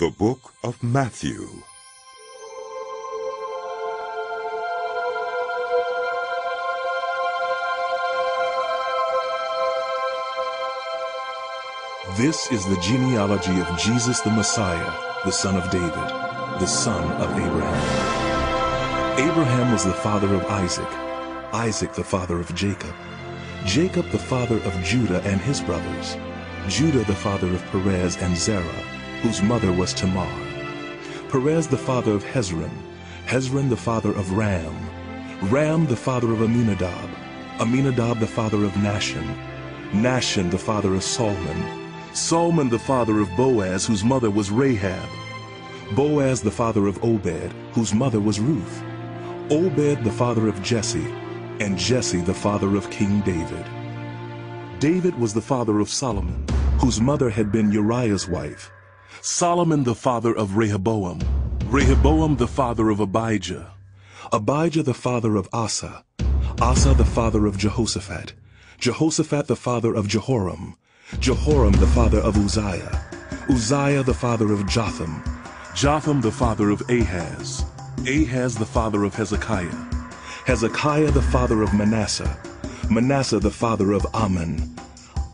The Book of Matthew. This is the genealogy of Jesus the Messiah, the son of David, the son of Abraham. Abraham was the father of Isaac, Isaac the father of Jacob, Jacob the father of Judah and his brothers, Judah the father of Perez and Zerah, whose mother was Tamar. Perez the father of Hezron, Hezron the father of Ram, Ram the father of Aminadab, Aminadab the father of Nahshon, Nahshon the father of Salmon, Salmon the father of Boaz, whose mother was Rahab, Boaz the father of Obed, whose mother was Ruth, Obed the father of Jesse, and Jesse the father of King David. David was the father of Solomon, whose mother had been Uriah's wife, Solomon the father of Rehoboam, Rehoboam the father of Abijah, Abijah the father of Asa, Asa the father of Jehoshaphat, Jehoshaphat the father of Jehoram, Jehoram the father of Uzziah, Uzziah the father of Jotham, Jotham the father of Ahaz, Ahaz the father of Hezekiah, Hezekiah the father of Manasseh, Manasseh the father of Amon,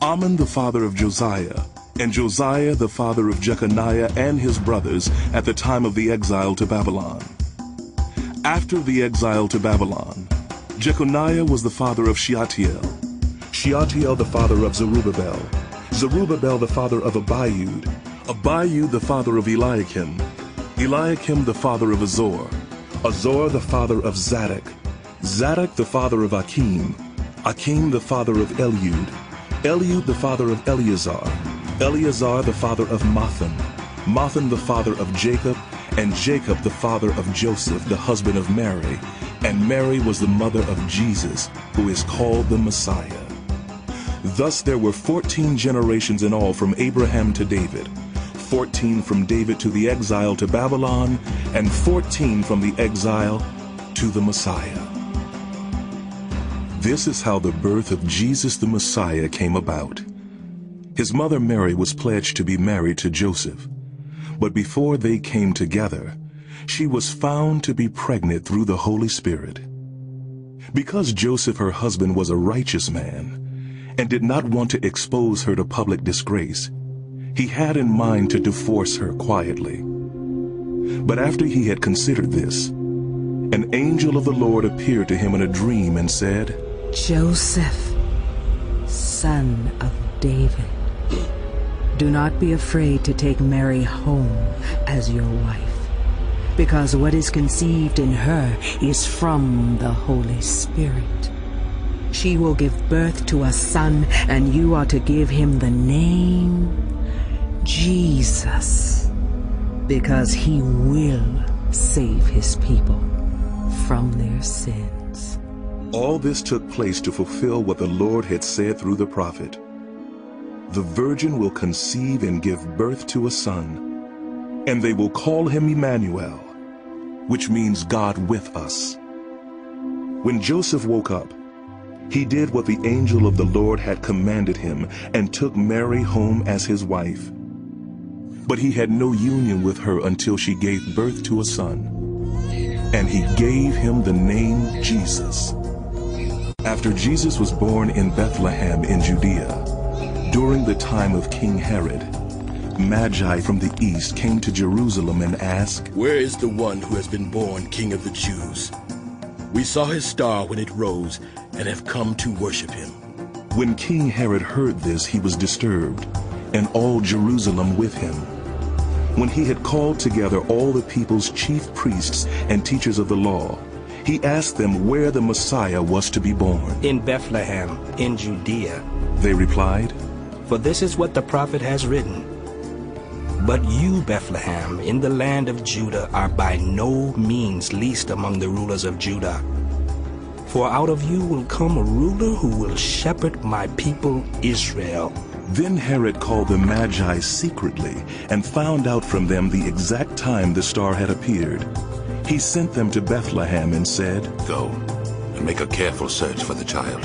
Amon the father of Josiah, and Josiah the father of Jeconiah and his brothers at the time of the exile to Babylon. After the exile to Babylon, Jeconiah was the father of Shealtiel, Shealtiel the father of Zerubbabel, Zerubbabel the father of Abiud, Abiud the father of Eliakim, Eliakim the father of Azor, Azor the father of Zadok, Zadok the father of Achim, Achim the father of Eliud, Eliud the father of Eleazar, Eleazar the father of Matthan, Matthan the father of Jacob, and Jacob the father of Joseph, the husband of Mary, and Mary was the mother of Jesus, who is called the Messiah. Thus there were 14 generations in all from Abraham to David, 14 from David to the exile to Babylon, and 14 from the exile to the Messiah. This is how the birth of Jesus the Messiah came about. His mother Mary was pledged to be married to Joseph. But before they came together, she was found to be pregnant through the Holy Spirit. Because Joseph, her husband, was a righteous man and did not want to expose her to public disgrace, he had in mind to divorce her quietly. But after he had considered this, an angel of the Lord appeared to him in a dream and said, Joseph, son of David, do not be afraid to take Mary home as your wife, because what is conceived in her is from the Holy Spirit. She will give birth to a son, and you are to give him the name Jesus, because he will save his people from their sins. All this took place to fulfill what the Lord had said through the prophet. The virgin will conceive and give birth to a son, and they will call him Emmanuel, which means God with us. When Joseph woke up, he did what the angel of the Lord had commanded him and took Mary home as his wife. But he had no union with her until she gave birth to a son, and he gave him the name Jesus. After Jesus was born in Bethlehem in Judea, during the time of King Herod, Magi from the east came to Jerusalem and asked, Where is the one who has been born King of the Jews? We saw his star when it rose and have come to worship him. When King Herod heard this, he was disturbed, and all Jerusalem with him. When he had called together all the people's chief priests and teachers of the law, he asked them where the Messiah was to be born. In Bethlehem, in Judea. They replied, For this is what the prophet has written. But you, Bethlehem, in the land of Judah, are by no means least among the rulers of Judah. For out of you will come a ruler who will shepherd my people Israel. Then Herod called the Magi secretly and found out from them the exact time the star had appeared. He sent them to Bethlehem and said, Go and make a careful search for the child.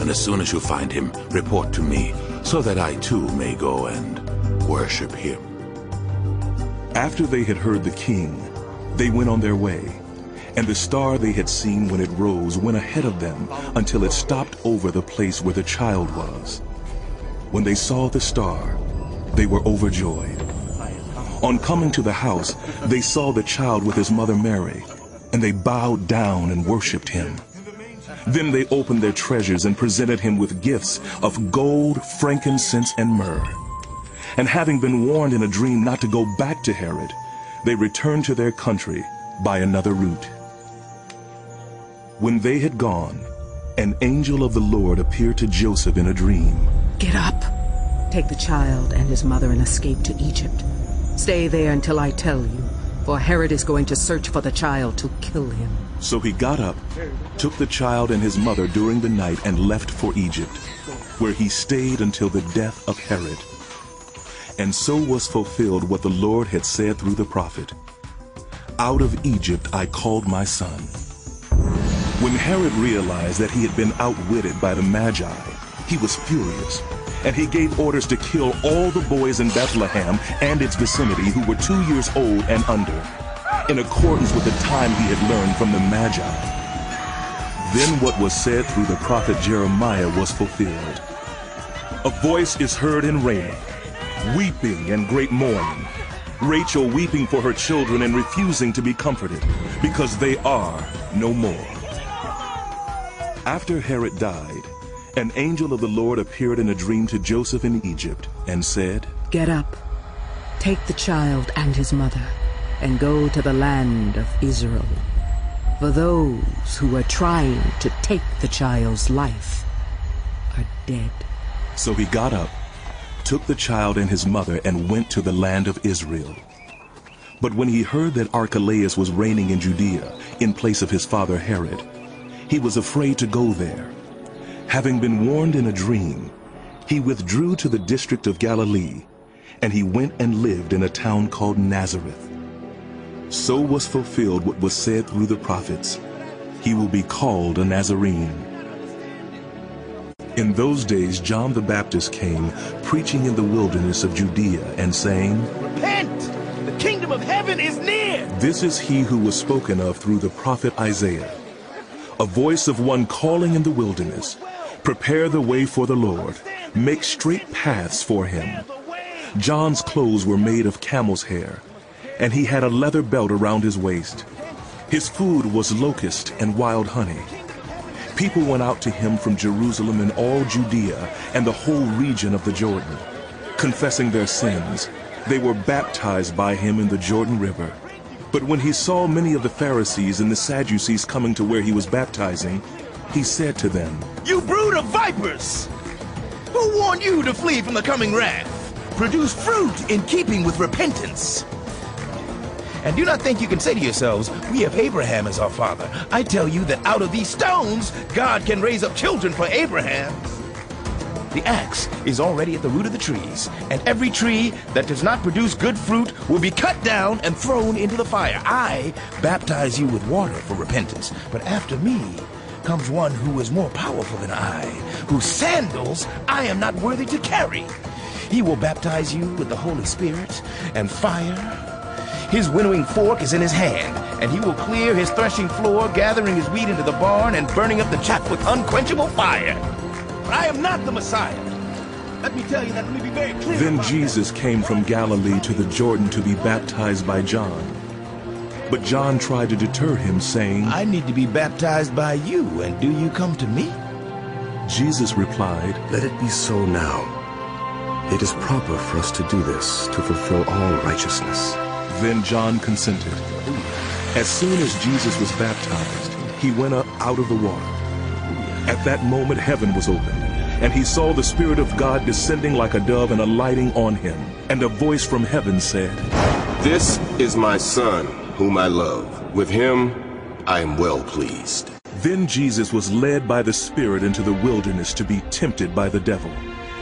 And as soon as you find him, report to me, so that I too may go and worship him. After they had heard the king, they went on their way, and the star they had seen when it rose went ahead of them until it stopped over the place where the child was. When they saw the star, they were overjoyed. On coming to the house, they saw the child with his mother Mary, and they bowed down and worshipped him. Then they opened their treasures and presented him with gifts of gold, frankincense, and myrrh. And having been warned in a dream not to go back to Herod, they returned to their country by another route. When they had gone, an angel of the Lord appeared to Joseph in a dream. Get up. Take the child and his mother and escape to Egypt. Stay there until I tell you, for Herod is going to search for the child to kill him. So he got up, took the child and his mother during the night and left for Egypt, where he stayed until the death of Herod. And so was fulfilled what the Lord had said through the prophet. Out of Egypt I called my son. When Herod realized that he had been outwitted by the Magi, he was furious, and he gave orders to kill all the boys in Bethlehem and its vicinity who were two years old and under, in accordance with the time he had learned from the Magi. Then what was said through the prophet Jeremiah was fulfilled. A voice is heard in Ramah, weeping and great mourning, Rachel weeping for her children and refusing to be comforted, because they are no more. After Herod died, an angel of the Lord appeared in a dream to Joseph in Egypt and said, Get up. Take the child and his mother and go to the land of Israel. For those who are trying to take the child's life are dead. So he got up, took the child and his mother and went to the land of Israel. But when he heard that Archelaus was reigning in Judea in place of his father Herod, he was afraid to go there. Having been warned in a dream, he withdrew to the district of Galilee, and he went and lived in a town called Nazareth. So was fulfilled what was said through the prophets. He will be called a Nazarene. In those days John the Baptist came, preaching in the wilderness of Judea, and saying, Repent! The kingdom of heaven is near! This is he who was spoken of through the prophet Isaiah. A voice of one calling in the wilderness, Prepare the way for the Lord, make straight paths for him. John's clothes were made of camel's hair, and he had a leather belt around his waist. His food was locust and wild honey. People went out to him from Jerusalem and all Judea and the whole region of the Jordan. Confessing their sins, they were baptized by him in the Jordan River. But when he saw many of the Pharisees and the Sadducees coming to where he was baptizing, he said to them, You brood of vipers! Who warned you to flee from the coming wrath? Produce fruit in keeping with repentance. And do not think you can say to yourselves, We have Abraham as our father. I tell you that out of these stones, God can raise up children for Abraham. The axe is already at the root of the trees, and every tree that does not produce good fruit will be cut down and thrown into the fire. I baptize you with water for repentance, but after me comes one who is more powerful than I, whose sandals I am not worthy to carry. He will baptize you with the Holy Spirit and fire. His winnowing fork is in his hand, and he will clear his threshing floor, gathering his wheat into the barn and burning up the chaff with unquenchable fire. But I am not the Messiah. Let me tell you that. Let me be very clear. Then about Jesus came from Galilee to the Jordan to be baptized by John. But John tried to deter him, saying. I need to be baptized by you, and do you come to me? Jesus replied, Let it be so now. It is proper for us to do this to fulfill all righteousness. Then John consented. As soon as Jesus was baptized, he went up out of the water. At that moment heaven was opened, and he saw the Spirit of God descending like a dove and alighting on him. And a voice from heaven said, This is my son, whom I love. With him I am well pleased. Then Jesus was led by the Spirit into the wilderness to be tempted by the devil.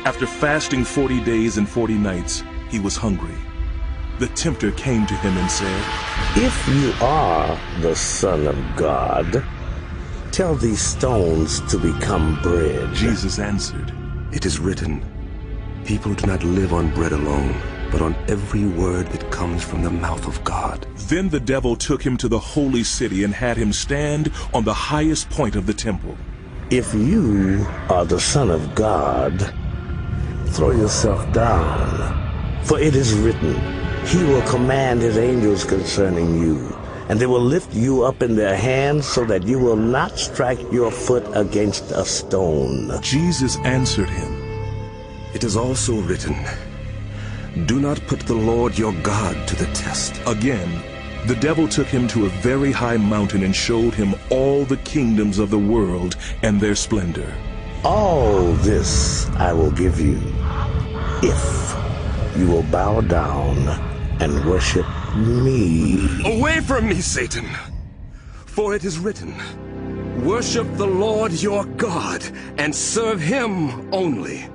After fasting forty days and forty nights, he was hungry. The tempter came to him and said, If you are the Son of God, tell these stones to become bread. Jesus answered, It is written, People do not live on bread alone, but on every word that comes from the mouth of God. Then the devil took him to the holy city and had him stand on the highest point of the temple. If you are the Son of God, throw yourself down. For it is written, He will command His angels concerning you, and they will lift you up in their hands so that you will not strike your foot against a stone. Jesus answered him, It is also written, Do not put the Lord your God to the test. Again, the devil took him to a very high mountain and showed him all the kingdoms of the world and their splendor. All this I will give you if you will bow down and worship me. Away from me, Satan! For it is written, Worship the Lord your God and serve him only.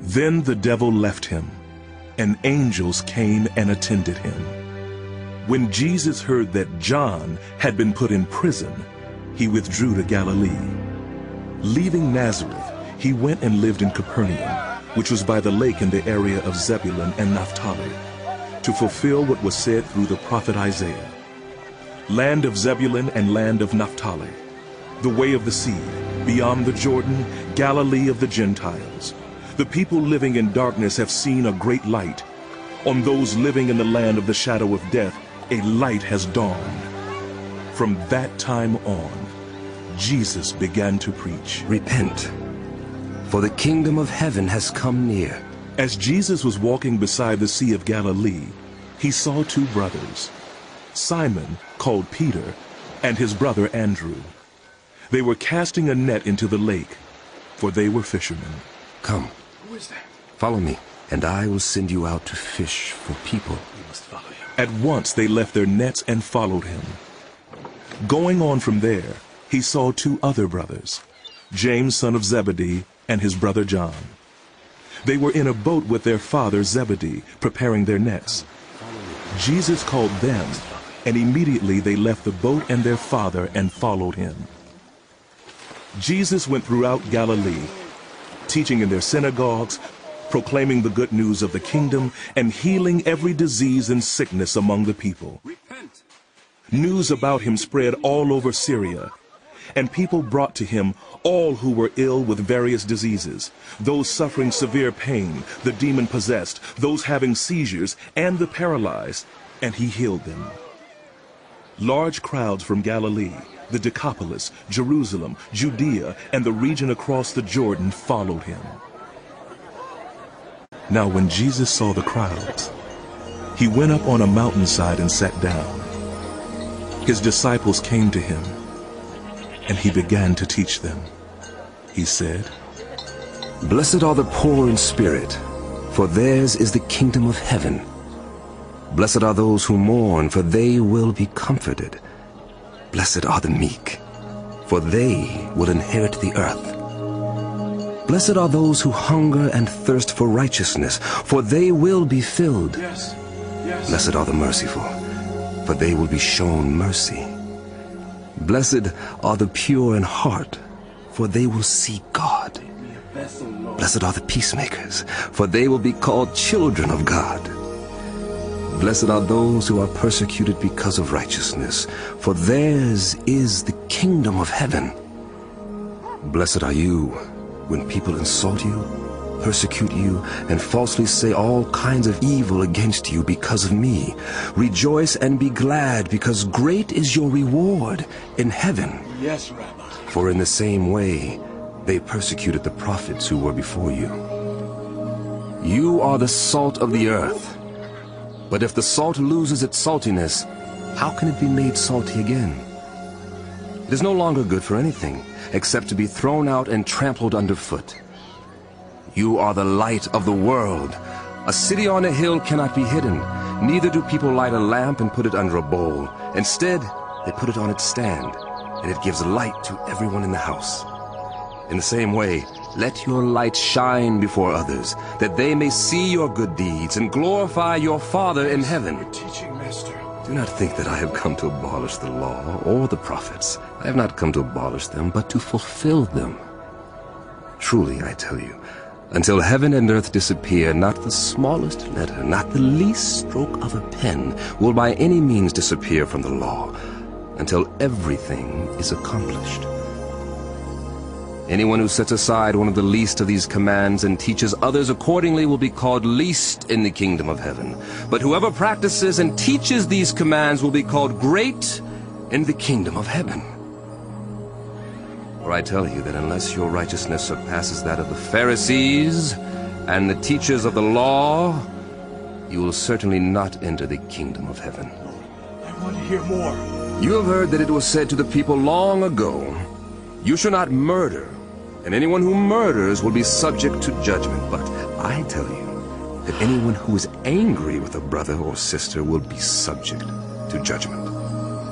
Then the devil left him, and angels came and attended him. When Jesus heard that John had been put in prison, he withdrew to Galilee. Leaving Nazareth, he went and lived in Capernaum, which was by the lake in the area of Zebulun and Naphtali, to fulfill what was said through the prophet Isaiah. Land of Zebulun and land of Naphtali, the way of the sea, beyond the Jordan, Galilee of the Gentiles. The people living in darkness have seen a great light. On those living in the land of the shadow of death, a light has dawned. From that time on, Jesus began to preach. Repent, for the kingdom of heaven has come near. As Jesus was walking beside the Sea of Galilee, he saw two brothers, Simon, called Peter, and his brother Andrew. They were casting a net into the lake, for they were fishermen. Come, Who is that? follow me, and I will send you out to fish for people. At once they left their nets and followed him. Going on from there, he saw two other brothers, James son of Zebedee and his brother John. They were in a boat with their father Zebedee, preparing their nets. Jesus called them, and immediately they left the boat and their father and followed him. Jesus went throughout Galilee, teaching in their synagogues, proclaiming the good news of the kingdom, and healing every disease and sickness among the people. News about him spread all over Syria, and people brought to him all who were ill with various diseases, those suffering severe pain, the demon-possessed, those having seizures, and the paralyzed, and he healed them. Large crowds from Galilee, the Decapolis, Jerusalem, Judea, and the region across the Jordan followed him. Now when Jesus saw the crowds, he went up on a mountainside and sat down. His disciples came to him, and he began to teach them. He said, Blessed are the poor in spirit, for theirs is the kingdom of heaven. Blessed are those who mourn, for they will be comforted. Blessed are the meek, for they will inherit the earth. Blessed are those who hunger and thirst for righteousness, for they will be filled. Yes, yes. Blessed are the merciful, for they will be shown mercy. Blessed are the pure in heart, for they will see God. Blessed are the peacemakers, for they will be called children of God. Blessed are those who are persecuted because of righteousness, for theirs is the kingdom of heaven. Blessed are you when people insult you, persecute you, and falsely say all kinds of evil against you because of me. Rejoice and be glad, because great is your reward in heaven. Yes, Rabbi. For in the same way they persecuted the prophets who were before you. You are the salt of the earth. But if the salt loses its saltiness, how can it be made salty again? It is no longer good for anything, except to be thrown out and trampled underfoot. You are the light of the world. A city on a hill cannot be hidden. Neither do people light a lamp and put it under a bowl. Instead, they put it on its stand, and it gives light to everyone in the house. In the same way, let your light shine before others, that they may see your good deeds and glorify your Father in heaven. Teaching, Master. Do not think that I have come to abolish the law or the prophets. I have not come to abolish them, but to fulfill them. Truly, I tell you, Until heaven and earth disappear, not the smallest letter, not the least stroke of a pen will by any means disappear from the law, until everything is accomplished. Anyone who sets aside one of the least of these commands and teaches others accordingly will be called least in the kingdom of heaven. But whoever practices and teaches these commands will be called great in the kingdom of heaven. For I tell you that unless your righteousness surpasses that of the Pharisees and the teachers of the law, you will certainly not enter the kingdom of heaven. I want to hear more. You have heard that it was said to the people long ago, You shall not murder, and anyone who murders will be subject to judgment. But I tell you that anyone who is angry with a brother or sister will be subject to judgment.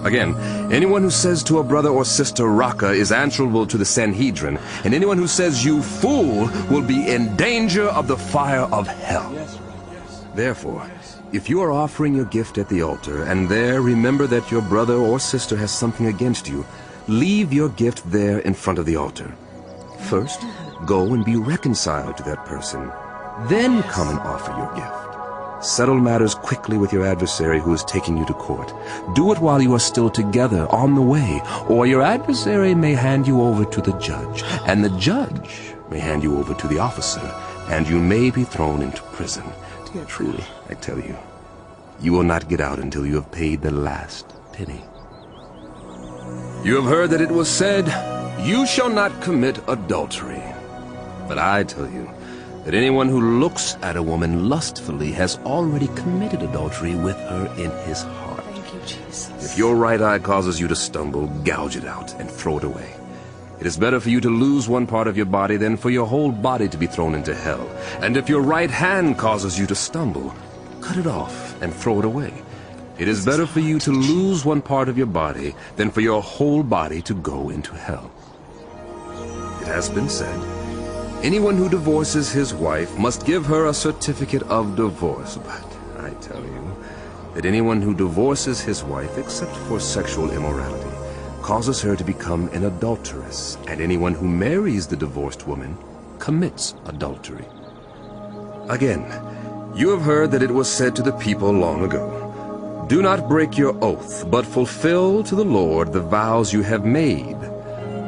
Again, anyone who says to a brother or sister, Raca, is answerable to the Sanhedrin, and anyone who says, you fool, will be in danger of the fire of hell. Therefore, if you are offering your gift at the altar, and there remember that your brother or sister has something against you, leave your gift there in front of the altar. First, go and be reconciled to that person. Then come and offer your gift. Settle matters quickly with your adversary who is taking you to court. Do it while you are still together on the way, or your adversary may hand you over to the judge, and the judge may hand you over to the officer, and you may be thrown into prison. Truly, I tell you, you will not get out until you have paid the last penny. You have heard that it was said, You shall not commit adultery. But I tell you, that anyone who looks at a woman lustfully has already committed adultery with her in his heart. Thank you, Jesus. If your right eye causes you to stumble, gouge it out and throw it away. It is better for you to lose one part of your body than for your whole body to be thrown into hell. And if your right hand causes you to stumble, cut it off and throw it away. It is better for you to lose one part of your body than for your whole body to go into hell. It has been said, Anyone who divorces his wife must give her a certificate of divorce. But I tell you that anyone who divorces his wife except for sexual immorality causes her to become an adulteress, and anyone who marries the divorced woman commits adultery. Again, you have heard that it was said to the people long ago, Do not break your oath, but fulfill to the Lord the vows you have made.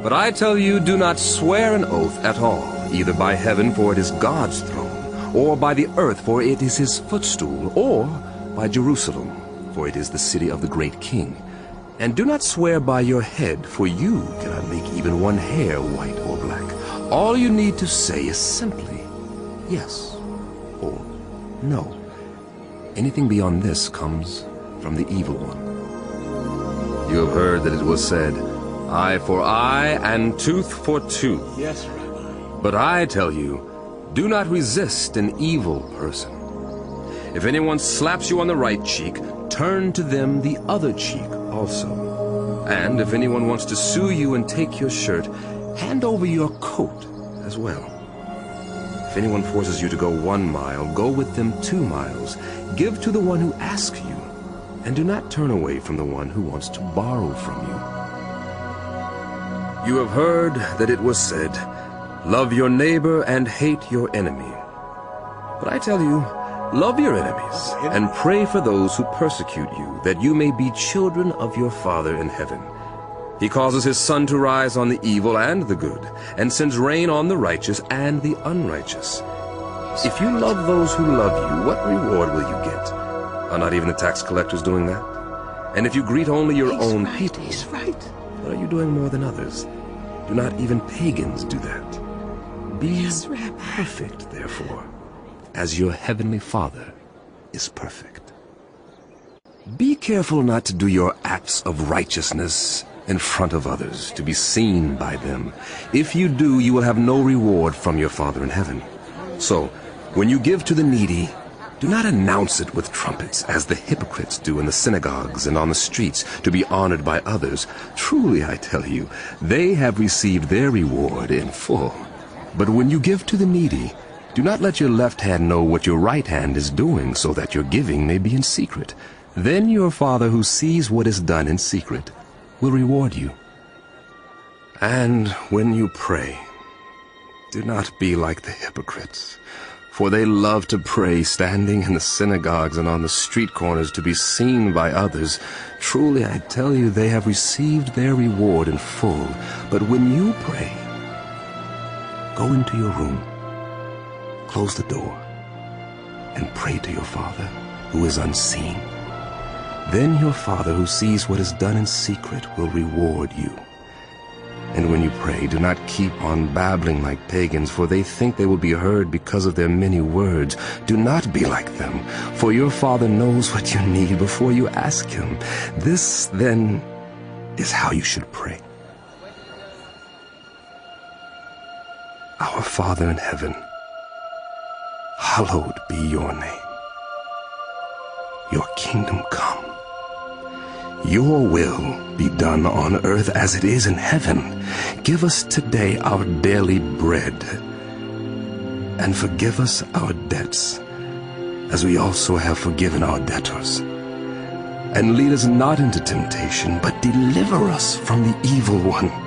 But I tell you, do not swear an oath at all either by heaven, for it is God's throne, or by the earth, for it is his footstool, or by Jerusalem, for it is the city of the great king. And do not swear by your head, for you cannot make even one hair white or black. All you need to say is simply yes or no. Anything beyond this comes from the evil one. You have heard that it was said, eye for eye and tooth for tooth. Yes, but I tell you, do not resist an evil person. If anyone slaps you on the right cheek, turn to them the other cheek also. And if anyone wants to sue you and take your shirt, hand over your coat as well. If anyone forces you to go one mile, go with them two miles. Give to the one who asks you, and do not turn away from the one who wants to borrow from you. You have heard that it was said, Love your neighbor and hate your enemy. But I tell you, love your enemies and pray for those who persecute you, that you may be children of your Father in heaven. He causes his sun to rise on the evil and the good, and sends rain on the righteous and the unrighteous. If you love those who love you, what reward will you get? Are not even the tax collectors doing that? And if you greet only your he's own right, people, he's right. what are you doing more than others? Do not even pagans do that? Be Yes, perfect, therefore, as your heavenly Father is perfect. Be careful not to do your acts of righteousness in front of others, to be seen by them. If you do, you will have no reward from your Father in heaven. So, when you give to the needy, do not announce it with trumpets, as the hypocrites do in the synagogues and on the streets, to be honored by others. Truly, I tell you, they have received their reward in full. But when you give to the needy, do not let your left hand know what your right hand is doing, so that your giving may be in secret. Then your Father who sees what is done in secret will reward you. And when you pray, Do not be like the hypocrites, for they love to pray standing in the synagogues and on the street corners to be seen by others. Truly, I tell you, they have received their reward in full. But when you pray, go into your room, close the door, and pray to your Father who is unseen. Then your Father who sees what is done in secret will reward you. And when you pray, do not keep on babbling like pagans, for they think they will be heard because of their many words. Do not be like them, for your Father knows what you need before you ask Him. This, then, is how you should pray. Our Father in heaven, hallowed be your name. Your kingdom come. Your will be done on earth as it is in heaven. Give us today our daily bread. And forgive us our debts, as we also have forgiven our debtors. And lead us not into temptation, but deliver us from the evil one.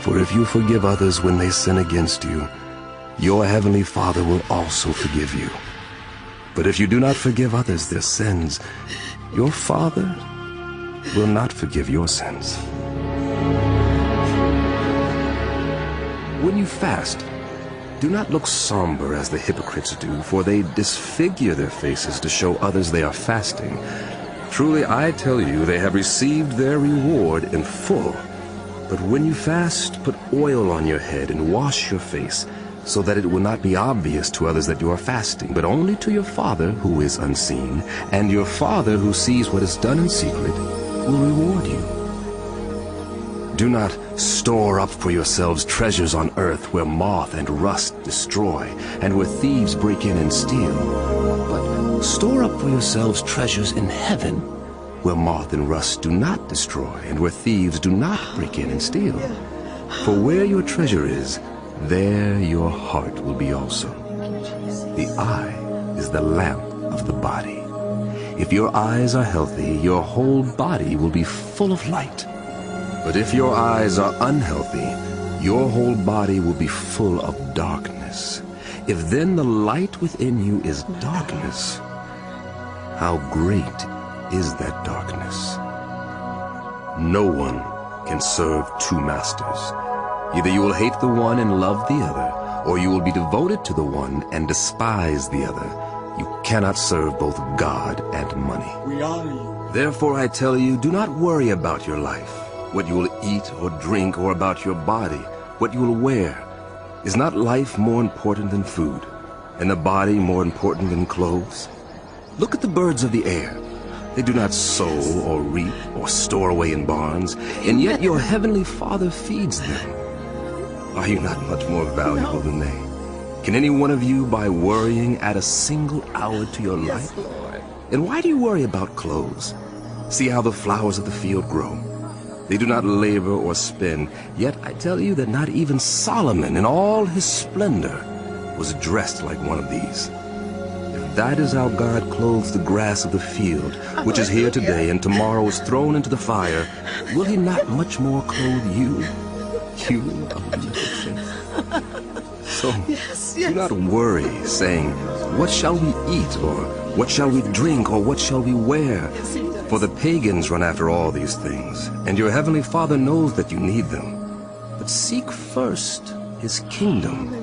For if you forgive others when they sin against you, your heavenly Father will also forgive you. But if you do not forgive others their sins, your Father will not forgive your sins. When you fast, do not look somber as the hypocrites do, for they disfigure their faces to show others they are fasting. Truly, I tell you, they have received their reward in full. But when you fast, put oil on your head and wash your face, so that it will not be obvious to others that you are fasting, but only to your Father who is unseen, and your Father who sees what is done in secret will reward you. Do not store up for yourselves treasures on earth where moth and rust destroy, and where thieves break in and steal. But store up for yourselves treasures in heaven, where moth and rust do not destroy, and where thieves do not break in and steal. For where your treasure is, there your heart will be also. The eye is the lamp of the body. If your eyes are healthy, your whole body will be full of light. But if your eyes are unhealthy, your whole body will be full of darkness. If then the light within you is darkness, how great is that darkness? No one can serve two masters. Either you will hate the one and love the other, or you will be devoted to the one and despise the other. You cannot serve both God and money. We honor you. Therefore I tell you, do not worry about your life, what you will eat or drink, or about your body, what you will wear. Is not life more important than food, and the body more important than clothes? Look at the birds of the air. They do not sow or reap or store away in barns, and yet your heavenly Father feeds them. Are you not much more valuable than they? Can any one of you, by worrying, add a single hour to your life? Lord. And why do you worry about clothes? See how the flowers of the field grow. They do not labor or spin, yet I tell you that not even Solomon in all his splendor was dressed like one of these. That is how God clothes the grass of the field, which is here today and tomorrow is thrown into the fire, will he not much more clothe you, you of little faith? So Yes, do not worry, saying, What shall we eat, or what shall we drink, or what shall we wear? For the pagans run after all these things, and your heavenly Father knows that you need them. But seek first his kingdom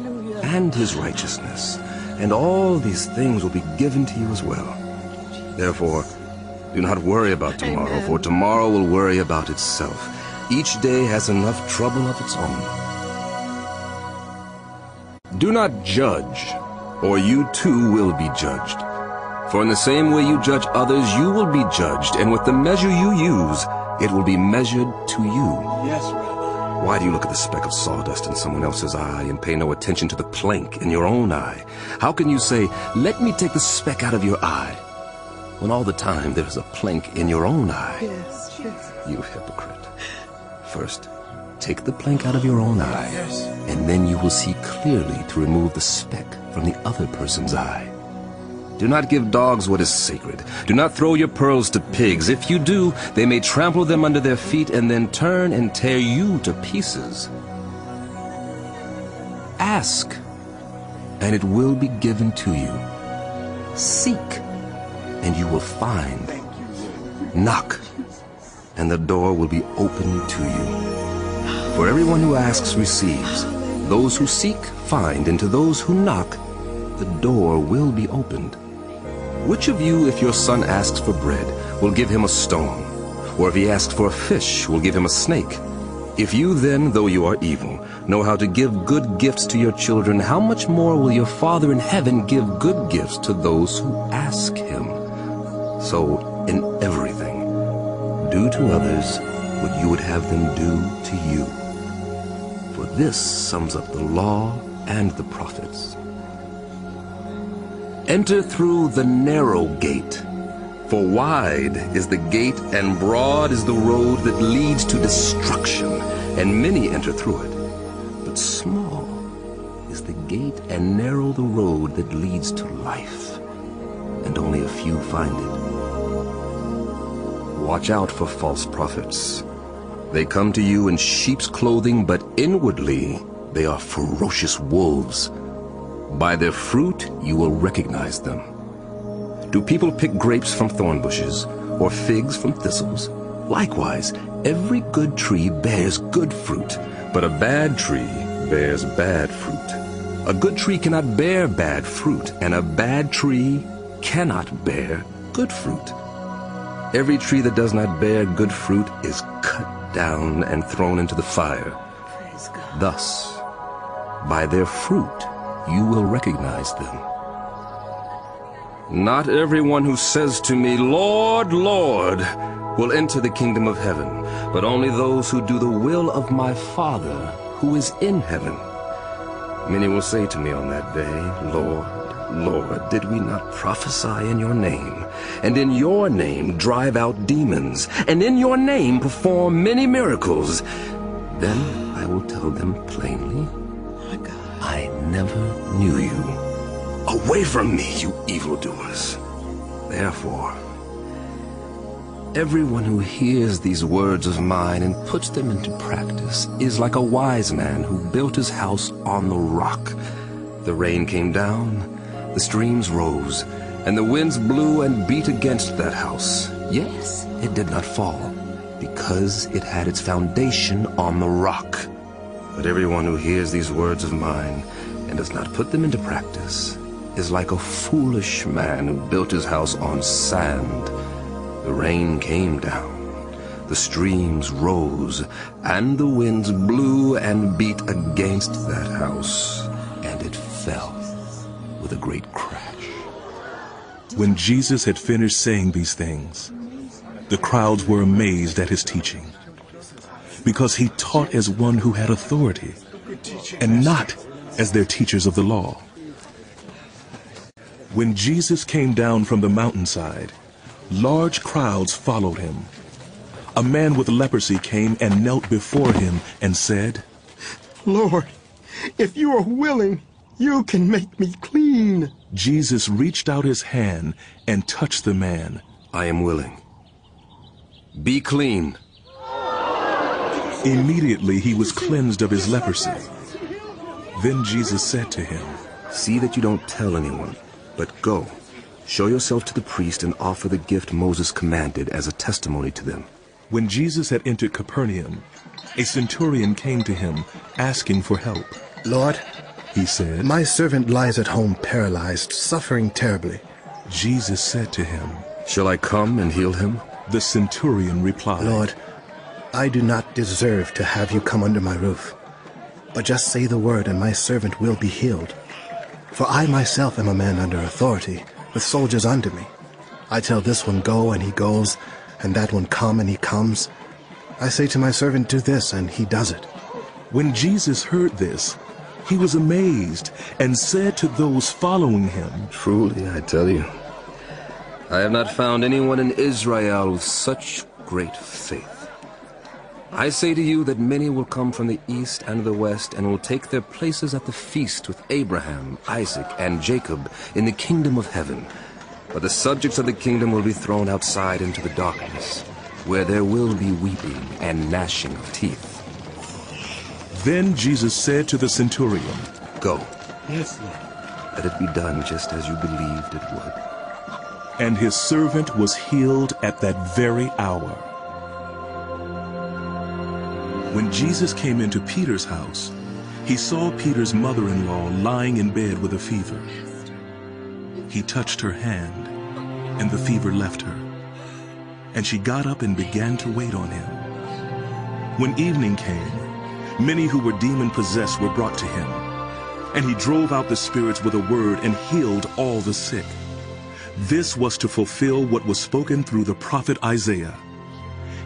and his righteousness, and all these things will be given to you as well. Therefore, do not worry about tomorrow, for tomorrow will worry about itself. Each day has enough trouble of its own. Do not judge, or you too will be judged. For in the same way you judge others, you will be judged, and with the measure you use, it will be measured to you. Yes, Rabbi. Why do you look at the speck of sawdust in someone else's eye and pay no attention to the plank in your own eye? How can you say, Let me take the speck out of your eye, when all the time there is a plank in your own eye? Yes, yes. You hypocrite. First, take the plank out of your own eye, Yes. and then you will see clearly to remove the speck from the other person's eye. Do not give dogs what is sacred. Do not throw your pearls to pigs. If you do, they may trample them under their feet and then turn and tear you to pieces. Ask, and it will be given to you. Seek, and you will find. Knock, and the door will be opened to you. For everyone who asks receives. Those who seek find, and to those who knock, the door will be opened. Which of you, if your son asks for bread, will give him a stone? Or if he asks for a fish, will give him a snake? If you then, though you are evil, know how to give good gifts to your children, how much more will your Father in heaven give good gifts to those who ask him? So, in everything, do to others what you would have them do to you. For this sums up the law and the prophets. Enter through the narrow gate. For wide is the gate and broad is the road that leads to destruction, and many enter through it. But small is the gate and narrow the road that leads to life, and only a few find it. Watch out for false prophets. They come to you in sheep's clothing, but inwardly they are ferocious wolves. By their fruit you will recognize them. Do people pick grapes from thorn bushes, or figs from thistles? Likewise, every good tree bears good fruit, but a bad tree bears bad fruit. A good tree cannot bear bad fruit, and a bad tree cannot bear good fruit. Every tree that does not bear good fruit is cut down and thrown into the fire. Thus, by their fruit you will recognize them. Not everyone who says to me, Lord, Lord, will enter the kingdom of heaven, but only those who do the will of my Father who is in heaven. Many will say to me on that day, Lord, Lord, did we not prophesy in your name, and in your name drive out demons, and in your name perform many miracles? Then I will tell them plainly, I never knew you. Away from me, you evildoers. Therefore, everyone who hears these words of mine and puts them into practice is like a wise man who built his house on the rock. The rain came down, the streams rose, and the winds blew and beat against that house. Yet it did not fall, because it had its foundation on the rock. But everyone who hears these words of mine and does not put them into practice is like a foolish man who built his house on sand. The rain came down, the streams rose, and the winds blew and beat against that house, and it fell with a great crash. When Jesus had finished saying these things, the crowds were amazed at his teaching, because he taught as one who had authority, and not as their teachers of the law. When Jesus came down from the mountainside, large crowds followed him. A man with leprosy came and knelt before him and said, Lord, if you are willing, you can make me clean. Jesus reached out his hand and touched the man. I am willing. Be clean. Immediately he was cleansed of his leprosy. Then Jesus said to him, See that you don't tell anyone, but go, show yourself to the priest and offer the gift Moses commanded as a testimony to them. When Jesus had entered Capernaum, a centurion came to him, asking for help. Lord, he said, my servant lies at home paralyzed, suffering terribly. Jesus said to him, Shall I come and heal him? The centurion replied, Lord, I do not deserve to have you come under my roof. But just say the word, and my servant will be healed. For I myself am a man under authority, with soldiers under me. I tell this one, go, and he goes, and that one, come, and he comes. I say to my servant, do this, and he does it. When Jesus heard this, he was amazed, and said to those following him, Truly, I tell you, I have not found anyone in Israel with such great faith. I say to you that many will come from the east and the west and will take their places at the feast with Abraham, Isaac, and Jacob in the kingdom of heaven. But the subjects of the kingdom will be thrown outside into the darkness, where there will be weeping and gnashing of teeth. Then Jesus said to the centurion, Go. Yes, Lord. Let it be done just as you believed it would. And his servant was healed at that very hour. When Jesus came into Peter's house, he saw Peter's mother-in-law lying in bed with a fever. He touched her hand, and the fever left her. And she got up and began to wait on him. When evening came, many who were demon-possessed were brought to him. And he drove out the spirits with a word and healed all the sick. This was to fulfill what was spoken through the prophet Isaiah.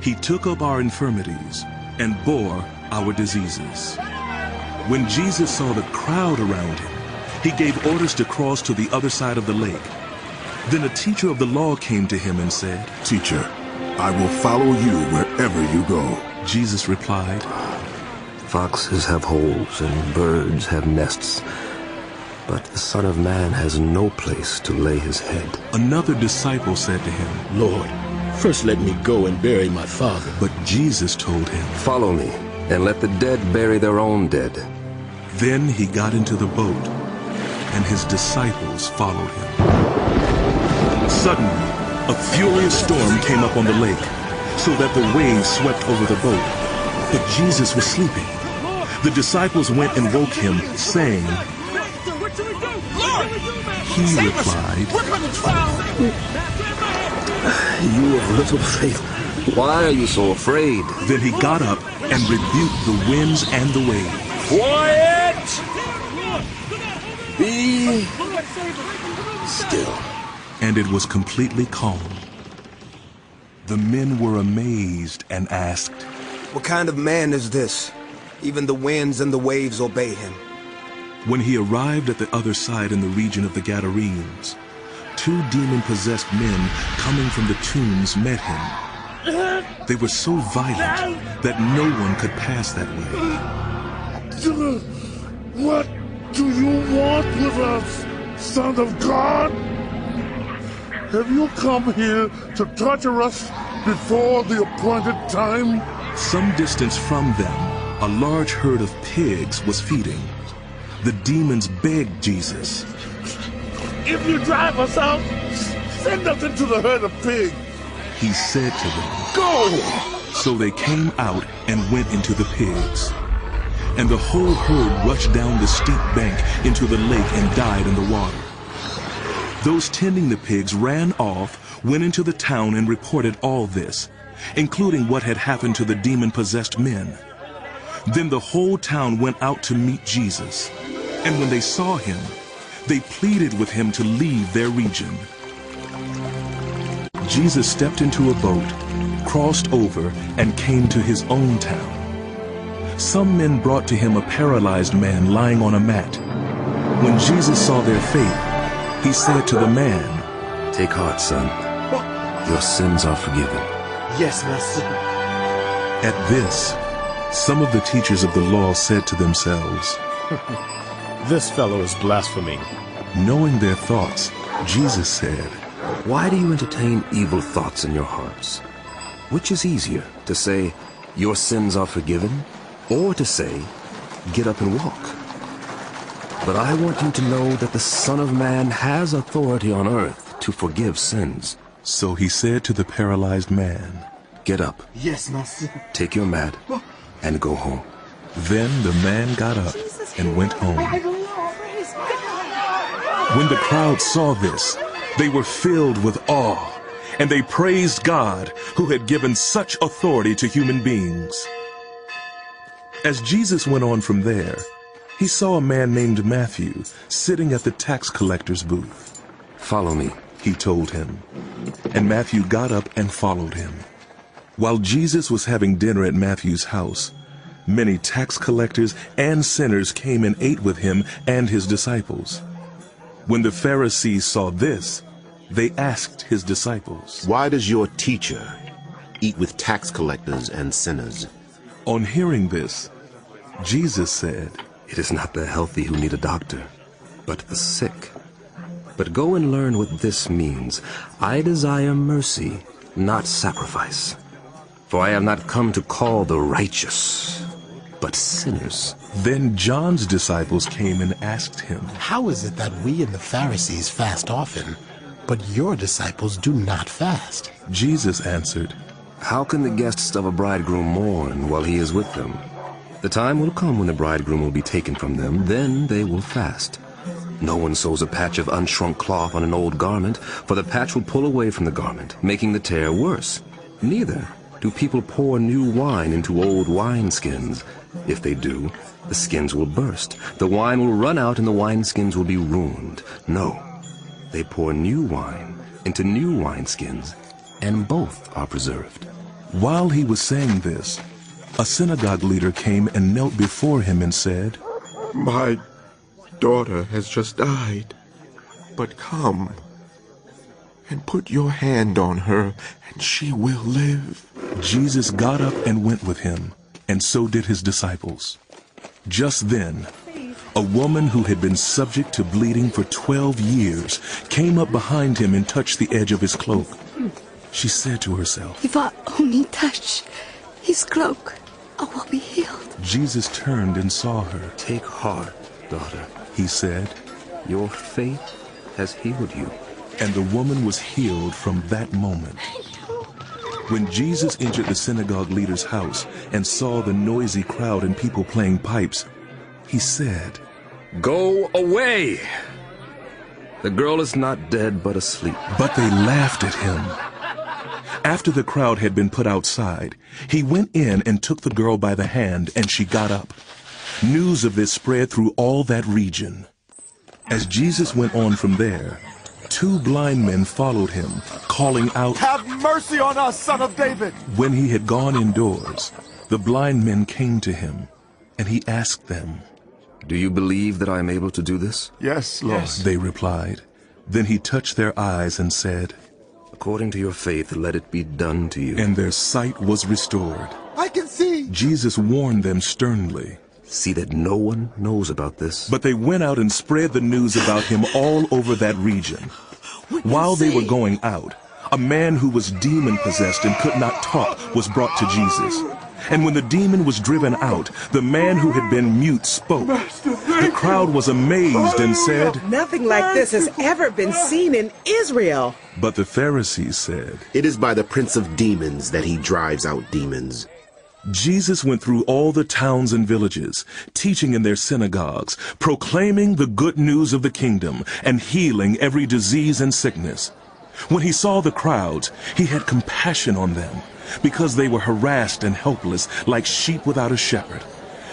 He took up our infirmities and bore our diseases. When Jesus saw the crowd around him, he gave orders to cross to the other side of the lake. Then a teacher of the law came to him and said, Teacher, I will follow you wherever you go. Jesus replied, Foxes have holes and birds have nests, but the Son of Man has no place to lay his head. Another disciple said to him, Lord, first let me go and bury my father. But Jesus told him, Follow me, and let the dead bury their own dead. Then he got into the boat, and his disciples followed him. Suddenly, a furious storm came up on the lake, so that the waves swept over the boat. But Jesus was sleeping. The disciples went and woke him, saying, Lord, He replied, You of little faith, why are you so afraid? Then he got up and rebuked the winds and the waves. Quiet! Be still. And it was completely calm. The men were amazed and asked, What kind of man is this? Even the winds and the waves obey him. When he arrived at the other side in the region of the Gadarenes, two demon-possessed men coming from the tombs met him. They were so violent that no one could pass that way. What do you want with us, Son of God? Have you come here to torture us before the appointed time? Some distance from them, a large herd of pigs was feeding. The demons begged Jesus, If you drive us out, send us into the herd of pigs. He said to them, Go! So they came out and went into the pigs. And the whole herd rushed down the steep bank into the lake and died in the water. Those tending the pigs ran off, went into the town and reported all this, including what had happened to the demon-possessed men. Then the whole town went out to meet Jesus. And when they saw him, they pleaded with him to leave their region. Jesus stepped into a boat, crossed over, and came to his own town. Some men brought to him a paralyzed man lying on a mat. When Jesus saw their faith, he said to the man, Take heart, son. Your sins are forgiven. Yes, Master. At this, some of the teachers of the law said to themselves, This fellow is blaspheming. Knowing their thoughts, Jesus said, Why do you entertain evil thoughts in your hearts? Which is easier, to say, Your sins are forgiven, or to say, Get up and walk? But I want you to know that the Son of Man has authority on earth to forgive sins. So he said to the paralyzed man, Get up, Yes, Master. take your mat, and go home. Then the man got up and went home. When the crowd saw this, they were filled with awe, and they praised God who had given such authority to human beings. As Jesus went on from there, he saw a man named Matthew sitting at the tax collector's booth. Follow me, he told him. And Matthew got up and followed him. While Jesus was having dinner at Matthew's house, many tax collectors and sinners came and ate with him and his disciples. When the Pharisees saw this, they asked his disciples, Why does your teacher eat with tax collectors and sinners? On hearing this, Jesus said, It is not the healthy who need a doctor, but the sick. But go and learn what this means. I desire mercy, not sacrifice. For I have not come to call the righteous, but sinners. Then John's disciples came and asked him, How is it that we and the Pharisees fast often, but your disciples do not fast? Jesus answered, How can the guests of a bridegroom mourn while he is with them? The time will come when the bridegroom will be taken from them, then they will fast. No one sews a patch of unshrunk cloth on an old garment, for the patch will pull away from the garment, making the tear worse. Neither do people pour new wine into old wineskins. If they do, the skins will burst. The wine will run out and the wineskins will be ruined. No, they pour new wine into new wineskins, and both are preserved. While he was saying this, a synagogue leader came and knelt before him and said, My daughter has just died, but come and put your hand on her, and she will live. Jesus got up and went with him, and so did his disciples. Just then, a woman who had been subject to bleeding for 12 years came up behind him and touched the edge of his cloak. She said to herself, If I only touch his cloak, I will be healed. Jesus turned and saw her. Take heart, daughter, he said. Your faith has healed you. And the woman was healed from that moment. When Jesus entered the synagogue leader's house and saw the noisy crowd and people playing pipes, he said, Go away! The girl is not dead but asleep. But they laughed at him. After the crowd had been put outside, he went in and took the girl by the hand, and she got up. News of this spread through all that region. As Jesus went on from there, two blind men followed him, calling out, Have mercy on us, son of David! When he had gone indoors, the blind men came to him, and he asked them, Do you believe that I am able to do this? Yes, Lord. Yes. They replied. Then he touched their eyes and said, According to your faith, let it be done to you. And their sight was restored. I can see! Jesus warned them sternly. See that no one knows about this. But they went out and spread the news about him all over that region. While they were going out, a man who was demon possessed and could not talk was brought to Jesus. And when the demon was driven out, the man who had been mute spoke. The crowd was amazed and said, Nothing like this has ever been seen in Israel. But the Pharisees said, It is by the prince of demons that he drives out demons. Jesus went through all the towns and villages, teaching in their synagogues, proclaiming the good news of the kingdom, and healing every disease and sickness. When he saw the crowds, he had compassion on them, because they were harassed and helpless, like sheep without a shepherd.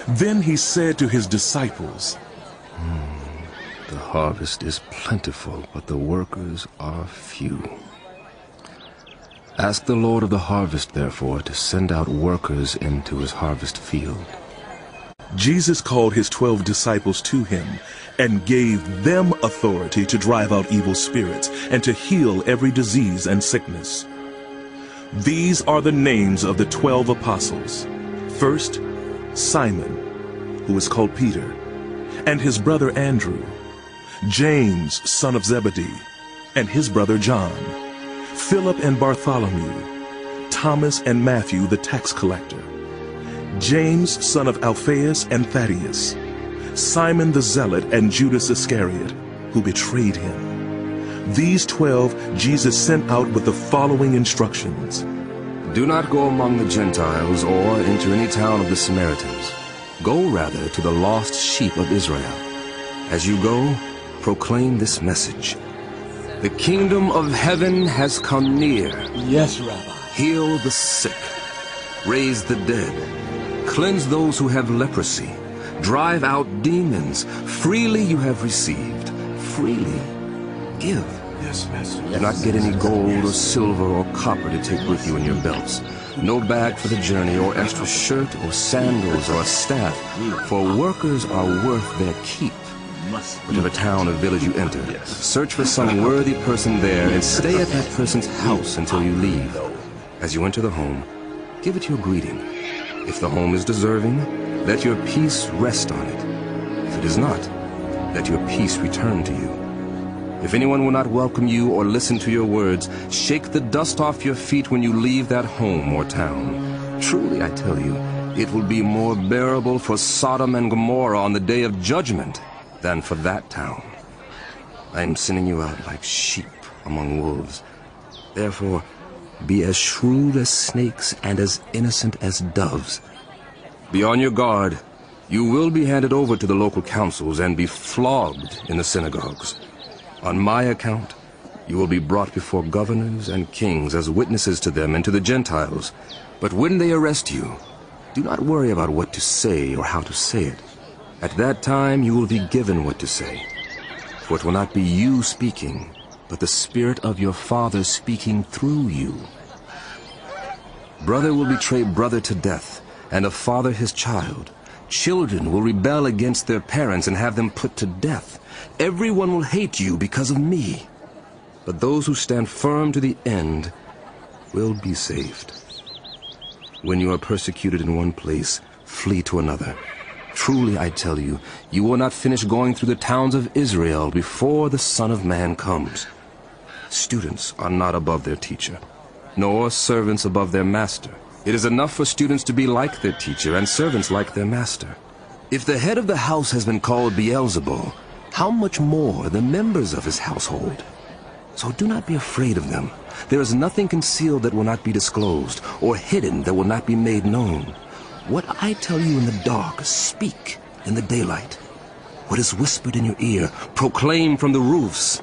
Then he said to his disciples, hmm, The harvest is plentiful, but the workers are few. Ask the Lord of the harvest, therefore, to send out workers into his harvest field. Jesus called his twelve disciples to him and gave them authority to drive out evil spirits and to heal every disease and sickness. These are the names of the twelve apostles. First, Simon, who is called Peter, and his brother Andrew, James, son of Zebedee, and his brother John, Philip and Bartholomew, Thomas and Matthew the tax collector, James son of Alphaeus and Thaddeus, Simon the Zealot and Judas Iscariot, who betrayed him. These twelve Jesus sent out with the following instructions. Do not go among the Gentiles or into any town of the Samaritans. Go rather to the lost sheep of Israel. As you go, proclaim this message. The kingdom of heaven has come near. Yes, Rabbi. Heal the sick. Raise the dead. Cleanse those who have leprosy. Drive out demons. Freely you have received. Freely give. Yes, Master. Do not get any gold or silver or copper to take with you in your belts. No bag for the journey, or extra shirt, or sandals, or a staff, for workers are worth their keep. Whatever town or village you enter, search for some worthy person there and stay at that person's house until you leave. As you enter the home, give it your greeting. If the home is deserving, let your peace rest on it. If it is not, let your peace return to you. If anyone will not welcome you or listen to your words, shake the dust off your feet when you leave that home or town. Truly, I tell you, It will be more bearable for Sodom and Gomorrah on the day of judgment than for that town. I am sending you out like sheep among wolves. Therefore, be as shrewd as snakes and as innocent as doves. Be on your guard. You will be handed over to the local councils and be flogged in the synagogues. On my account, you will be brought before governors and kings as witnesses to them and to the Gentiles. But when they arrest you, do not worry about what to say or how to say it. At that time you will be given what to say. For it will not be you speaking, but the Spirit of your Father speaking through you. Brother will betray brother to death, and a father his child. Children will rebel against their parents and have them put to death. Everyone will hate you because of me. But those who stand firm to the end will be saved. When you are persecuted in one place, flee to another. Truly, I tell you, you will not finish going through the towns of Israel before the Son of Man comes. Students are not above their teacher, nor servants above their master. It is enough for students to be like their teacher and servants like their master. If the head of the house has been called Beelzebul, how much more the members of his household? So do not be afraid of them. There is nothing concealed that will not be disclosed, or hidden that will not be made known. What I tell you in the dark, speak in the daylight. What is whispered in your ear, proclaim from the roofs.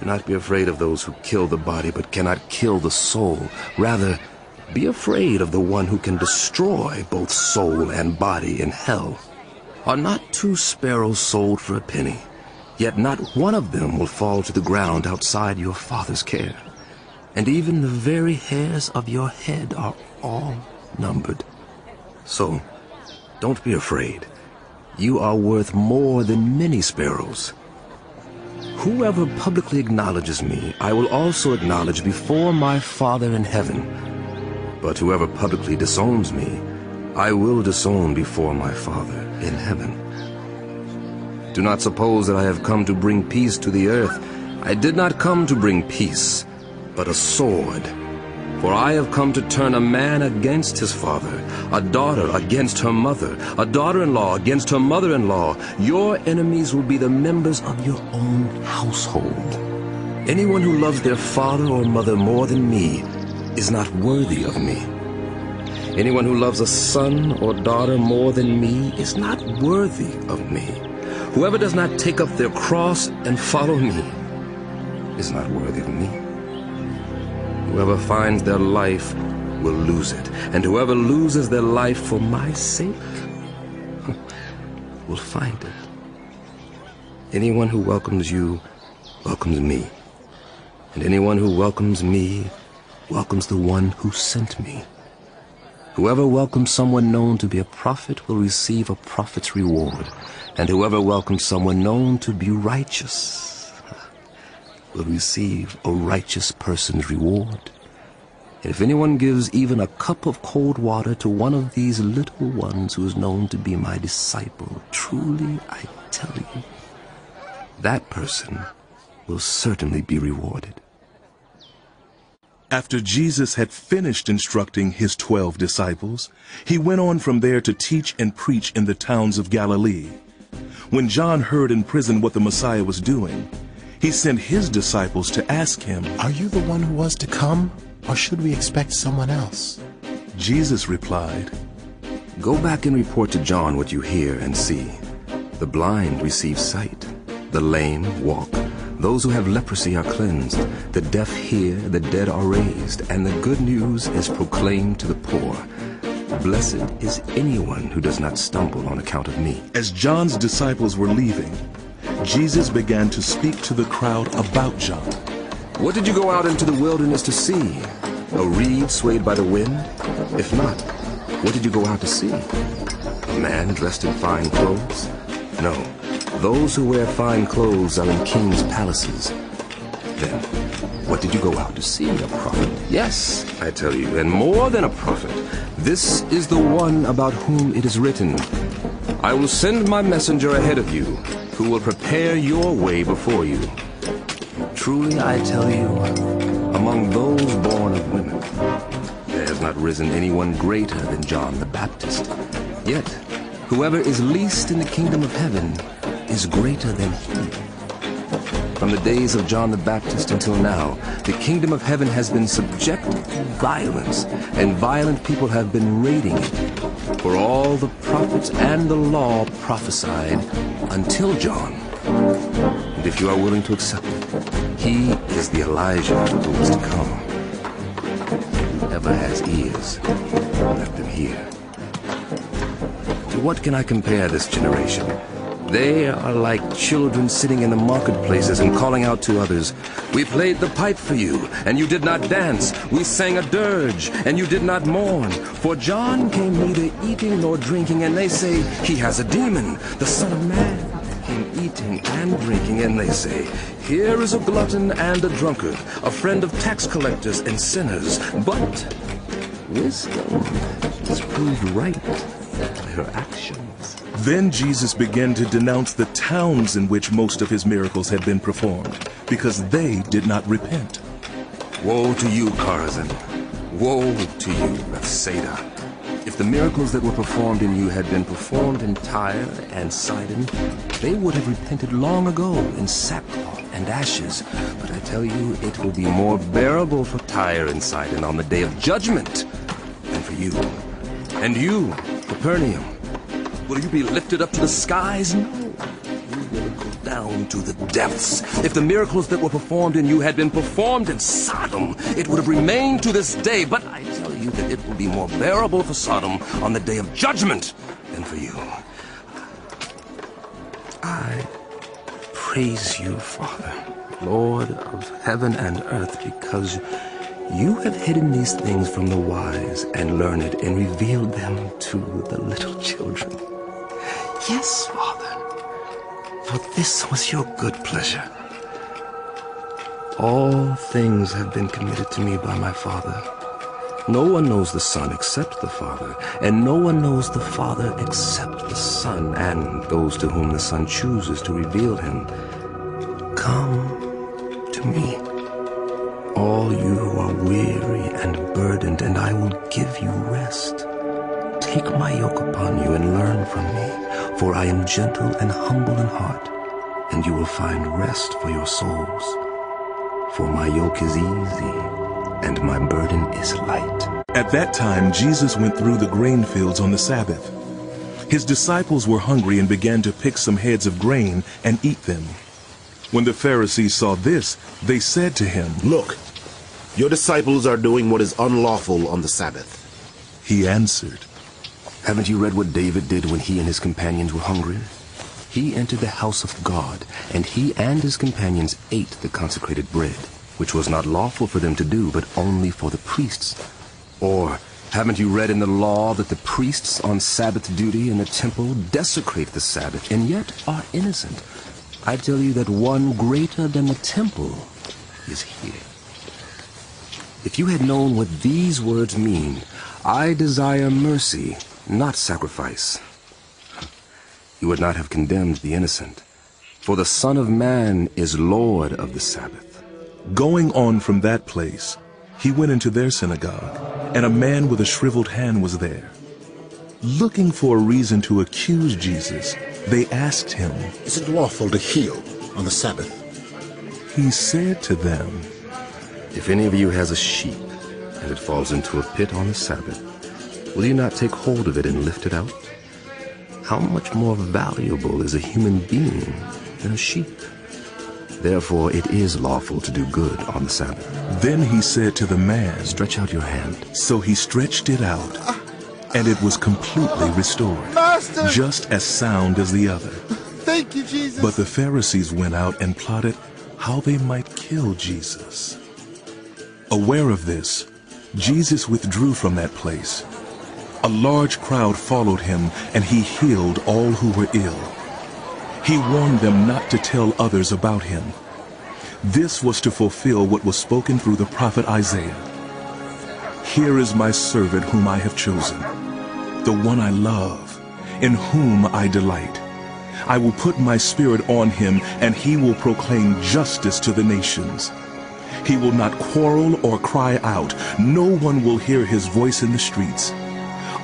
Do not be afraid of those who kill the body but cannot kill the soul. Rather, be afraid of the one who can destroy both soul and body in hell. Are not two sparrows sold for a penny? Yet not one of them will fall to the ground outside your Father's care. And even the very hairs of your head are all numbered. So, don't be afraid. You are worth more than many sparrows. Whoever publicly acknowledges me, I will also acknowledge before my Father in heaven. But whoever publicly disowns me, I will disown before my Father in heaven. Do not suppose that I have come to bring peace to the earth. I did not come to bring peace, but a sword. For I have come to turn a man against his father, a daughter against her mother, a daughter-in-law against her mother-in-law. Your enemies will be the members of your own household. Anyone who loves their father or mother more than me is not worthy of me. Anyone who loves a son or daughter more than me is not worthy of me. Whoever does not take up their cross and follow me is not worthy of me. Whoever finds their life will lose it, and whoever loses their life for my sake will find it. Anyone who welcomes you welcomes me, and anyone who welcomes me welcomes the one who sent me. Whoever welcomes someone known to be a prophet will receive a prophet's reward, and whoever welcomes someone known to be righteous will receive a righteous person's reward. If anyone gives even a cup of cold water to one of these little ones who is known to be my disciple, truly I tell you, that person will certainly be rewarded. After Jesus had finished instructing his twelve disciples, he went on from there to teach and preach in the towns of Galilee. When John heard in prison what the Messiah was doing, he sent his disciples to ask him, Are you the one who was to come, or should we expect someone else? Jesus replied, Go back and report to John what you hear and see. The blind receive sight, the lame walk, those who have leprosy are cleansed, the deaf hear, the dead are raised, and the good news is proclaimed to the poor. Blessed is anyone who does not stumble on account of me. As John's disciples were leaving, Jesus began to speak to the crowd about John. What did you go out into the wilderness to see? A reed swayed by the wind? If not, what did you go out to see? A man dressed in fine clothes? No, those who wear fine clothes are in kings' palaces. Then, what did you go out to see? A prophet? Yes, I tell you, and more than a prophet. This is the one about whom it is written, I will send my messenger ahead of you, who will prepare your way before you. Truly I tell you, among those born of women, there has has not risen anyone greater than John the Baptist. Yet, whoever is least in the kingdom of heaven is greater than he. From the days of John the Baptist until now, the kingdom of heaven has been subjected to violence, and violent people have been raiding it. For all the prophets and the law prophesied until John. And if you are willing to accept it, he is the Elijah who is to come. Whoever has ears, let them hear. To what can I compare this generation? They are like children sitting in the marketplaces and calling out to others, We played the pipe for you, and you did not dance. We sang a dirge, and you did not mourn. For John came neither eating nor drinking, and they say, He has a demon. The Son of Man came eating and drinking, and they say, Here is a glutton and a drunkard, a friend of tax collectors and sinners. But wisdom is proved right by her actions. Then Jesus began to denounce the towns in which most of his miracles had been performed, because they did not repent. Woe to you, Chorazin! Woe to you, Bethsaida! If the miracles that were performed in you had been performed in Tyre and Sidon, they would have repented long ago in sackcloth and ashes. But I tell you, it will be more bearable for Tyre and Sidon on the day of judgment than for you. And you, Capernaum, Will you be lifted up to the skies? No. You will go down to the depths. If the miracles that were performed in you had been performed in Sodom, it would have remained to this day. But I tell you that it will be more bearable for Sodom on the day of judgment than for you. I praise you, Father, Lord of heaven and earth, because you have hidden these things from the wise and learned and revealed them to the little children. Yes, Father, for this was your good pleasure. All things have been committed to me by my Father. No one knows the Son except the Father, and no one knows the Father except the Son, and those to whom the Son chooses to reveal him. Come to me, all you who are weary and burdened, and I will give you rest. Take my yoke upon you and learn from me, for I am gentle and humble in heart, and you will find rest for your souls. For my yoke is easy, and my burden is light. At that time, Jesus went through the grain fields on the Sabbath. His disciples were hungry and began to pick some heads of grain and eat them. When the Pharisees saw this, they said to him, Look, your disciples are doing what is unlawful on the Sabbath. He answered, Haven't you read what David did when he and his companions were hungry? He entered the house of God, and he and his companions ate the consecrated bread, which was not lawful for them to do, but only for the priests. Or haven't you read in the law that the priests on Sabbath duty in the temple desecrate the Sabbath, and yet are innocent? I tell you that one greater than the temple is here. If you had known what these words mean, I desire mercy, not sacrifice, you would not have condemned the innocent. For the Son of Man is Lord of the Sabbath. Going on from that place, he went into their synagogue, and a man with a shriveled hand was there. Looking for a reason to accuse Jesus, they asked him, Is it lawful to heal on the Sabbath? He said to them, If any of you has a sheep, and it falls into a pit on the Sabbath, will you not take hold of it and lift it out? How much more valuable is a human being than a sheep? Therefore it is lawful to do good on the Sabbath. Then he said to the man, Stretch out your hand. So he stretched it out, and it was completely restored, Master! just as sound as the other. Thank you, Jesus. But the Pharisees went out and plotted how they might kill Jesus. Aware of this, Jesus withdrew from that place. A large crowd followed him, and he healed all who were ill. He warned them not to tell others about him. This was to fulfill what was spoken through the prophet Isaiah. Here is my servant whom I have chosen, the one I love, in whom I delight. I will put my spirit on him, and he will proclaim justice to the nations. He will not quarrel or cry out. No one will hear his voice in the streets.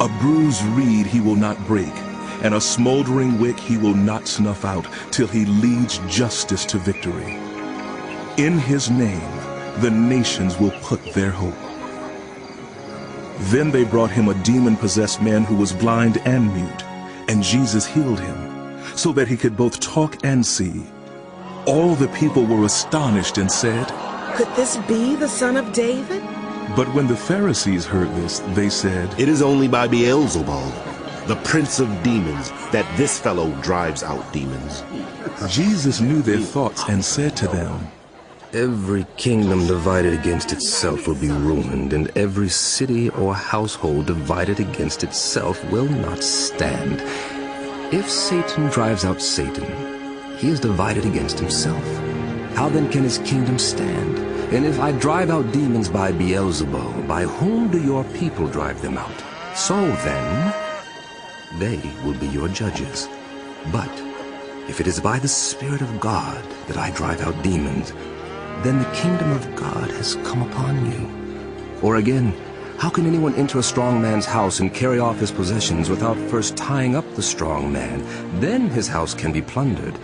A bruised reed he will not break, and a smoldering wick he will not snuff out, till he leads justice to victory. In his name the nations will put their hope. Then they brought him a demon-possessed man who was blind and mute, and Jesus healed him, so that he could both talk and see. All the people were astonished and said, Could this be the son of David? But when the Pharisees heard this, they said, It is only by Beelzebul, the prince of demons, that this fellow drives out demons. Jesus knew their thoughts and said to them, Every kingdom divided against itself will be ruined, and every city or household divided against itself will not stand. If Satan drives out Satan, he is divided against himself. How then can his kingdom stand? And if I drive out demons by Beelzebul, by whom do your people drive them out? So then, they will be your judges. But if it is by the Spirit of God that I drive out demons, then the kingdom of God has come upon you. Or again, how can anyone enter a strong man's house and carry off his possessions without first tying up the strong man? Then his house can be plundered.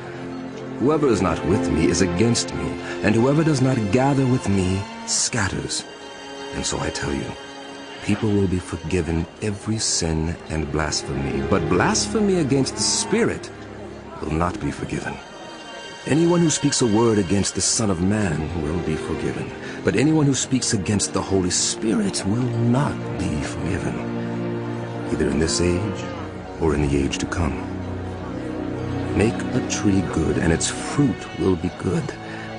Whoever is not with me is against me, and whoever does not gather with me scatters. And so I tell you, people will be forgiven every sin and blasphemy, but blasphemy against the Spirit will not be forgiven. Anyone who speaks a word against the Son of Man will be forgiven, but anyone who speaks against the Holy Spirit will not be forgiven, either in this age or in the age to come. Make a tree good, and its fruit will be good,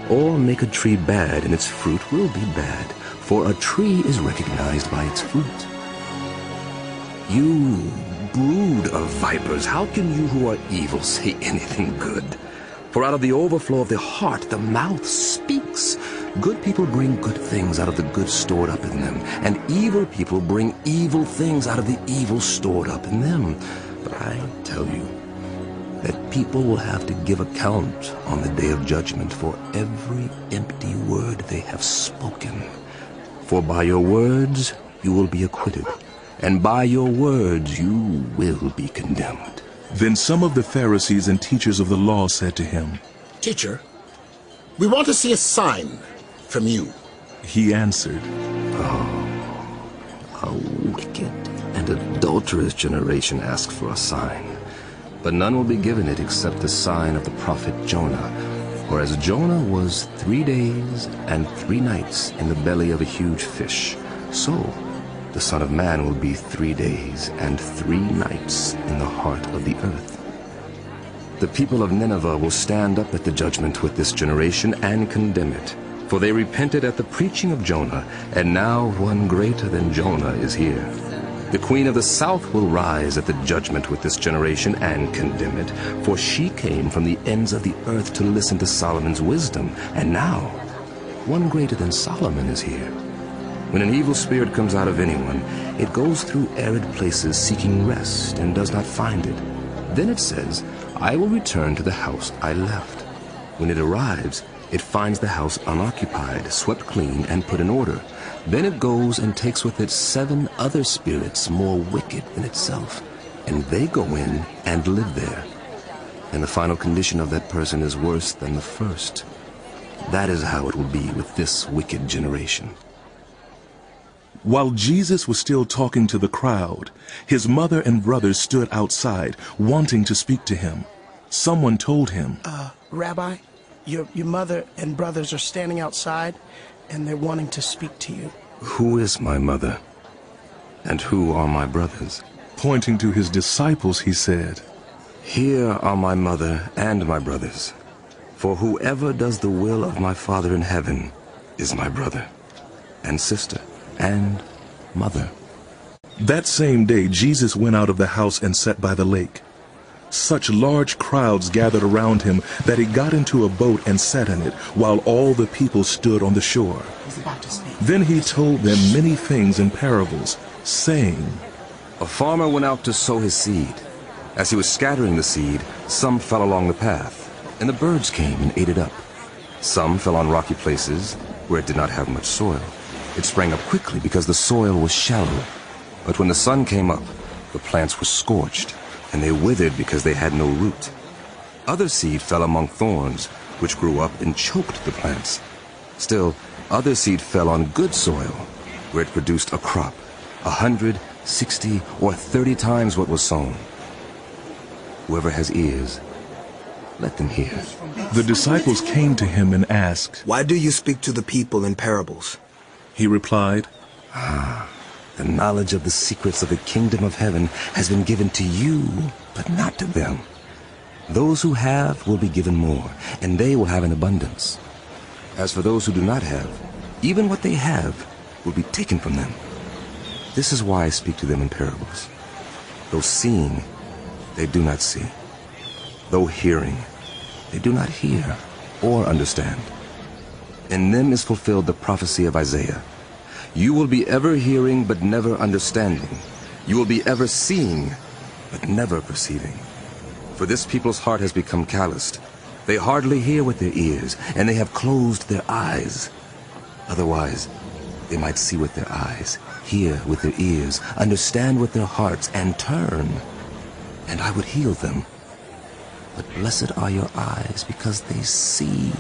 or make a tree bad, and its fruit will be bad, for a tree is recognized by its fruit. You brood of vipers, how can you who are evil say anything good? For out of the overflow of the heart, the mouth speaks. Good people bring good things out of the good stored up in them, and evil people bring evil things out of the evil stored up in them. But I tell you that people will have to give account on the day of judgment for every empty word they have spoken. For by your words you will be acquitted, and by your words you will be condemned. Then some of the Pharisees and teachers of the law said to him, Teacher, we want to see a sign from you. He answered, Oh, a wicked and adulterous generation asks for a sign. But none will be given it except the sign of the prophet Jonah. For as Jonah was three days and three nights in the belly of a huge fish, so the Son of Man will be three days and three nights in the heart of the earth. The people of Nineveh will stand up at the judgment with this generation and condemn it. For they repented at the preaching of Jonah, and now one greater than Jonah is here. The queen of the south will rise at the judgment with this generation and condemn it, for she came from the ends of the earth to listen to Solomon's wisdom, and now one greater than Solomon is here. When an evil spirit comes out of anyone, it goes through arid places seeking rest and does not find it. Then it says, I will return to the house I left. When it arrives, it finds the house unoccupied, swept clean, and put in order. Then it goes and takes with it seven other spirits more wicked than itself, and they go in and live there. And the final condition of that person is worse than the first. That is how it will be with this wicked generation. While Jesus was still talking to the crowd, his mother and brothers stood outside, wanting to speak to him. Someone told him, Uh, Rabbi, your, your mother and brothers are standing outside, and they're wanting to speak to you. Who is my mother? And who are my brothers? Pointing to his disciples, he said, Here are my mother and my brothers. For whoever does the will of my Father in heaven is my brother, and sister, and mother. That same day Jesus went out of the house and sat by the lake. Such large crowds gathered around him that he got into a boat and sat in it, while all the people stood on the shore. Then he told them many things in parables, saying, A farmer went out to sow his seed. As he was scattering the seed, some fell along the path, and the birds came and ate it up. Some fell on rocky places, where it did not have much soil. It sprang up quickly because the soil was shallow. But when the sun came up, the plants were scorched, and they withered because they had no root. Other seed fell among thorns, which grew up and choked the plants. Still, other seed fell on good soil, where it produced a crop, a hundred, sixty, or thirty times what was sown. Whoever has ears, let them hear. The disciples came to him and asked, Why do you speak to the people in parables? He replied, Ah, the knowledge of the secrets of the kingdom of heaven has been given to you, but not to them. Those who have will be given more, and they will have an abundance. As for those who do not have, even what they have will be taken from them. This is why I speak to them in parables. Though seeing, they do not see. Though hearing, they do not hear or understand. In them is fulfilled the prophecy of Isaiah. You will be ever hearing but never understanding. You will be ever seeing but never perceiving. For this people's heart has become calloused. They hardly hear with their ears, and they have closed their eyes. Otherwise, they might see with their eyes, hear with their ears, understand with their hearts, and turn, and I would heal them. But blessed are your eyes because they see,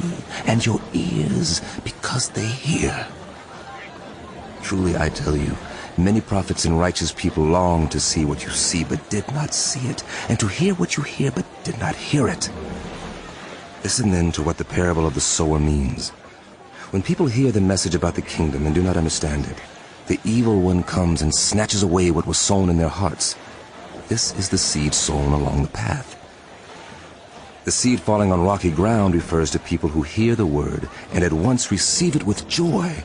and your ears because they hear. Truly I tell you, many prophets and righteous people long to see what you see but did not see it, and to hear what you hear but did not hear it. Listen then to what the parable of the sower means. When people hear the message about the kingdom and do not understand it, the evil one comes and snatches away what was sown in their hearts. This is the seed sown along the path. The seed falling on rocky ground refers to people who hear the word and at once receive it with joy.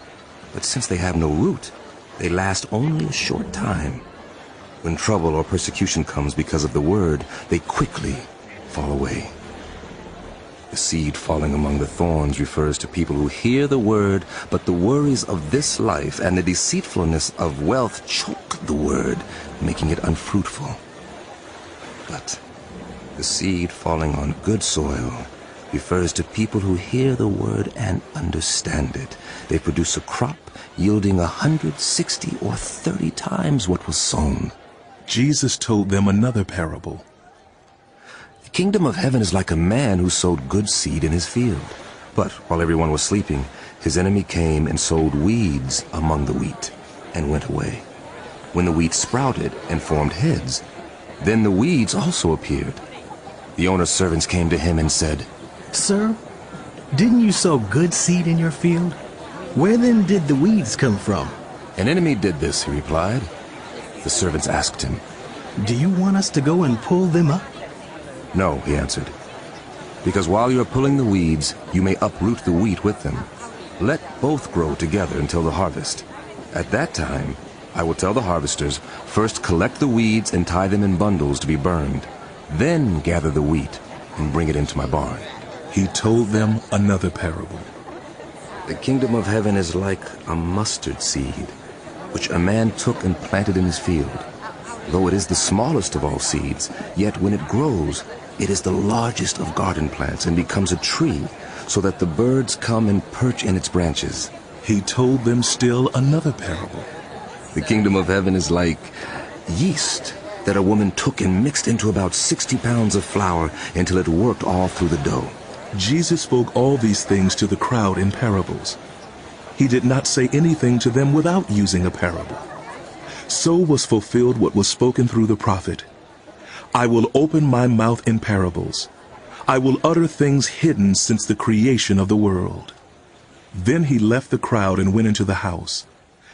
But since they have no root, they last only a short time. When trouble or persecution comes because of the word, they quickly fall away. The seed falling among the thorns refers to people who hear the word, but the worries of this life and the deceitfulness of wealth choke the word, making it unfruitful. But the seed falling on good soil refers to people who hear the word and understand it. They produce a crop yielding a hundred, sixty, or thirty times what was sown. Jesus told them another parable. The kingdom of heaven is like a man who sowed good seed in his field. But while everyone was sleeping, his enemy came and sowed weeds among the wheat and went away. When the wheat sprouted and formed heads, then the weeds also appeared. The owner's servants came to him and said, Sir, didn't you sow good seed in your field? Where then did the weeds come from? An enemy did this, he replied. The servants asked him, Do you want us to go and pull them up? No, he answered. Because while you are pulling the weeds, you may uproot the wheat with them. Let both grow together until the harvest. At that time, I will tell the harvesters, first collect the weeds and tie them in bundles to be burned. Then gather the wheat and bring it into my barn. He told them another parable. The kingdom of heaven is like a mustard seed, which a man took and planted in his field. Though it is the smallest of all seeds, yet when it grows, it is the largest of garden plants and becomes a tree, so that the birds come and perch in its branches. He told them still another parable. The kingdom of heaven is like yeast that a woman took and mixed into about 60 pounds of flour until it worked all through the dough. Jesus spoke all these things to the crowd in parables. He did not say anything to them without using a parable. So was fulfilled what was spoken through the prophet. I will open my mouth in parables. I will utter things hidden since the creation of the world. Then he left the crowd and went into the house.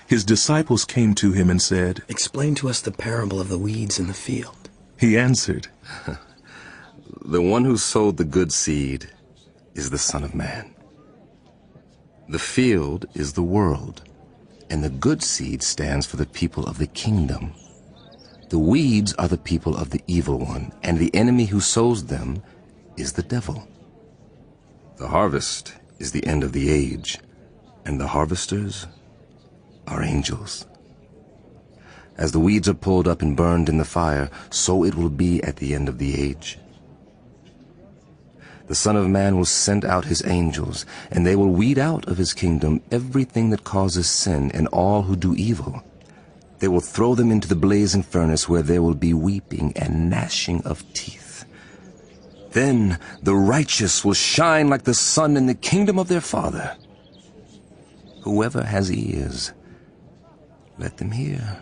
His disciples came to him and said, Explain to us the parable of the weeds in the field. He answered, The one who sowed the good seed is the Son of Man. The field is the world, and the good seed stands for the people of the kingdom. The weeds are the people of the evil one, and the enemy who sows them is the devil. The harvest is the end of the age, and the harvesters are angels. As the weeds are pulled up and burned in the fire, so it will be at the end of the age. The Son of Man will send out his angels, and they will weed out of his kingdom everything that causes sin and all who do evil. They will throw them into the blazing furnace where there will be weeping and gnashing of teeth. Then the righteous will shine like the sun in the kingdom of their Father. Whoever has ears, let them hear.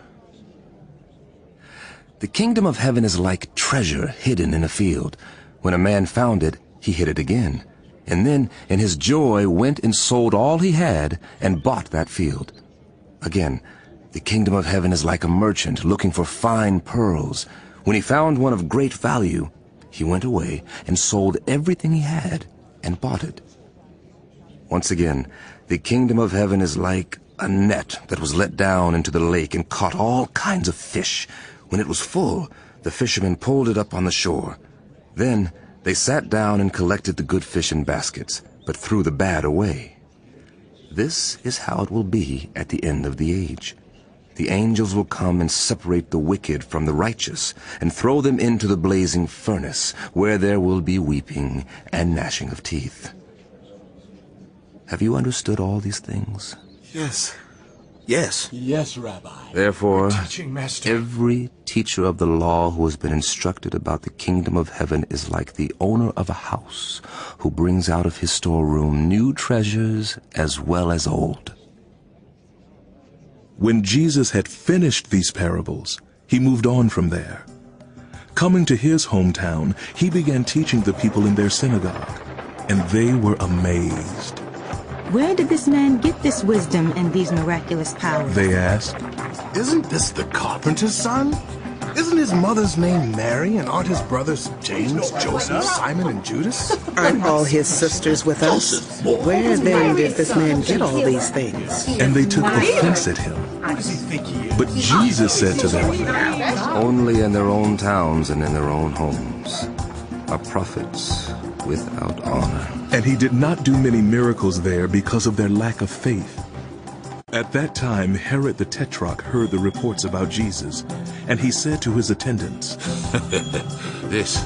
The kingdom of heaven is like treasure hidden in a field. When a man found it, he hid it again, and then in his joy went and sold all he had and bought that field. Again, the kingdom of heaven is like a merchant looking for fine pearls. When he found one of great value, he went away and sold everything he had and bought it. Once again, the kingdom of heaven is like a net that was let down into the lake and caught all kinds of fish. When it was full, the fishermen pulled it up on the shore. Then they sat down and collected the good fish in baskets, but threw the bad away. This is how it will be at the end of the age. The angels will come and separate the wicked from the righteous, and throw them into the blazing furnace, where there will be weeping and gnashing of teeth. Have you understood all these things? Yes. Yes. Yes, Rabbi. Therefore, Teaching master. every teacher of the law who has been instructed about the kingdom of heaven is like the owner of a house who brings out of his storeroom new treasures as well as old. When Jesus had finished these parables, he moved on from there. Coming to his hometown, he began teaching the people in their synagogue, and they were amazed. Where did this man get this wisdom and these miraculous powers? They asked, Isn't this the carpenter's son? Isn't his mother's name Mary, and aren't his brothers James, Joseph, Simon, and Judas? Aren't all his sisters with us? Where then did this man get all these things? and they took offense at him. But Jesus said to them, Only in their own towns and in their own homes are prophets without honor. And he did not do many miracles there because of their lack of faith. At that time, Herod the Tetrarch heard the reports about Jesus, and he said to his attendants, This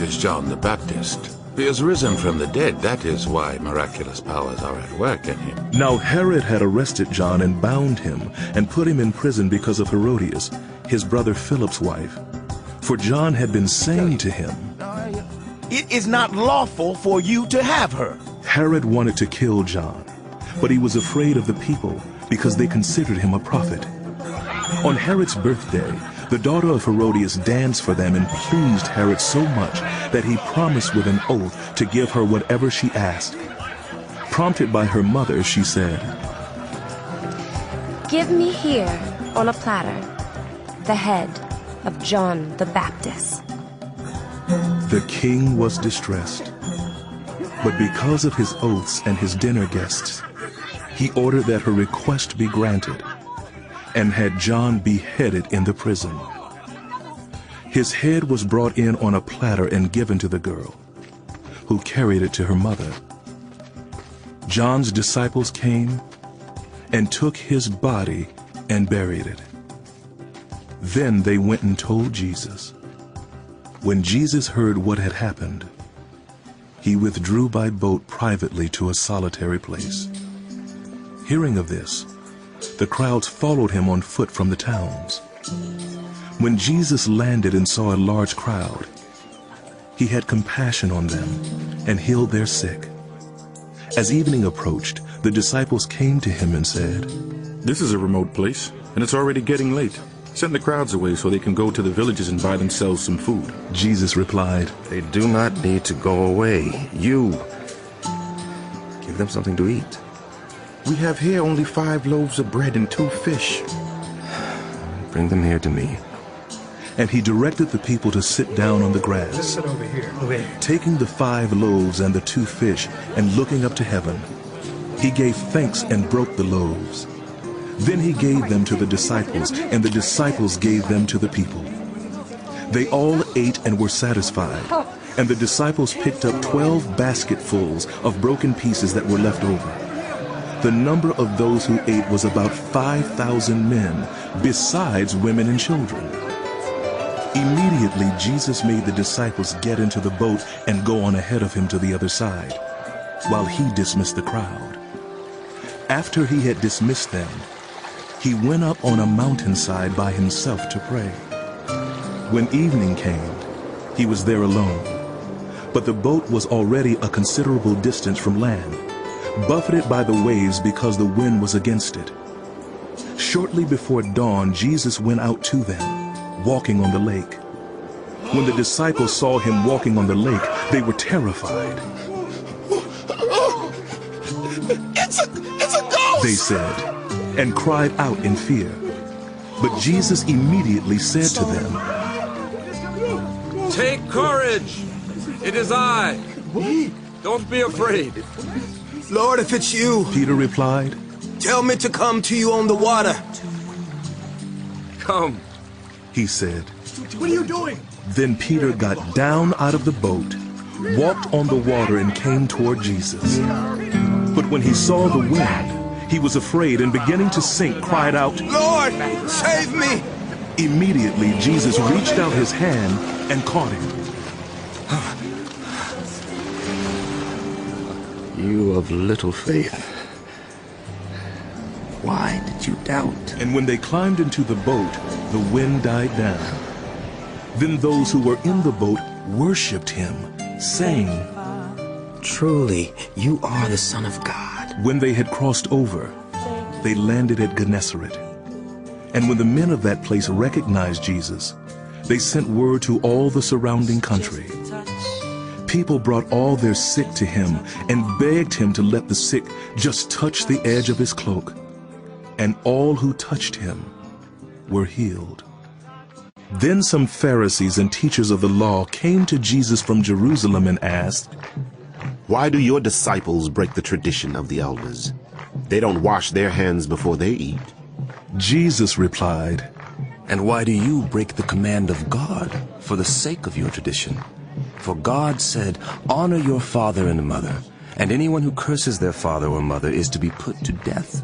is John the Baptist. He is risen from the dead. That is why miraculous powers are at work in him. Now Herod had arrested John and bound him and put him in prison because of Herodias, his brother Philip's wife. For John had been saying to him, It is not lawful for you to have her. Herod wanted to kill John, but he was afraid of the people because they considered him a prophet. On Herod's birthday, the daughter of Herodias danced for them and pleased Herod so much that he promised with an oath to give her whatever she asked. Prompted by her mother, she said, Give me here, on a platter, the head of John the Baptist. The king was distressed. But because of his oaths and his dinner guests, he ordered that her request be granted and had John beheaded in the prison. His head was brought in on a platter and given to the girl, who carried it to her mother. John's disciples came and took his body and buried it. Then they went and told Jesus. When Jesus heard what had happened, he withdrew by boat privately to a solitary place. Hearing of this, the crowds followed him on foot from the towns. When Jesus landed and saw a large crowd, he had compassion on them and healed their sick. As evening approached, the disciples came to him and said, This is a remote place, and it's already getting late. Send the crowds away so they can go to the villages and buy themselves some food. Jesus replied, They do not need to go away. You give them something to eat. We have here only five loaves of bread and two fish. Bring them here to me. And he directed the people to sit down on the grass. over here. Over here. Taking the five loaves and the two fish and looking up to heaven, he gave thanks and broke the loaves. Then he gave them to the disciples, and the disciples gave them to the people. They all ate and were satisfied, and the disciples picked up twelve basketfuls of broken pieces that were left over. The number of those who ate was about 5,000 men, besides women and children. Immediately, Jesus made the disciples get into the boat and go on ahead of him to the other side, while he dismissed the crowd. After he had dismissed them, he went up on a mountainside by himself to pray. When evening came, he was there alone. But the boat was already a considerable distance from land, buffeted by the waves because the wind was against it. Shortly before dawn, Jesus went out to them, walking on the lake. When the disciples saw him walking on the lake, they were terrified. It's a, it's a ghost! They said, and cried out in fear. But Jesus immediately said to them, Take courage! It is I! Don't be afraid. Lord, if it's you, Peter replied, tell me to come to you on the water. Come. He said. What are you doing? Then Peter got down out of the boat, walked on the water, and came toward Jesus. But when he saw the wind, he was afraid and beginning to sink, cried out, Lord, save me! Immediately Jesus reached out his hand and caught him. You of little faith. Why did you doubt? And when they climbed into the boat, the wind died down. Then those who were in the boat worshipped him, saying, Truly, you are the Son of God. When they had crossed over, they landed at Gennesaret. And when the men of that place recognized Jesus, they sent word to all the surrounding country. People brought all their sick to him and begged him to let the sick just touch the edge of his cloak. And all who touched him were healed. Then some Pharisees and teachers of the law came to Jesus from Jerusalem and asked, Why do your disciples break the tradition of the elders? They don't wash their hands before they eat. Jesus replied, And why do you break the command of God for the sake of your tradition? For God said, Honor your father and mother, and anyone who curses their father or mother is to be put to death.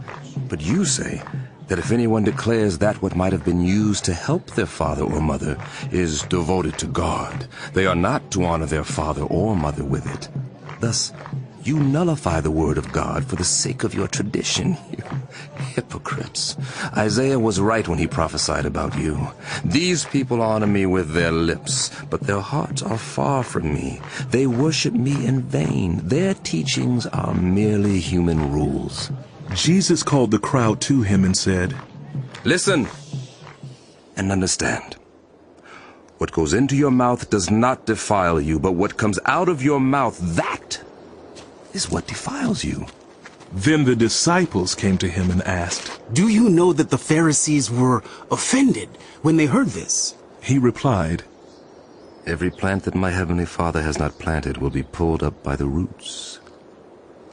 But you say that if anyone declares that what might have been used to help their father or mother is devoted to God, they are not to honor their father or mother with it. Thus, you nullify the word of God for the sake of your tradition, you hypocrites. Isaiah was right when he prophesied about you. These people honor me with their lips, but their hearts are far from me. They worship me in vain. Their teachings are merely human rules. Jesus called the crowd to him and said, Listen and understand. What goes into your mouth does not defile you, but what comes out of your mouth, that is what defiles you. Then the disciples came to him and asked, Do you know that the Pharisees were offended when they heard this? He replied, Every plant that my heavenly Father has not planted will be pulled up by the roots.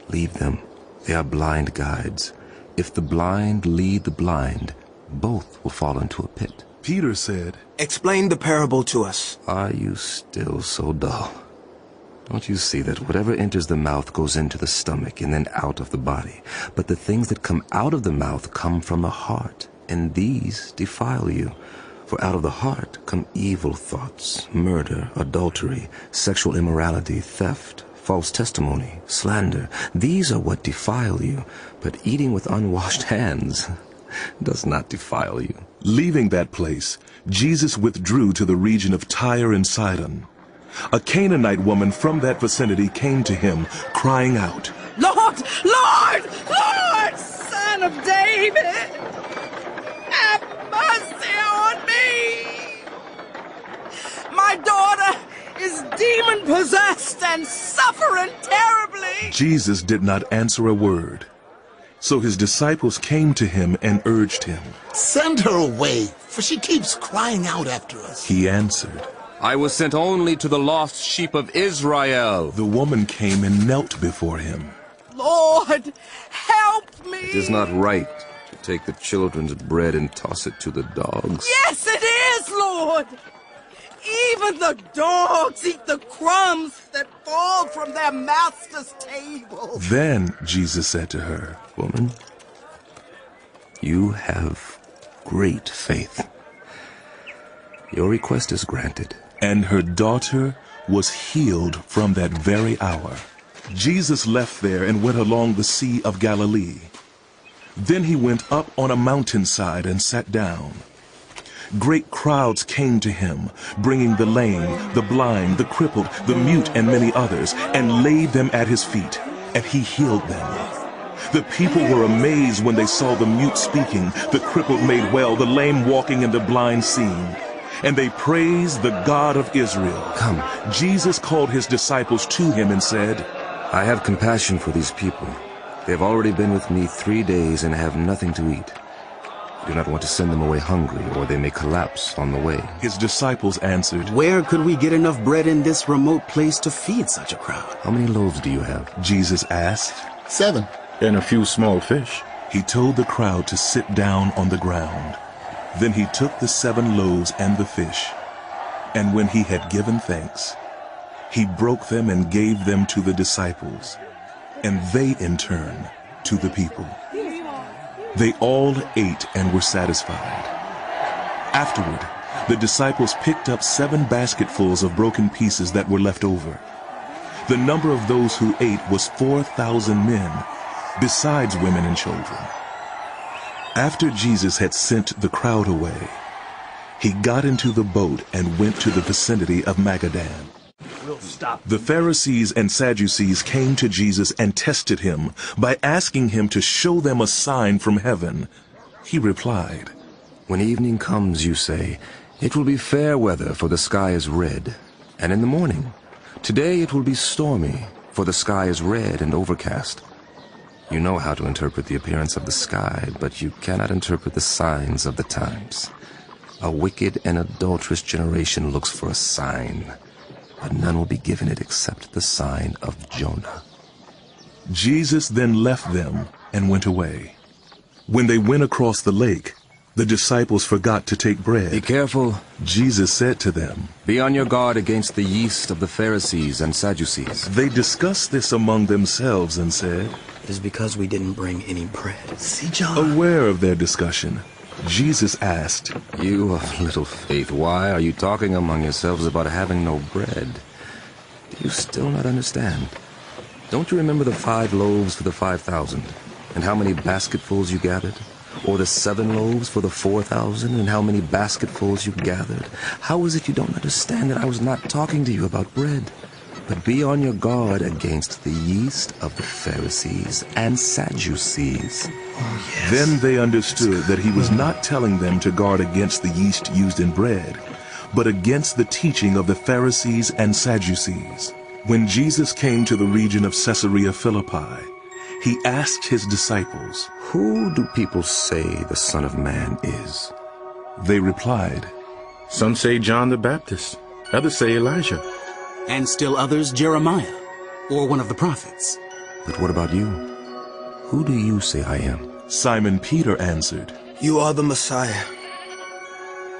Leave them. They are blind guides. If the blind lead the blind, both will fall into a pit. Peter said, Explain the parable to us. Are you still so dull? Don't you see that whatever enters the mouth goes into the stomach and then out of the body? But the things that come out of the mouth come from the heart, and these defile you. For out of the heart come evil thoughts, murder, adultery, sexual immorality, theft, false testimony, slander. These are what defile you, but eating with unwashed hands does not defile you. Leaving that place, Jesus withdrew to the region of Tyre and Sidon. A Canaanite woman from that vicinity came to him, crying out, Lord, Lord, Lord, son of David, have mercy on me. My daughter is demon possessed and suffering terribly. Jesus did not answer a word. So his disciples came to him and urged him. Send her away, for she keeps crying out after us. He answered, I was sent only to the lost sheep of Israel. The woman came and knelt before him. Lord, help me. It is not right to take the children's bread and toss it to the dogs. Yes, it is, Lord. Even the dogs eat the crumbs that fall from their master's table. Then Jesus said to her, Woman, you have great faith. Your request is granted. And her daughter was healed from that very hour. Jesus left there and went along the Sea of Galilee. Then he went up on a mountainside and sat down. Great crowds came to him, bringing the lame, the blind, the crippled, the mute, and many others, and laid them at his feet, and he healed them. The people were amazed when they saw the mute speaking, the crippled made well, the lame walking, and the blind seeing. And they praised the God of Israel. Come. Jesus called his disciples to him and said, I have compassion for these people. They have already been with me three days and have nothing to eat. I do not want to send them away hungry, or they may collapse on the way. His disciples answered, Where could we get enough bread in this remote place to feed such a crowd? How many loaves do you have? Jesus asked. Seven. And a few small fish. He told the crowd to sit down on the ground. Then he took the seven loaves and the fish, and when he had given thanks, he broke them and gave them to the disciples, and they in turn to the people. They all ate and were satisfied. Afterward, the disciples picked up seven basketfuls of broken pieces that were left over. The number of those who ate was 4,000 men, besides women and children. After Jesus had sent the crowd away, he got into the boat and went to the vicinity of Magadan. We'll The Pharisees and Sadducees came to Jesus and tested him by asking him to show them a sign from heaven. He replied, When evening comes, you say, It will be fair weather, for the sky is red. And in the morning, Today it will be stormy, for the sky is red and overcast. You know how to interpret the appearance of the sky, but you cannot interpret the signs of the times. A wicked and adulterous generation looks for a sign, but none will be given it except the sign of Jonah. Jesus then left them and went away. When they went across the lake, the disciples forgot to take bread. Be careful. Jesus said to them, Be on your guard against the yeast of the Pharisees and Sadducees. They discussed this among themselves and said, It is because we didn't bring any bread. See, John? Aware of their discussion, Jesus asked, You of little faith, why are you talking among yourselves about having no bread? Do you still not understand? Don't you remember the five loaves for the five thousand, and how many basketfuls you gathered? Or the seven loaves for the four thousand, and how many basketfuls you gathered? How is it you don't understand that I was not talking to you about bread? But be on your guard against the yeast of the Pharisees and Sadducees. Oh, yes. Then they understood that he was not telling them to guard against the yeast used in bread, but against the teaching of the Pharisees and Sadducees. When Jesus came to the region of Caesarea Philippi, he asked his disciples, Who do people say the Son of Man is? They replied, Some say John the Baptist, others say Elijah. And still others Jeremiah, or one of the prophets. But what about you? Who do you say I am? Simon Peter answered, You are the Messiah,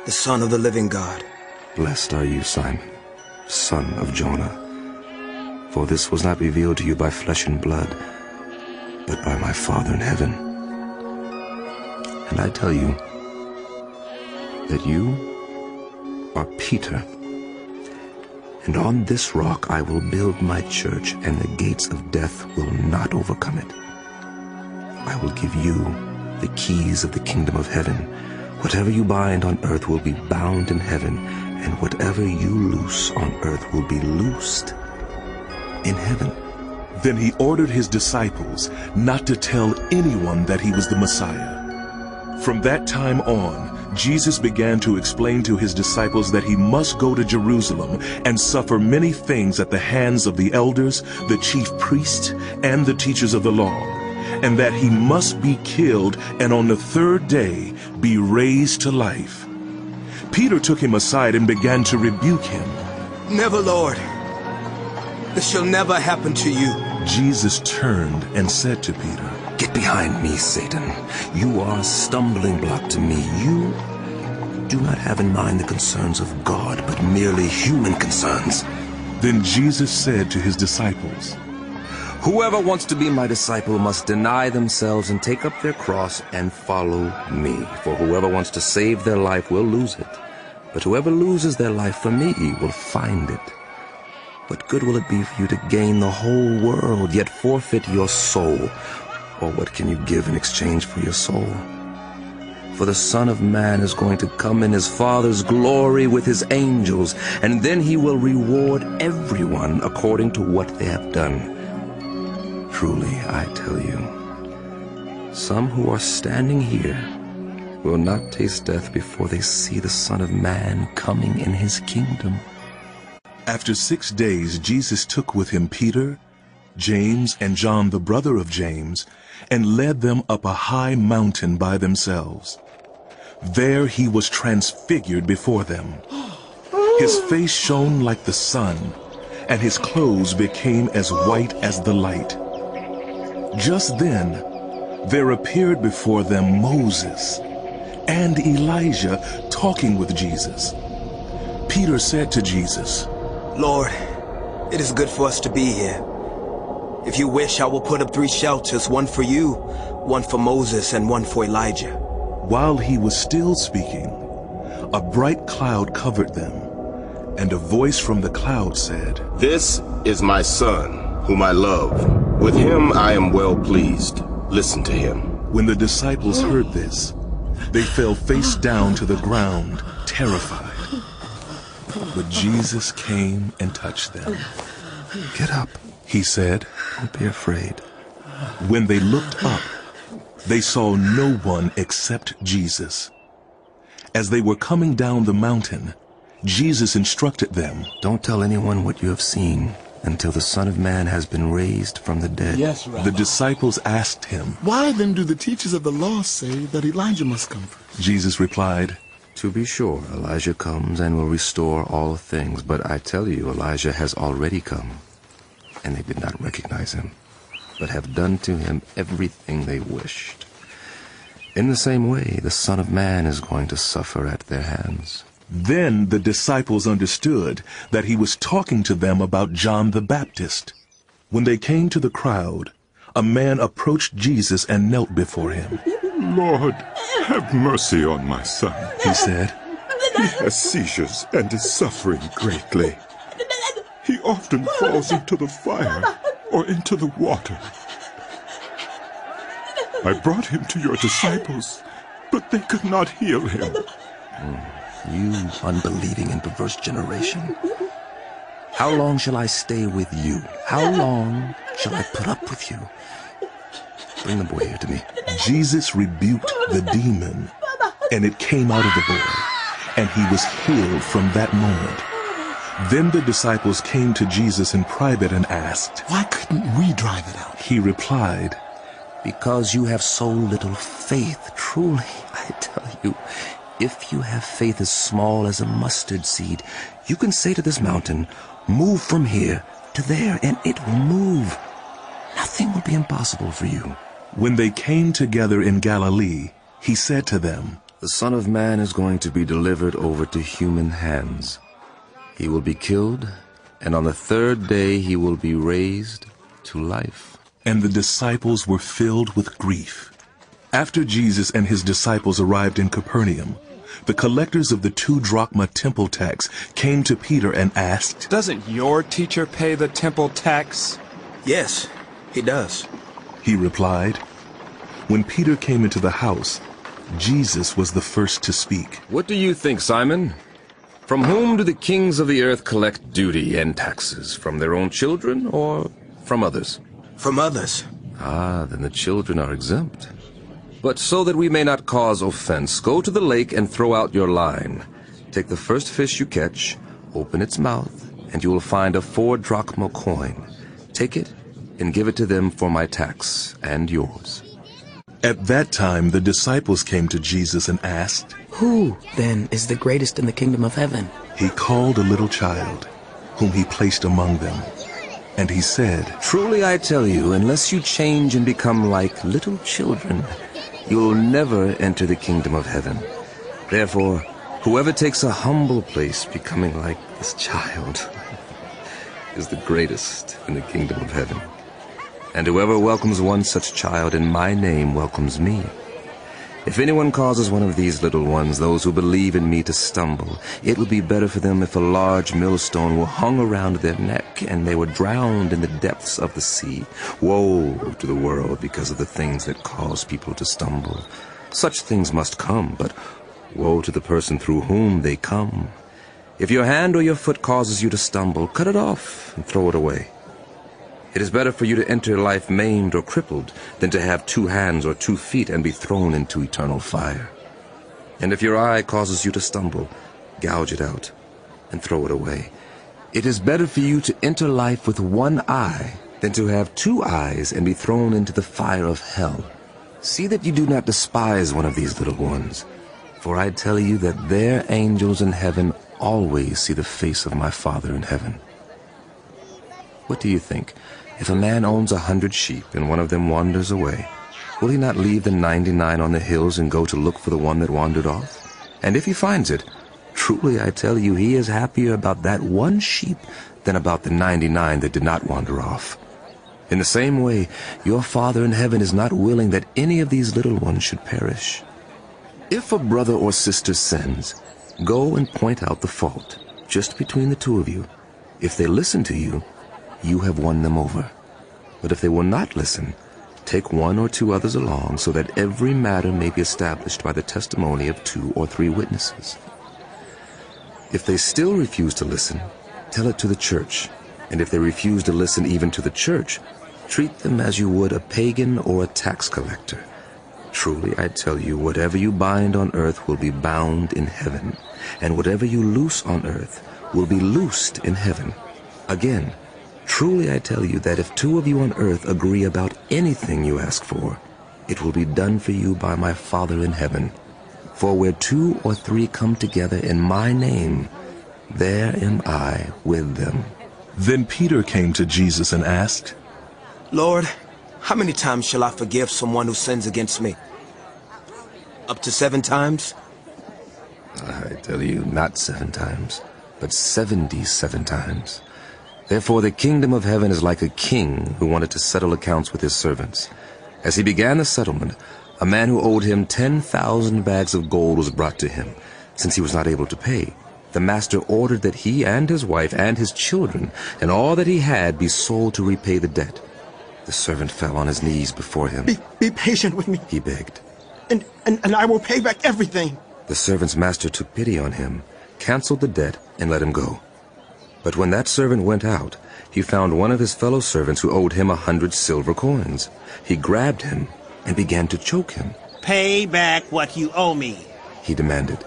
the Son of the living God. Blessed are you, Simon, son of Jonah. For this was not revealed to you by flesh and blood, but by my Father in heaven. And I tell you that you are Peter, and on this rock I will build my church, and the gates of death will not overcome it. I will give you the keys of the kingdom of heaven. Whatever you bind on earth will be bound in heaven, and whatever you loose on earth will be loosed in heaven. Then he ordered his disciples not to tell anyone that he was the Messiah. From that time on, Jesus began to explain to his disciples that he must go to Jerusalem and suffer many things at the hands of the elders, the chief priests, and the teachers of the law, and that he must be killed and on the third day be raised to life. Peter took him aside and began to rebuke him. Never, Lord. This shall never happen to you. Jesus turned and said to Peter, Get behind me, Satan. You are a stumbling block to me. You do not have in mind the concerns of God, but merely human concerns. Then Jesus said to his disciples, Whoever wants to be my disciple must deny themselves and take up their cross and follow me. For whoever wants to save their life will lose it. But whoever loses their life for me will find it. What good will it be for you to gain the whole world, yet forfeit your soul? Or what can you give in exchange for your soul? For the Son of Man is going to come in his Father's glory with his angels, and then he will reward everyone according to what they have done. Truly, I tell you, some who are standing here will not taste death before they see the Son of Man coming in his kingdom. After six days, Jesus took with him Peter, James, and John the brother of James, and led them up a high mountain by themselves. There he was transfigured before them. His face shone like the sun, and his clothes became as white as the light. Just then, there appeared before them Moses and Elijah talking with Jesus. Peter said to Jesus, Lord, it is good for us to be here. If you wish, I will put up three shelters, one for you, one for Moses, and one for Elijah. While he was still speaking, a bright cloud covered them, and a voice from the cloud said, This is my son, whom I love. With him I am well pleased. Listen to him. When the disciples heard this, they fell face down to the ground, terrified. But Jesus came and touched them. Get up, he said. Don't be afraid. When they looked up, they saw no one except Jesus. As they were coming down the mountain, Jesus instructed them, Don't tell anyone what you have seen until the Son of Man has been raised from the dead. Yes, Rabbi. The disciples asked him, Why then do the teachers of the law say that Elijah must come first? Jesus replied, To be sure, Elijah comes and will restore all things, but I tell you, Elijah has already come, and they did not recognize him, but have done to him everything they wished. In the same way, the Son of Man is going to suffer at their hands. Then the disciples understood that he was talking to them about John the Baptist. When they came to the crowd, a man approached Jesus and knelt before him. Lord, have mercy on my son, he said. He has seizures and is suffering greatly. He often falls into the fire or into the water. I brought him to your disciples, but they could not heal him. Hmm, you unbelieving and perverse generation. How long shall I stay with you? How long shall I put up with you? Bring the boy here to me. Jesus rebuked the demon, and it came out of the boy, and he was healed from that moment. Then the disciples came to Jesus in private and asked, Why couldn't we drive it out? He replied, Because you have so little faith. Truly, I tell you, if you have faith as small as a mustard seed, you can say to this mountain, Move from here to there, and it will move. Nothing will be impossible for you. When they came together in Galilee, he said to them, The Son of Man is going to be delivered over to human hands. He will be killed, and on the third day he will be raised to life. And the disciples were filled with grief. After Jesus and his disciples arrived in Capernaum, the collectors of the two drachma temple tax came to Peter and asked, Doesn't your teacher pay the temple tax? Yes, he does. He replied. When Peter came into the house, Jesus was the first to speak. What do you think, Simon? From whom do the kings of the earth collect duty and taxes? From their own children or from others? From others. Ah, then the children are exempt. But so that we may not cause offense, go to the lake and throw out your line. Take the first fish you catch, open its mouth, and you will find a four drachma coin. Take it and give it to them for my tax and yours. At that time the disciples came to Jesus and asked, Who, then, is the greatest in the kingdom of heaven? He called a little child, whom he placed among them. And he said, Truly I tell you, unless you change and become like little children, you will never enter the kingdom of heaven. Therefore, whoever takes a humble place becoming like this child is the greatest in the kingdom of heaven. And whoever welcomes one such child in my name welcomes me. If anyone causes one of these little ones, those who believe in me, to stumble, it would be better for them if a large millstone were hung around their neck and they were drowned in the depths of the sea. Woe to the world because of the things that cause people to stumble. Such things must come, but woe to the person through whom they come. If your hand or your foot causes you to stumble, cut it off and throw it away. It is better for you to enter life maimed or crippled than to have two hands or two feet and be thrown into eternal fire. And if your eye causes you to stumble, gouge it out and throw it away. It is better for you to enter life with one eye than to have two eyes and be thrown into the fire of hell. See that you do not despise one of these little ones, for I tell you that their angels in heaven always see the face of my Father in heaven. What do you think? If a man owns a hundred sheep and one of them wanders away, will he not leave the ninety-nine on the hills and go to look for the one that wandered off? And if he finds it, truly I tell you, he is happier about that one sheep than about the ninety-nine that did not wander off. In the same way, your Father in heaven is not willing that any of these little ones should perish. If a brother or sister sins, go and point out the fault, just between the two of you. If they listen to you, you have won them over. But if they will not listen, take one or two others along so that every matter may be established by the testimony of two or three witnesses. If they still refuse to listen, tell it to the church. And if they refuse to listen even to the church, treat them as you would a pagan or a tax collector. Truly, I tell you, whatever you bind on earth will be bound in heaven, and whatever you loose on earth will be loosed in heaven. Again, truly I tell you that if two of you on earth agree about anything you ask for, it will be done for you by my Father in heaven. For where two or three come together in my name, there am I with them. Then Peter came to Jesus and asked, Lord, how many times shall I forgive someone who sins against me? Up to seven times? I tell you, not seven times, but seventy-seven times. Therefore the kingdom of heaven is like a king who wanted to settle accounts with his servants. As he began the settlement, a man who owed him ten thousand bags of gold was brought to him. Since he was not able to pay, the master ordered that he and his wife and his children and all that he had be sold to repay the debt. The servant fell on his knees before him. Be, be patient with me, He begged. and, and, and I will pay back everything. The servant's master took pity on him, canceled the debt, and let him go. But when that servant went out, he found one of his fellow servants who owed him a hundred silver coins. He grabbed him and began to choke him. Pay back what you owe me. He demanded.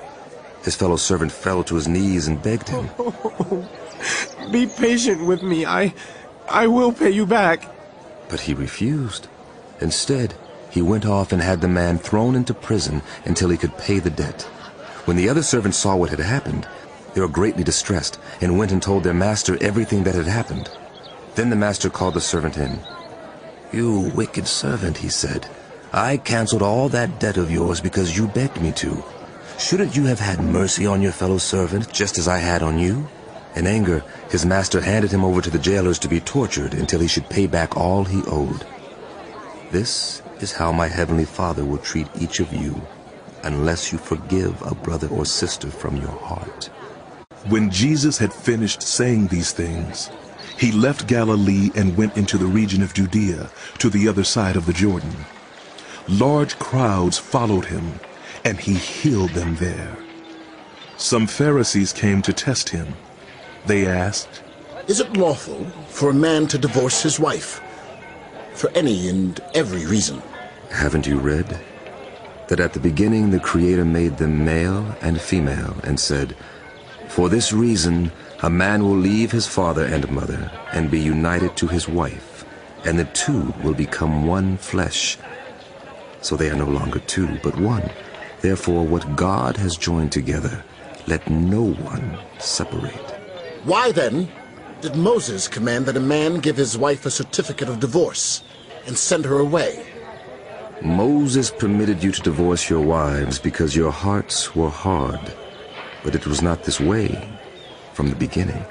His fellow servant fell to his knees and begged him. Be patient with me. I I will pay you back. But he refused. Instead, he went off and had the man thrown into prison until he could pay the debt. When the other servants saw what had happened, they were greatly distressed and went and told their master everything that had happened. Then the master called the servant in. You wicked servant, he said. I canceled all that debt of yours because you begged me to. Shouldn't you have had mercy on your fellow servant just as I had on you? In anger, his master handed him over to the jailers to be tortured until he should pay back all he owed. This is how my heavenly Father will treat each of you unless you forgive a brother or sister from your heart. When Jesus had finished saying these things, he left Galilee and went into the region of Judea to the other side of the Jordan. Large crowds followed him, and he healed them there. Some Pharisees came to test him. They asked, Is it lawful for a man to divorce his wife? For any and every reason. Haven't you read? That at the beginning the Creator made them male and female and said, For this reason a man will leave his father and mother and be united to his wife, and the two will become one flesh. So they are no longer two, but one. Therefore what God has joined together, let no one separate. Why then did Moses command that a man give his wife a certificate of divorce and send her away? Moses permitted you to divorce your wives because your hearts were hard. But it was not this way from the beginning.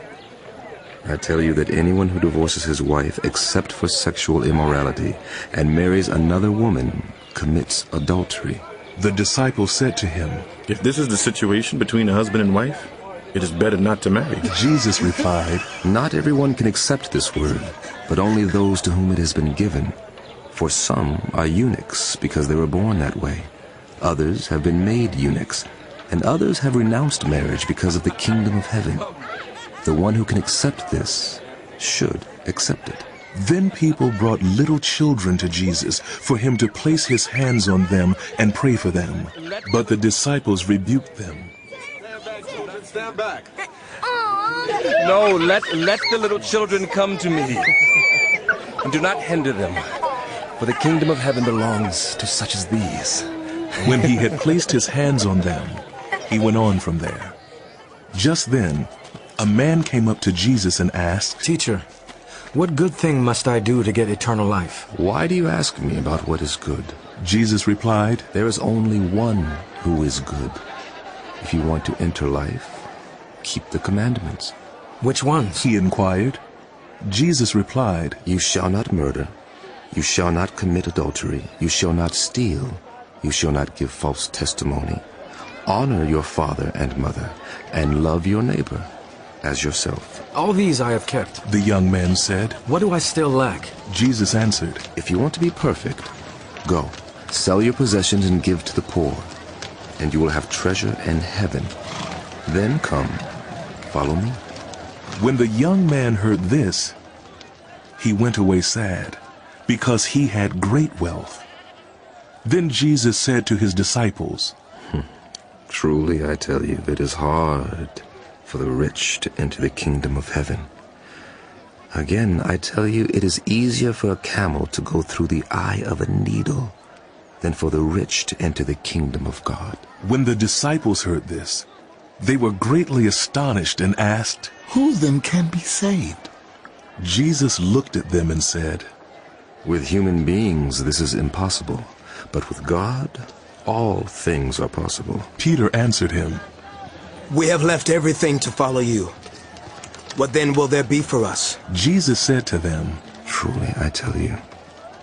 I tell you that anyone who divorces his wife except for sexual immorality and marries another woman commits adultery. The disciples said to him, If this is the situation between a husband and wife, it is better not to marry. Jesus replied, Not everyone can accept this word, but only those to whom it has been given. For some are eunuchs because they were born that way. Others have been made eunuchs, and others have renounced marriage because of the kingdom of heaven. The one who can accept this should accept it. Then people brought little children to Jesus for him to place his hands on them and pray for them. But the disciples rebuked them. Stand back. No, let, let the little children come to me. And do not hinder them, for the kingdom of heaven belongs to such as these. When he had placed his hands on them, he went on from there. Just then, a man came up to Jesus and asked, Teacher, what good thing must I do to get eternal life? Why do you ask me about what is good? Jesus replied, There is only one who is good. If you want to enter life, keep the commandments. Which ones? He inquired. Jesus replied, You shall not murder. You shall not commit adultery. You shall not steal. You shall not give false testimony. Honor your father and mother, and love your neighbor as yourself. All these I have kept. The young man said, What do I still lack? Jesus answered, If you want to be perfect, go, sell your possessions and give to the poor, and you will have treasure in heaven. Then come, follow me. When the young man heard this, he went away sad, because he had great wealth. Then Jesus said to his disciples, Truly I tell you, it is hard for the rich to enter the kingdom of heaven. Again, I tell you, it is easier for a camel to go through the eye of a needle than for the rich to enter the kingdom of God. When the disciples heard this, they were greatly astonished and asked, Who then can be saved? Jesus looked at them and said, With human beings this is impossible, but with God all things are possible. Peter answered him, We have left everything to follow you. What then will there be for us? Jesus said to them, Truly I tell you,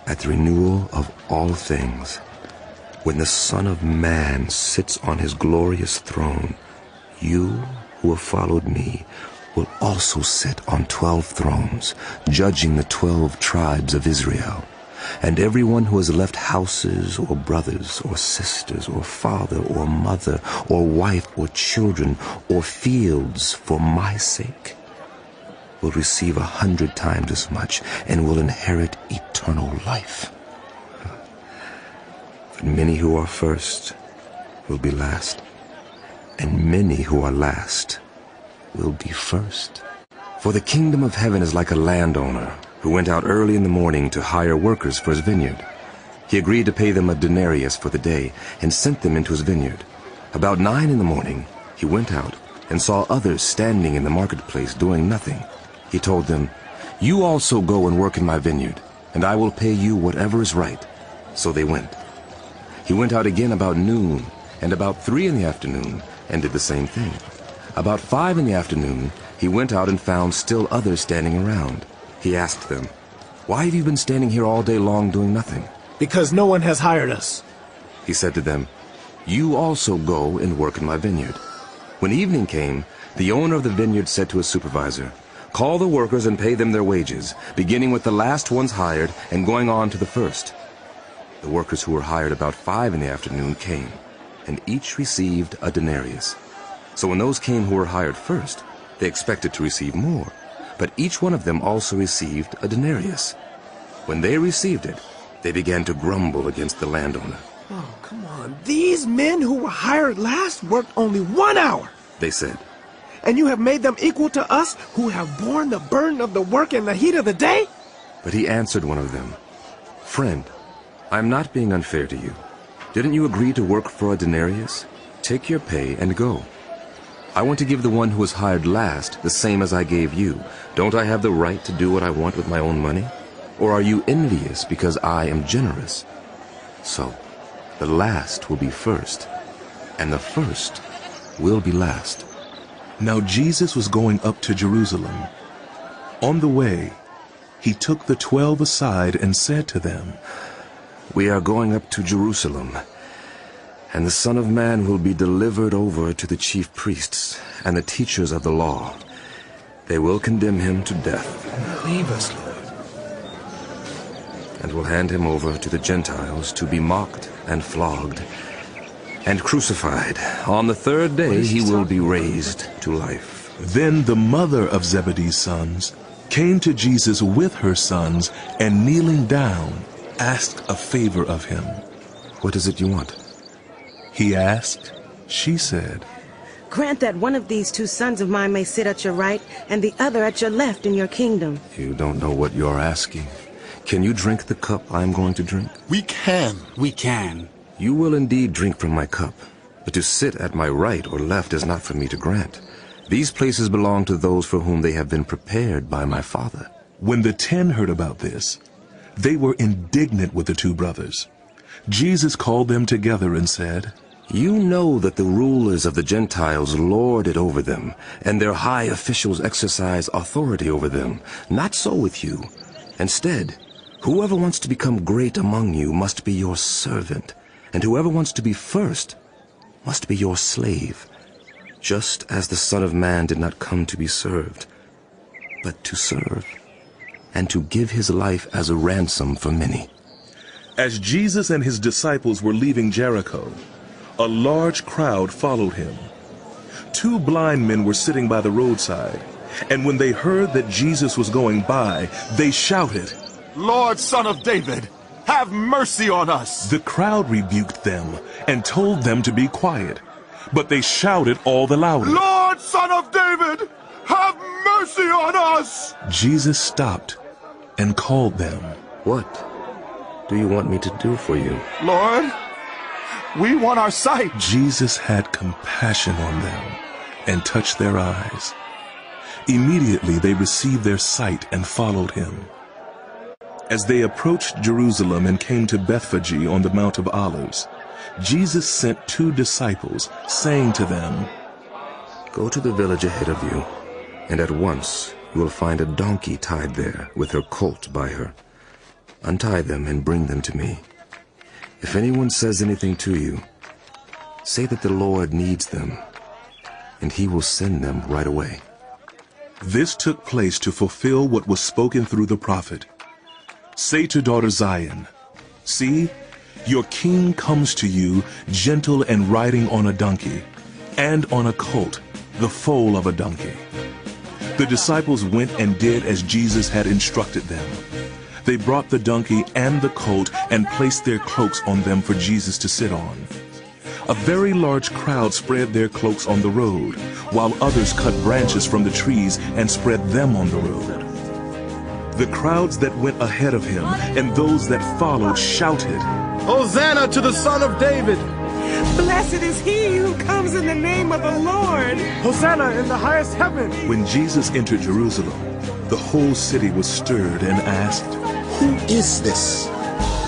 at the renewal of all things, when the Son of Man sits on his glorious throne, you who have followed me will also sit on twelve thrones, judging the twelve tribes of Israel. And everyone who has left houses or brothers or sisters or father or mother or wife or children or fields for my sake will receive a hundred times as much and will inherit eternal life. But many who are first will be last, and many who are last will be first. For the kingdom of heaven is like a landowner who went out early in the morning to hire workers for his vineyard. He agreed to pay them a denarius for the day and sent them into his vineyard. About nine in the morning, he went out and saw others standing in the marketplace doing nothing. He told them, You also go and work in my vineyard, and I will pay you whatever is right. So they went. He went out again about noon, and about three in the afternoon, and did the same thing. About five in the afternoon, he went out and found still others standing around. He asked them, Why have you been standing here all day long doing nothing? Because no one has hired us. He said to them, You also go and work in my vineyard. When evening came, the owner of the vineyard said to his supervisor, Call the workers and pay them their wages, beginning with the last ones hired and going on to the first. The workers who were hired about five in the afternoon came, and each received a denarius. So when those came who were hired first, they expected to receive more, but each one of them also received a denarius. When they received it, they began to grumble against the landowner. Oh, come on. These men who were hired last worked only one hour. They said, And you have made them equal to us who have borne the burden of the work in the heat of the day? But he answered one of them, Friend, I am not being unfair to you. Didn't you agree to work for a denarius? Take your pay and go. I want to give the one who was hired last the same as I gave you. Don't I have the right to do what I want with my own money? Or are you envious because I am generous? So, the last will be first, and the first will be last. Now Jesus was going up to Jerusalem. On the way, he took the twelve aside and said to them, We are going up to Jerusalem, And the Son of Man will be delivered over to the chief priests and the teachers of the law. They will condemn him to death. Leave us, Lord. And will hand him over to the Gentiles to be mocked and flogged and crucified. On the third day he will be raised to life. Then the mother of Zebedee's sons came to Jesus with her sons and kneeling down asked a favor of him. What is it you want? He asked. She said, Grant that one of these two sons of mine may sit at your right and the other at your left in your kingdom. You don't know what you're asking. Can you drink the cup I'm going to drink? We can. We can. You will indeed drink from my cup, but to sit at my right or left is not for me to grant. These places belong to those for whom they have been prepared by my Father. When the ten heard about this, they were indignant with the two brothers. Jesus called them together and said, You know that the rulers of the Gentiles lord it over them, and their high officials exercise authority over them. Not so with you. Instead, whoever wants to become great among you must be your servant, and whoever wants to be first must be your slave, just as the Son of Man did not come to be served, but to serve, and to give his life as a ransom for many. As Jesus and his disciples were leaving Jericho, a large crowd followed him. Two blind men were sitting by the roadside, and when they heard that Jesus was going by, they shouted, Lord, Son of David, have mercy on us! The crowd rebuked them and told them to be quiet, but they shouted all the louder, Lord, Son of David, have mercy on us! Jesus stopped and called them. What do you want me to do for you? Lord, we want our sight. Jesus had compassion on them and touched their eyes. Immediately they received their sight and followed him. As they approached Jerusalem and came to Bethphage on the Mount of Olives, Jesus sent two disciples, saying to them, Go to the village ahead of you, and at once you will find a donkey tied there with her colt by her. Untie them and bring them to me. If anyone says anything to you, say that the Lord needs them, and he will send them right away. This took place to fulfill what was spoken through the prophet. Say to daughter Zion, See, your king comes to you, gentle and riding on a donkey, and on a colt, the foal of a donkey. The disciples went and did as Jesus had instructed them. They brought the donkey and the colt and placed their cloaks on them for Jesus to sit on. A very large crowd spread their cloaks on the road, while others cut branches from the trees and spread them on the road. The crowds that went ahead of him and those that followed shouted, Hosanna to the Son of David! Blessed is he who comes in the name of the Lord! Hosanna in the highest heaven! When Jesus entered Jerusalem, the whole city was stirred and asked, Who is this?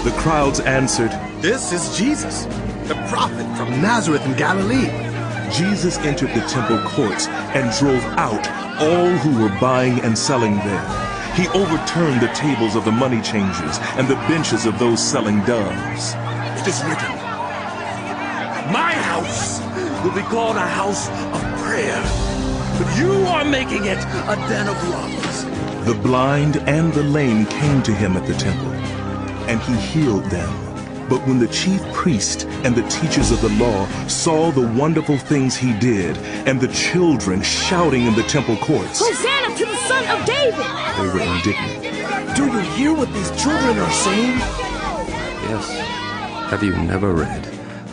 The crowds answered, This is Jesus, the prophet from Nazareth in Galilee. Jesus entered the temple courts and drove out all who were buying and selling there. He overturned the tables of the money changers and the benches of those selling doves. It is written, My house will be called a house of prayer, but you are making it a den of robbers. The blind and the lame came to him at the temple, and he healed them. But when the chief priest and the teachers of the law saw the wonderful things he did, and the children shouting in the temple courts, Hosanna to the Son of David! they were indignant. Do you hear what these children are saying? Yes. Have you never read?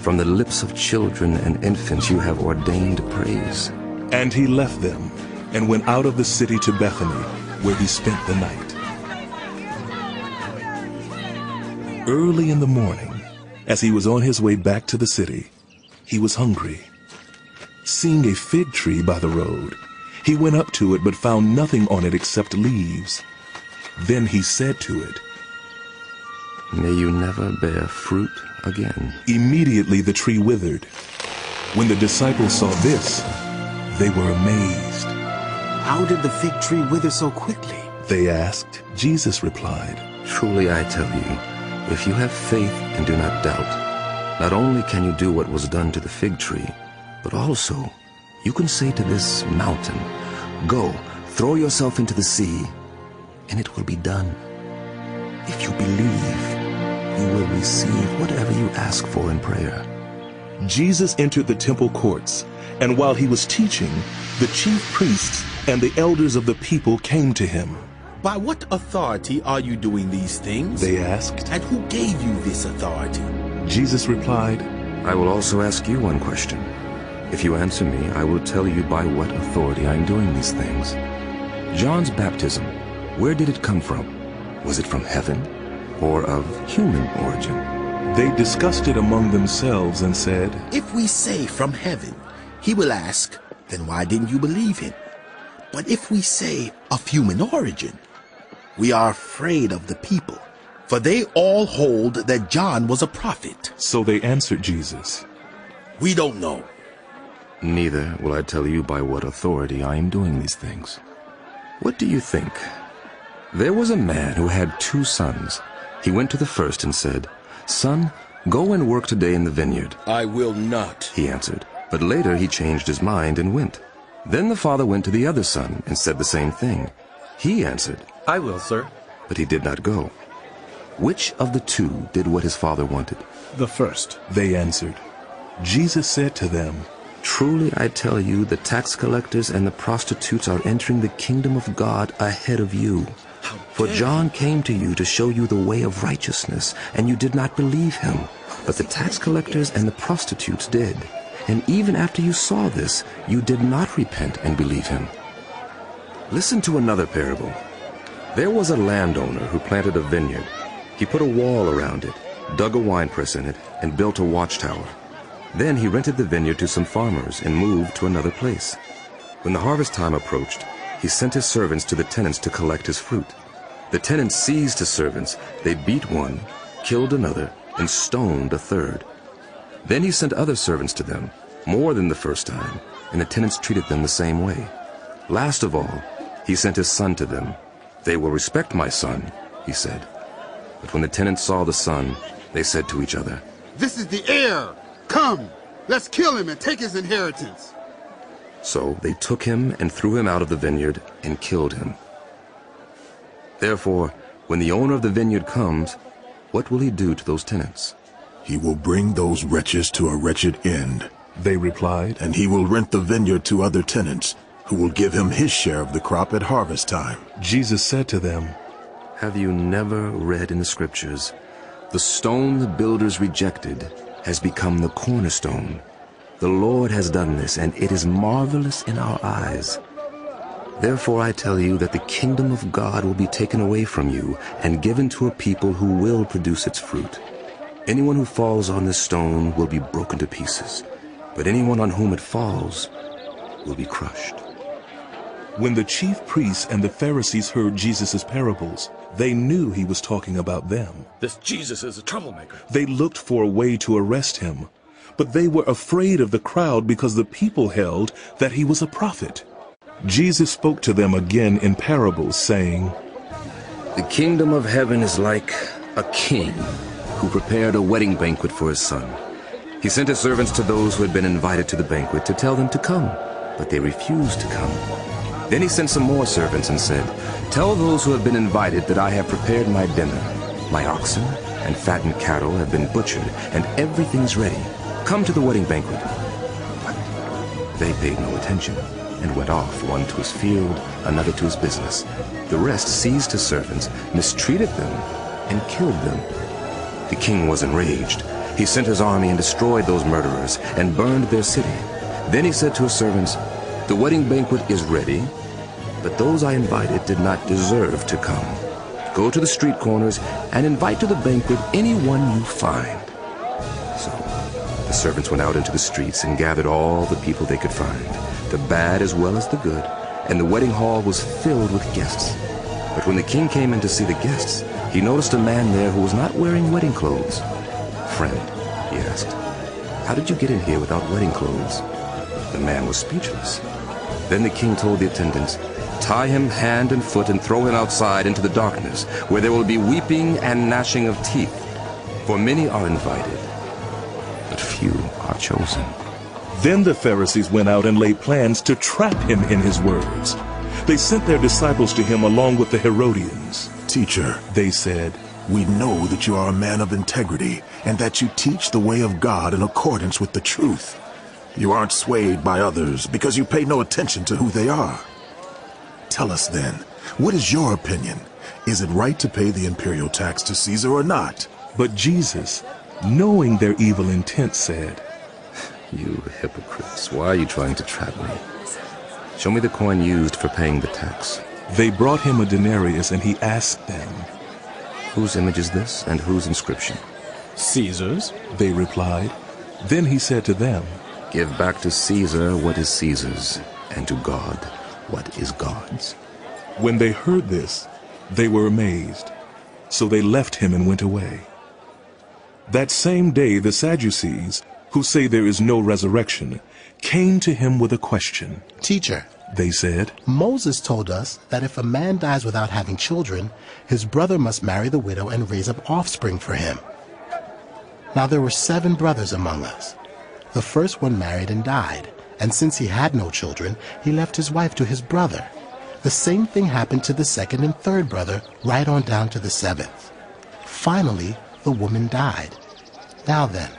From the lips of children and infants you have ordained praise. And he left them and went out of the city to Bethany, where he spent the night. Early in the morning, as he was on his way back to the city, he was hungry. Seeing a fig tree by the road, he went up to it but found nothing on it except leaves. Then he said to it, May you never bear fruit again. Immediately the tree withered. When the disciples saw this, they were amazed. How did the fig tree wither so quickly? They asked. Jesus replied, Truly I tell you, if you have faith and do not doubt, Not only can you do what was done to the fig tree, but also you can say to this mountain, Go, throw yourself into the sea, and it will be done. If you believe, you will receive whatever you ask for in prayer. Jesus entered the temple courts, and while he was teaching, the chief priests and the elders of the people came to him. By what authority are you doing these things? They asked. And who gave you this authority? Jesus replied, I will also ask you one question. If you answer me, I will tell you by what authority I am doing these things. John's baptism, where did it come from? Was it from heaven or of human origin? They discussed it among themselves and said, If we say from heaven, he will ask, then why didn't you believe him? But if we say of human origin, we are afraid of the people, for they all hold that John was a prophet. So they answered Jesus, We don't know. Neither will I tell you by what authority I am doing these things. What do you think? There was a man who had two sons. He went to the first and said, Son, go and work today in the vineyard. I will not, he answered. But later he changed his mind and went. Then the father went to the other son and said the same thing. He answered, I will, sir. But he did not go. Which of the two did what his father wanted? The first, they answered. Jesus said to them, Truly I tell you, the tax collectors and the prostitutes are entering the kingdom of God ahead of you. For John came to you to show you the way of righteousness, and you did not believe him. But the tax collectors and the prostitutes did. And even after you saw this, you did not repent and believe him. Listen to another parable. There was a landowner who planted a vineyard. He put a wall around it, dug a winepress in it, and built a watchtower. Then he rented the vineyard to some farmers and moved to another place. When the harvest time approached, he sent his servants to the tenants to collect his fruit. The tenants seized his servants. They beat one, killed another, and stoned a third. Then he sent other servants to them, more than the first time, and the tenants treated them the same way. Last of all, he sent his son to them. They will respect my son, he said. But when the tenants saw the son, they said to each other, This is the heir! Come, let's kill him and take his inheritance. So they took him and threw him out of the vineyard and killed him. Therefore, when the owner of the vineyard comes, what will he do to those tenants? He will bring those wretches to a wretched end. They replied, And he will rent the vineyard to other tenants, who will give him his share of the crop at harvest time. Jesus said to them, Have you never read in the scriptures, The stone the builders rejected has become the cornerstone. The Lord has done this, and it is marvelous in our eyes. Therefore I tell you that the kingdom of God will be taken away from you and given to a people who will produce its fruit. Anyone who falls on this stone will be broken to pieces, but anyone on whom it falls will be crushed. When the chief priests and the Pharisees heard Jesus' parables, they knew he was talking about them. This Jesus is a troublemaker. They looked for a way to arrest him, but they were afraid of the crowd because the people held that he was a prophet. Jesus spoke to them again in parables, saying, The kingdom of heaven is like a king who prepared a wedding banquet for his son. He sent his servants to those who had been invited to the banquet to tell them to come, but they refused to come. Then he sent some more servants and said, Tell those who have been invited that I have prepared my dinner. My oxen and fattened cattle have been butchered, and everything is ready. Come to the wedding banquet. They paid no attention and went off, one to his field, another to his business. The rest seized his servants, mistreated them, and killed them. The king was enraged. He sent his army and destroyed those murderers and burned their city. Then he said to his servants, The wedding banquet is ready, but those I invited did not deserve to come. Go to the street corners and invite to the banquet anyone you find. So the servants went out into the streets and gathered all the people they could find, the bad as well as the good, and the wedding hall was filled with guests. But when the king came in to see the guests, he noticed a man there who was not wearing wedding clothes. Friend, he asked, how did you get in here without wedding clothes? The man was speechless. Then the king told the attendants, Tie him hand and foot and throw him outside into the darkness, where there will be weeping and gnashing of teeth. For many are invited, but few are chosen. Then the Pharisees went out and laid plans to trap him in his words. They sent their disciples to him along with the Herodians. Teacher, they said, we know that you are a man of integrity and that you teach the way of God in accordance with the truth. You aren't swayed by others because you pay no attention to who they are. Tell us then, what is your opinion? Is it right to pay the imperial tax to Caesar or not? But Jesus, knowing their evil intent, said, You hypocrites, why are you trying to trap me? Show me the coin used for paying the tax. They brought him a denarius, and he asked them, Whose image is this, and whose inscription? Caesar's, they replied. Then he said to them, Give back to Caesar what is Caesar's, and to God what is God's. When they heard this, they were amazed. So they left him and went away. That same day the Sadducees, who say there is no resurrection, came to him with a question. Teacher, they said, Moses told us that if a man dies without having children, his brother must marry the widow and raise up offspring for him. Now there were seven brothers among us. The first one married and died, and since he had no children, he left his wife to his brother. The same thing happened to the second and third brother, right on down to the seventh. Finally, the woman died. Now then,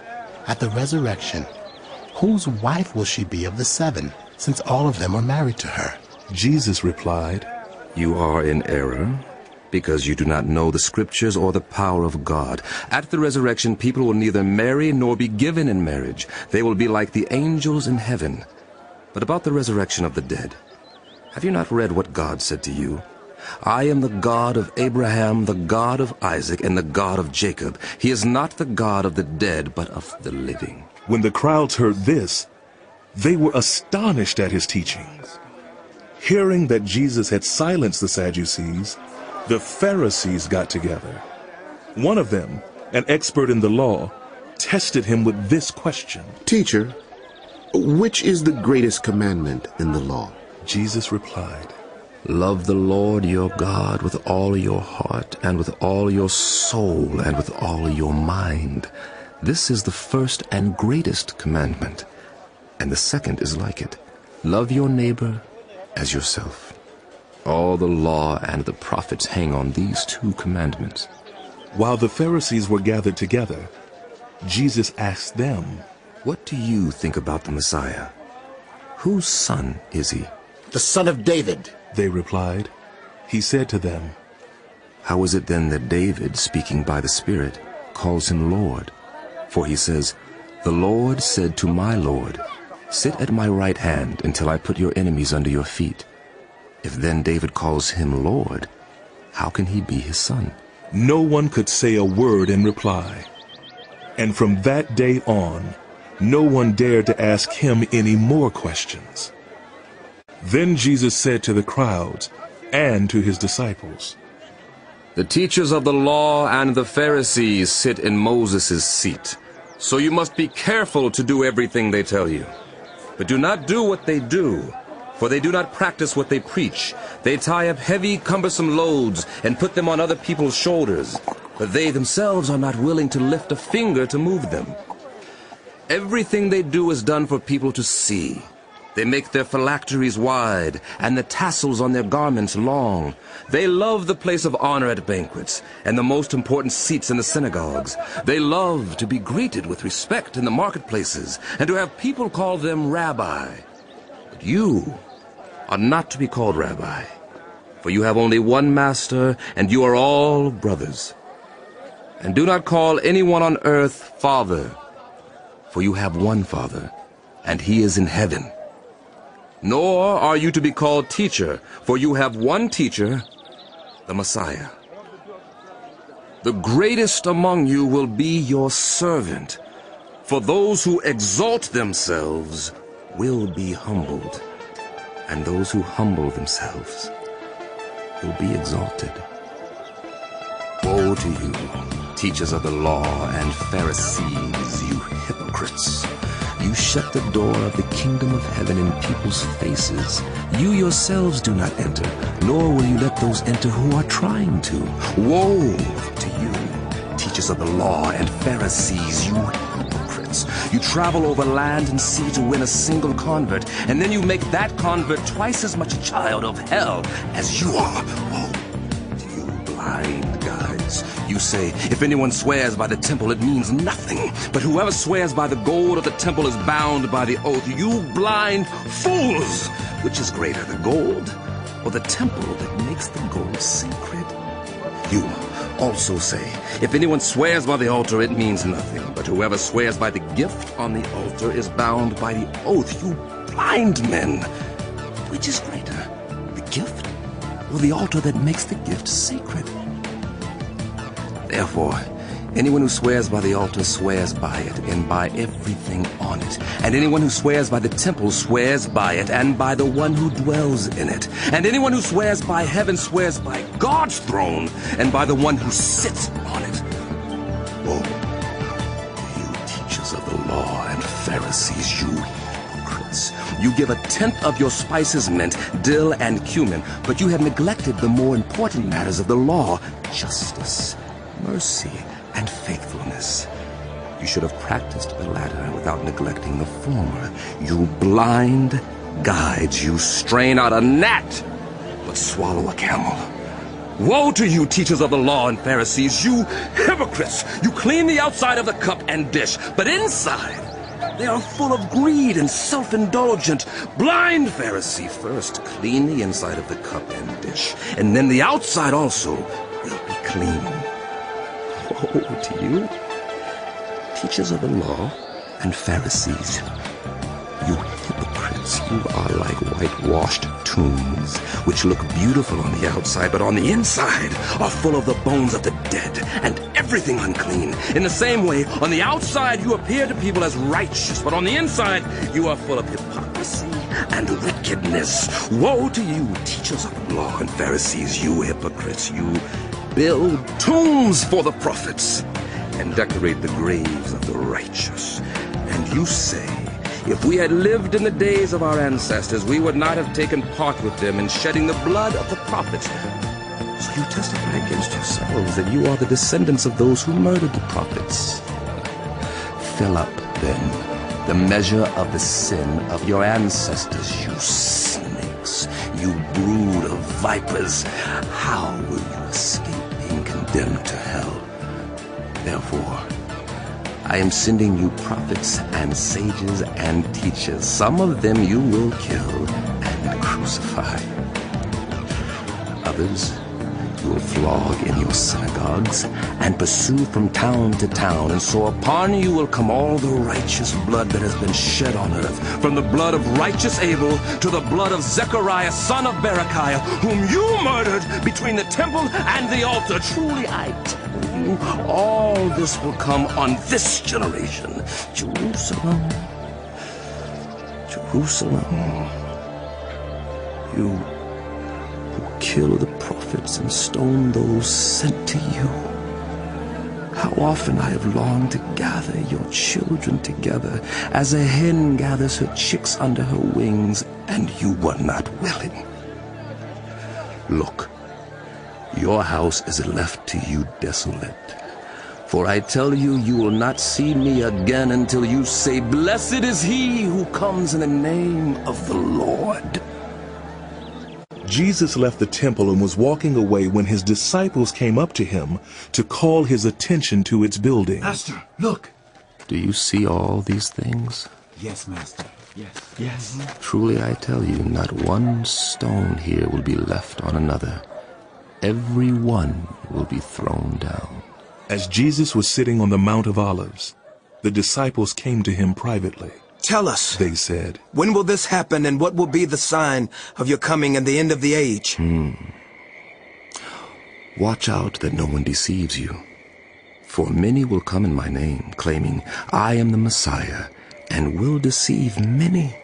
at the resurrection, whose wife will she be of the seven, since all of them are married to her? Jesus replied, You are in error, because you do not know the Scriptures or the power of God. At the resurrection, people will neither marry nor be given in marriage. They will be like the angels in heaven. But about the resurrection of the dead, have you not read what God said to you? I am the God of Abraham, the God of Isaac, and the God of Jacob. He is not the God of the dead, but of the living. When the crowds heard this, they were astonished at his teachings. Hearing that Jesus had silenced the Sadducees, the Pharisees got together. One of them, an expert in the law, tested him with this question. Teacher, which is the greatest commandment in the law? Jesus replied, Love the Lord your God with all your heart, and with all your soul, and with all your mind. This is the first and greatest commandment. And the second is like it. Love your neighbor as yourself. All the law and the prophets hang on these two commandments. While the Pharisees were gathered together, Jesus asked them, What do you think about the Messiah? Whose son is he? The son of David. They replied. He said to them, How is it then that David, speaking by the Spirit, calls him Lord? For he says, The Lord said to my Lord, Sit at my right hand until I put your enemies under your feet. If then David calls him Lord, how can he be his son? No one could say a word in reply. And from that day on, no one dared to ask him any more questions. Then Jesus said to the crowds and to his disciples, The teachers of the law and the Pharisees sit in Moses' seat. So you must be careful to do everything they tell you. But do not do what they do, for they do not practice what they preach. They tie up heavy, cumbersome loads and put them on other people's shoulders, but they themselves are not willing to lift a finger to move them. Everything they do is done for people to see. They make their phylacteries wide and the tassels on their garments long. They love the place of honor at banquets and the most important seats in the synagogues. They love to be greeted with respect in the marketplaces and to have people call them rabbi. But you are not to be called rabbi, for you have only one master and you are all brothers. And do not call anyone on earth father, for you have one father, and he is in heaven. Nor are you to be called teacher, for you have one teacher, the Messiah. The greatest among you will be your servant, for those who exalt themselves will be humbled, and those who humble themselves will be exalted. Woe to you, teachers of the law and Pharisees, you hypocrites! You shut the door of the kingdom of heaven in people's faces. You yourselves do not enter, nor will you let those enter who are trying to. Woe to you, teachers of the law and Pharisees, you hypocrites! You travel over land and sea to win a single convert, and then you make that convert twice as much a child of hell as you are. Oh, you blind. Say, if anyone swears by the temple, it means nothing. But whoever swears by the gold of the temple is bound by the oath. You blind fools! Which is greater, the gold or the temple that makes the gold sacred? You also say, if anyone swears by the altar, it means nothing. But whoever swears by the gift on the altar is bound by the oath. You blind men! Which is greater, the gift or the altar that makes the gift sacred? Therefore, anyone who swears by the altar swears by it and by everything on it. And anyone who swears by the temple swears by it and by the one who dwells in it. And anyone who swears by heaven swears by God's throne and by the one who sits on it. Woe, you teachers of the law and Pharisees, you hypocrites. You give a tenth of your spices mint, dill and cumin, but you have neglected the more important matters of the law, justice, mercy, and faithfulness. You should have practiced the latter without neglecting the former. You blind guides, you strain out a gnat, but swallow a camel. Woe to you, teachers of the law and Pharisees, you hypocrites! You clean the outside of the cup and dish, but inside they are full of greed and self-indulgent. Blind Pharisee, first clean the inside of the cup and dish, and then the outside also will be clean. Woe to you, teachers of the law and Pharisees. You hypocrites, you are like whitewashed tombs, which look beautiful on the outside, but on the inside are full of the bones of the dead and everything unclean. In the same way, on the outside you appear to people as righteous, but on the inside you are full of hypocrisy and wickedness. Woe to you, teachers of the law and Pharisees, you hypocrites, you build tombs for the prophets and decorate the graves of the righteous. And you say, if we had lived in the days of our ancestors, we would not have taken part with them in shedding the blood of the prophets. So you testify against yourselves that you are the descendants of those who murdered the prophets. Fill up, then, the measure of the sin of your ancestors, you snakes, you brood of vipers. How will you escape being condemned to hell? Therefore, I am sending you prophets and sages and teachers. Some of them you will kill and crucify. Others will flog in your synagogues and pursue from town to town. And so upon you will come all the righteous blood that has been shed on earth, from the blood of righteous Abel to the blood of Zechariah, son of Berechiah, whom you murdered between the temple and the altar. Truly I tell you, all this will come on this generation. Jerusalem, Jerusalem, you kill the prophets and stone those sent to you. How often I have longed to gather your children together as a hen gathers her chicks under her wings, and you were not willing. Look, your house is left to you desolate. For I tell you, you will not see me again until you say, Blessed is he who comes in the name of the Lord. Jesus left the temple and was walking away when his disciples came up to him to call his attention to its building. Master, look! Do you see all these things? Yes, Master. Yes. Yes. Truly I tell you, not one stone here will be left on another. Every one will be thrown down. As Jesus was sitting on the Mount of Olives, the disciples came to him privately. Tell us, they said, when will this happen and what will be the sign of your coming and the end of the age? Hmm. Watch out that no one deceives you. For many will come in my name, claiming, I am the Messiah, and will deceive many.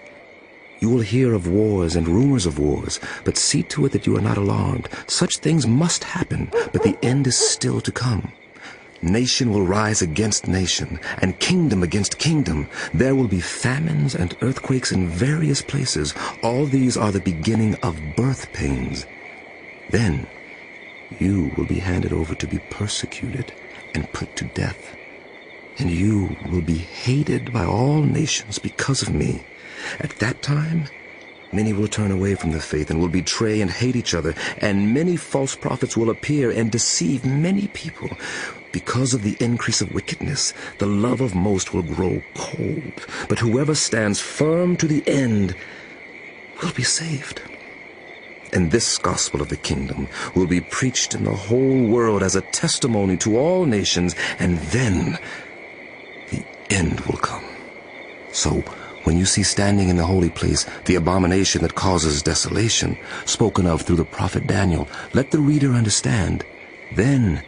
You will hear of wars and rumors of wars, but see to it that you are not alarmed. Such things must happen, but the end is still to come. Nation will rise against nation, and kingdom against kingdom. There will be famines and earthquakes in various places. All these are the beginning of birth pains. Then you will be handed over to be persecuted and put to death. and you will be hated by all nations because of me. At that time, many will turn away from the faith and will betray and hate each other, and many false prophets will appear and deceive many people. Because of the increase of wickedness, the love of most will grow cold, but whoever stands firm to the end will be saved. And this gospel of the kingdom will be preached in the whole world as a testimony to all nations, and then the end will come. So, when you see standing in the holy place the abomination that causes desolation, spoken of through the prophet Daniel, let the reader understand. Then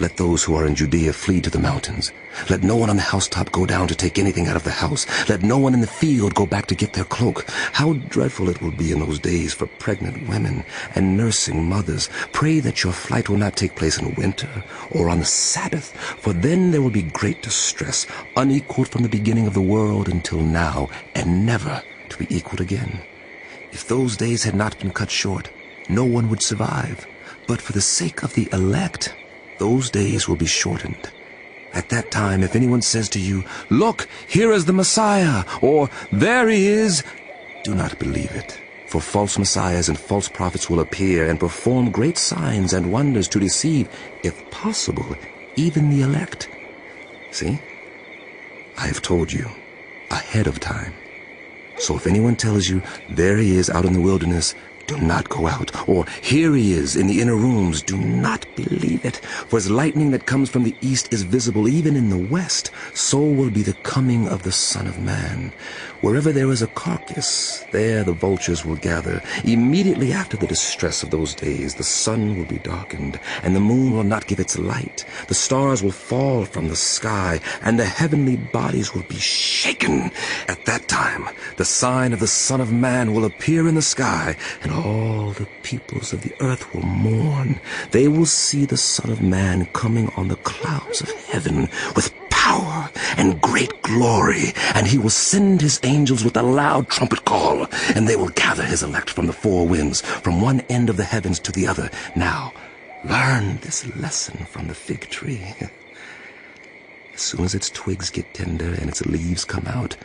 let those who are in Judea flee to the mountains. Let no one on the housetop go down to take anything out of the house. Let no one in the field go back to get their cloak. How dreadful it will be in those days for pregnant women and nursing mothers. Pray that your flight will not take place in winter or on the Sabbath, for then there will be great distress, unequaled from the beginning of the world until now, and never to be equaled again. If those days had not been cut short, no one would survive. But for the sake of the elect, those days will be shortened. At that time, if anyone says to you, Look, here is the Messiah, or There he is, do not believe it. For false messiahs and false prophets will appear and perform great signs and wonders to deceive, if possible, even the elect. See? I have told you ahead of time. So if anyone tells you, There he is out in the wilderness, do not go out. Or, here he is in the inner rooms. Do not believe it. For as lightning that comes from the east is visible even in the west, so will be the coming of the Son of Man. Wherever there is a carcass, there the vultures will gather. Immediately after the distress of those days, the sun will be darkened, and the moon will not give its light. The stars will fall from the sky, and the heavenly bodies will be shaken. At that time, the sign of the Son of Man will appear in the sky, and all the peoples of the earth will mourn. They will see the Son of Man coming on the clouds of heaven with power and great glory, and he will send his angels with a loud trumpet call, and they will gather his elect from the four winds, from one end of the heavens to the other. Now, learn this lesson from the fig tree. As soon as its twigs get tender and its leaves come out,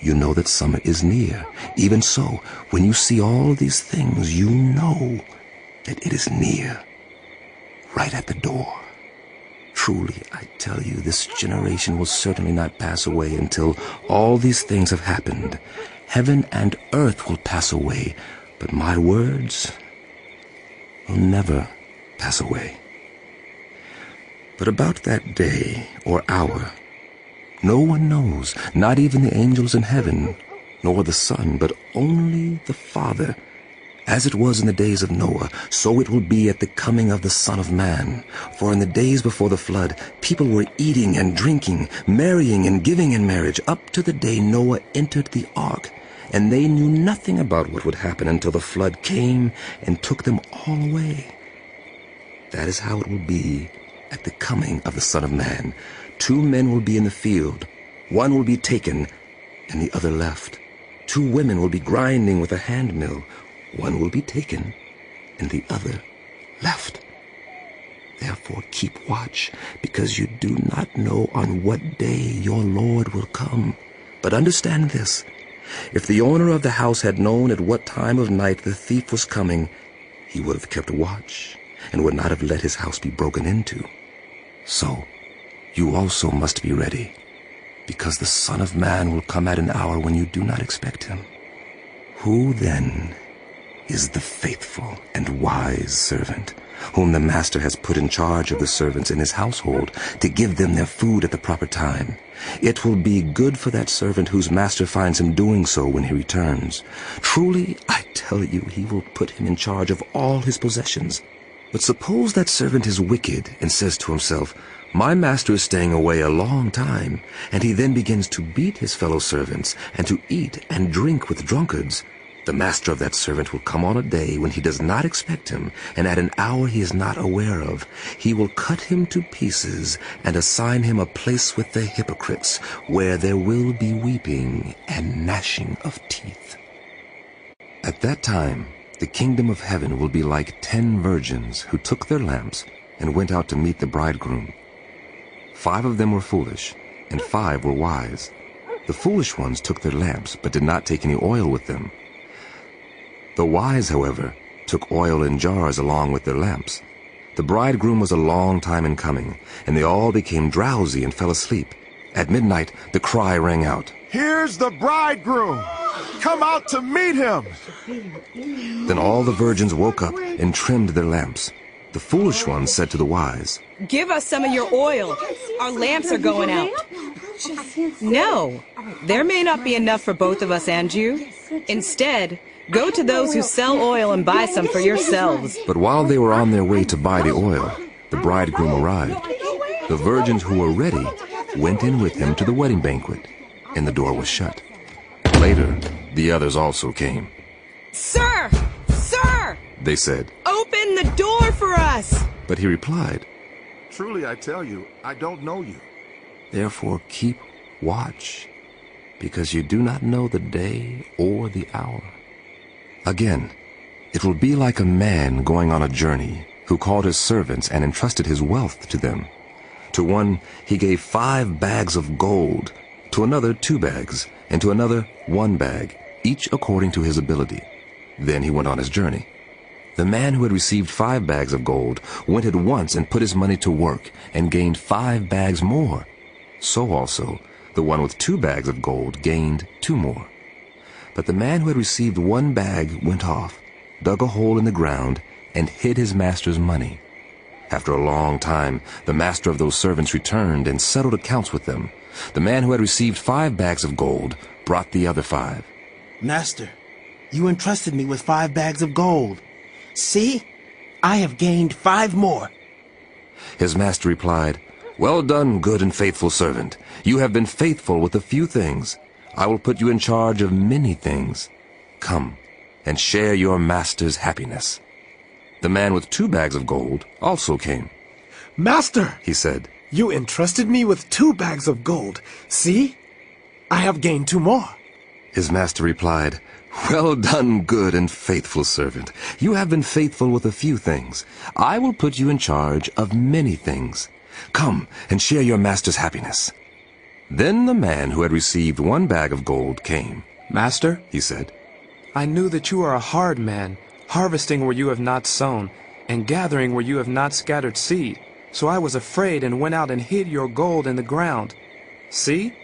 you know that summer is near. Even so, when you see all these things, you know that it is near, right at the door. Truly, I tell you, this generation will certainly not pass away until all these things have happened. Heaven and earth will pass away, but my words will never pass away. But about that day or hour, no one knows, not even the angels in heaven, nor the Son, but only the Father. As it was in the days of Noah, so it will be at the coming of the Son of Man. For in the days before the flood, people were eating and drinking, marrying and giving in marriage, up to the day Noah entered the ark. And they knew nothing about what would happen until the flood came and took them all away. That is how it will be at the coming of the Son of Man. Two men will be in the field. One will be taken, and the other left. Two women will be grinding with a hand mill. One will be taken, and the other left. Therefore keep watch, because you do not know on what day your Lord will come. But understand this. If the owner of the house had known at what time of night the thief was coming, he would have kept watch, and would not have let his house be broken into. So, you also must be ready, because the Son of Man will come at an hour when you do not expect him. Who then is the faithful and wise servant, whom the master has put in charge of the servants in his household to give them their food at the proper time? It will be good for that servant whose master finds him doing so when he returns. Truly, I tell you, he will put him in charge of all his possessions. But suppose that servant is wicked and says to himself, my master is staying away a long time, and he then begins to beat his fellow servants, and to eat and drink with drunkards. The master of that servant will come on a day when he does not expect him, and at an hour he is not aware of. He will cut him to pieces, and assign him a place with the hypocrites, where there will be weeping and gnashing of teeth. At that time, the kingdom of heaven will be like ten virgins who took their lamps and went out to meet the bridegroom. Five of them were foolish, and five were wise. The foolish ones took their lamps, but did not take any oil with them. The wise, however, took oil in jars along with their lamps. The bridegroom was a long time in coming, and they all became drowsy and fell asleep. At midnight, the cry rang out, Here's the bridegroom! Come out to meet him! Then all the virgins woke up and trimmed their lamps. The foolish ones said to the wise, Give us some of your oil. Our lamps are going out. No, there may not be enough for both of us and you. Instead, go to those who sell oil and buy some for yourselves. But while they were on their way to buy the oil, the bridegroom arrived. The virgins who were ready went in with him to the wedding banquet, and the door was shut. Later, the others also came. Sir! Sir! They said, Open the door for us! but he replied, Truly I tell you, I don't know you. Therefore keep watch, because you do not know the day or the hour. Again, it will be like a man going on a journey who called his servants and entrusted his wealth to them. To one he gave five bags of gold, to another two bags, and to another one bag, each according to his ability. Then he went on his journey. The man who had received five bags of gold went at once and put his money to work and gained five bags more. So also, the one with two bags of gold gained two more. But the man who had received one bag went off, dug a hole in the ground, and hid his master's money. After a long time, the master of those servants returned and settled accounts with them. The man who had received five bags of gold brought the other five. Master, you entrusted me with five bags of gold. See, I have gained five more. His master replied, Well done, good and faithful servant. You have been faithful with a few things. I will put you in charge of many things. Come and share your master's happiness. The man with two bags of gold also came. Master, He said, you entrusted me with two bags of gold. See? I have gained two more. His master replied, Well done, good and faithful servant. You have been faithful with a few things. I will put you in charge of many things. Come and share your master's happiness. Then the man who had received one bag of gold came. Master, He said, I knew that you are a hard man, harvesting where you have not sown, and gathering where you have not scattered seed. So I was afraid and went out and hid your gold in the ground. See,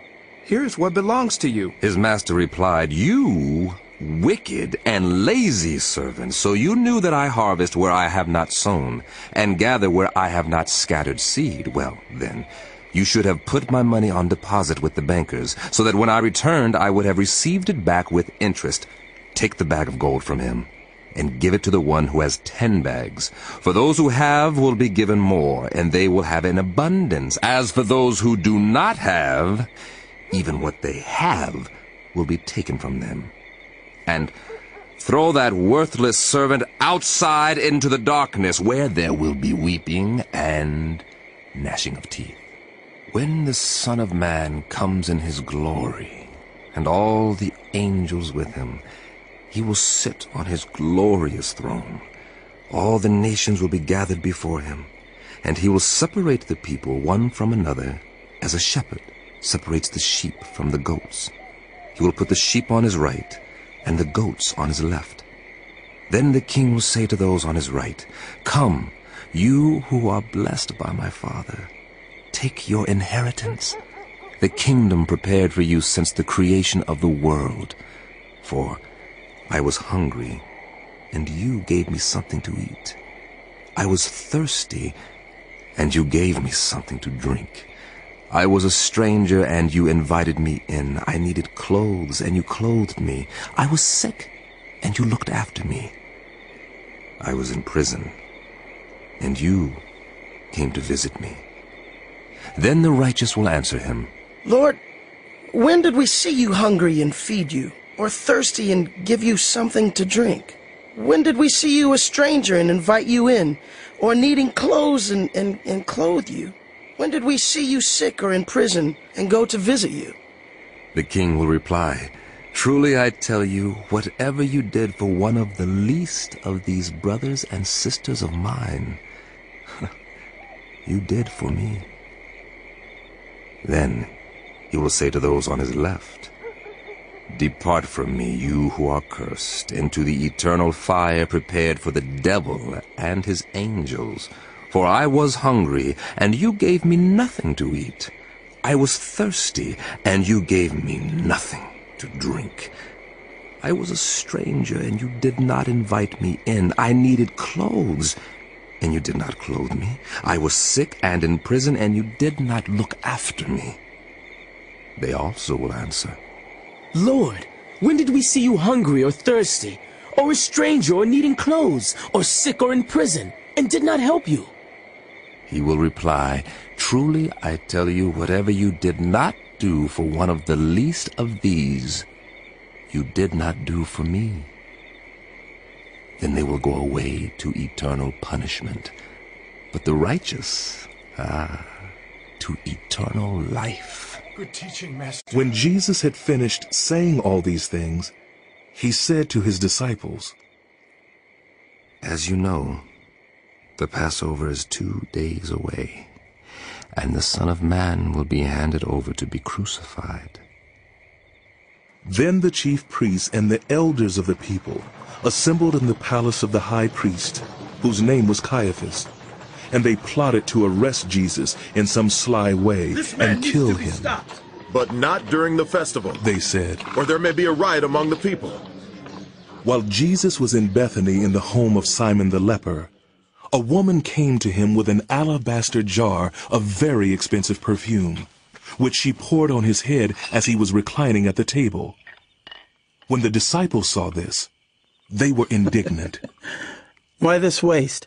here's what belongs to you. His master replied, You wicked and lazy servant, so you knew that I harvest where I have not sown, and gather where I have not scattered seed. Well, then, you should have put my money on deposit with the bankers, so that when I returned I would have received it back with interest. Take the bag of gold from him, and give it to the one who has ten bags. For those who have will be given more, and they will have an abundance. As for those who do not have, even what they have will be taken from them. And throw that worthless servant outside into the darkness, where there will be weeping and gnashing of teeth. When the Son of Man comes in his glory, and all the angels with him, he will sit on his glorious throne. All the nations will be gathered before him, and he will separate the people one from another, as a shepherd separates the sheep from the goats. He will put the sheep on his right, and the goats on his left. Then the king will say to those on his right, Come, you who are blessed by my Father, take your inheritance, the kingdom prepared for you since the creation of the world. For I was hungry, and you gave me something to eat. I was thirsty, and you gave me something to drink. I was a stranger, and you invited me in. I needed clothes, and you clothed me. I was sick, and you looked after me. I was in prison, and you came to visit me. Then the righteous will answer him, Lord, when did we see you hungry and feed you, or thirsty and give you something to drink? When did we see you a stranger and invite you in, or needing clothes and, and, and clothe you? When did we see you sick or in prison and go to visit you? The king will reply, Truly I tell you, whatever you did for one of the least of these brothers and sisters of mine, you did for me. Then he will say to those on his left, Depart from me, you who are cursed, into the eternal fire prepared for the devil and his angels. For I was hungry, and you gave me nothing to eat. I was thirsty, and you gave me nothing to drink. I was a stranger, and you did not invite me in. I needed clothes, and you did not clothe me. I was sick and in prison, and you did not look after me. They also will answer, Lord, when did we see you hungry or thirsty, or a stranger or needing clothes, or sick or in prison, and did not help you? He will reply, Truly I tell you, whatever you did not do for one of the least of these, you did not do for me. Then they will go away to eternal punishment, but the righteous, ah, to eternal life. Good teaching, Master. When Jesus had finished saying all these things, he said to his disciples, As you know, the Passover is two days away, and the Son of Man will be handed over to be crucified. Then the chief priests and the elders of the people assembled in the palace of the high priest, whose name was Caiaphas, and they plotted to arrest Jesus in some sly way and kill him. Stopped. But not during the festival, they said, or there may be a riot among the people. While Jesus was in Bethany in the home of Simon the leper, a woman came to him with an alabaster jar of very expensive perfume, which she poured on his head as he was reclining at the table. When the disciples saw this, they were indignant. Why this waste?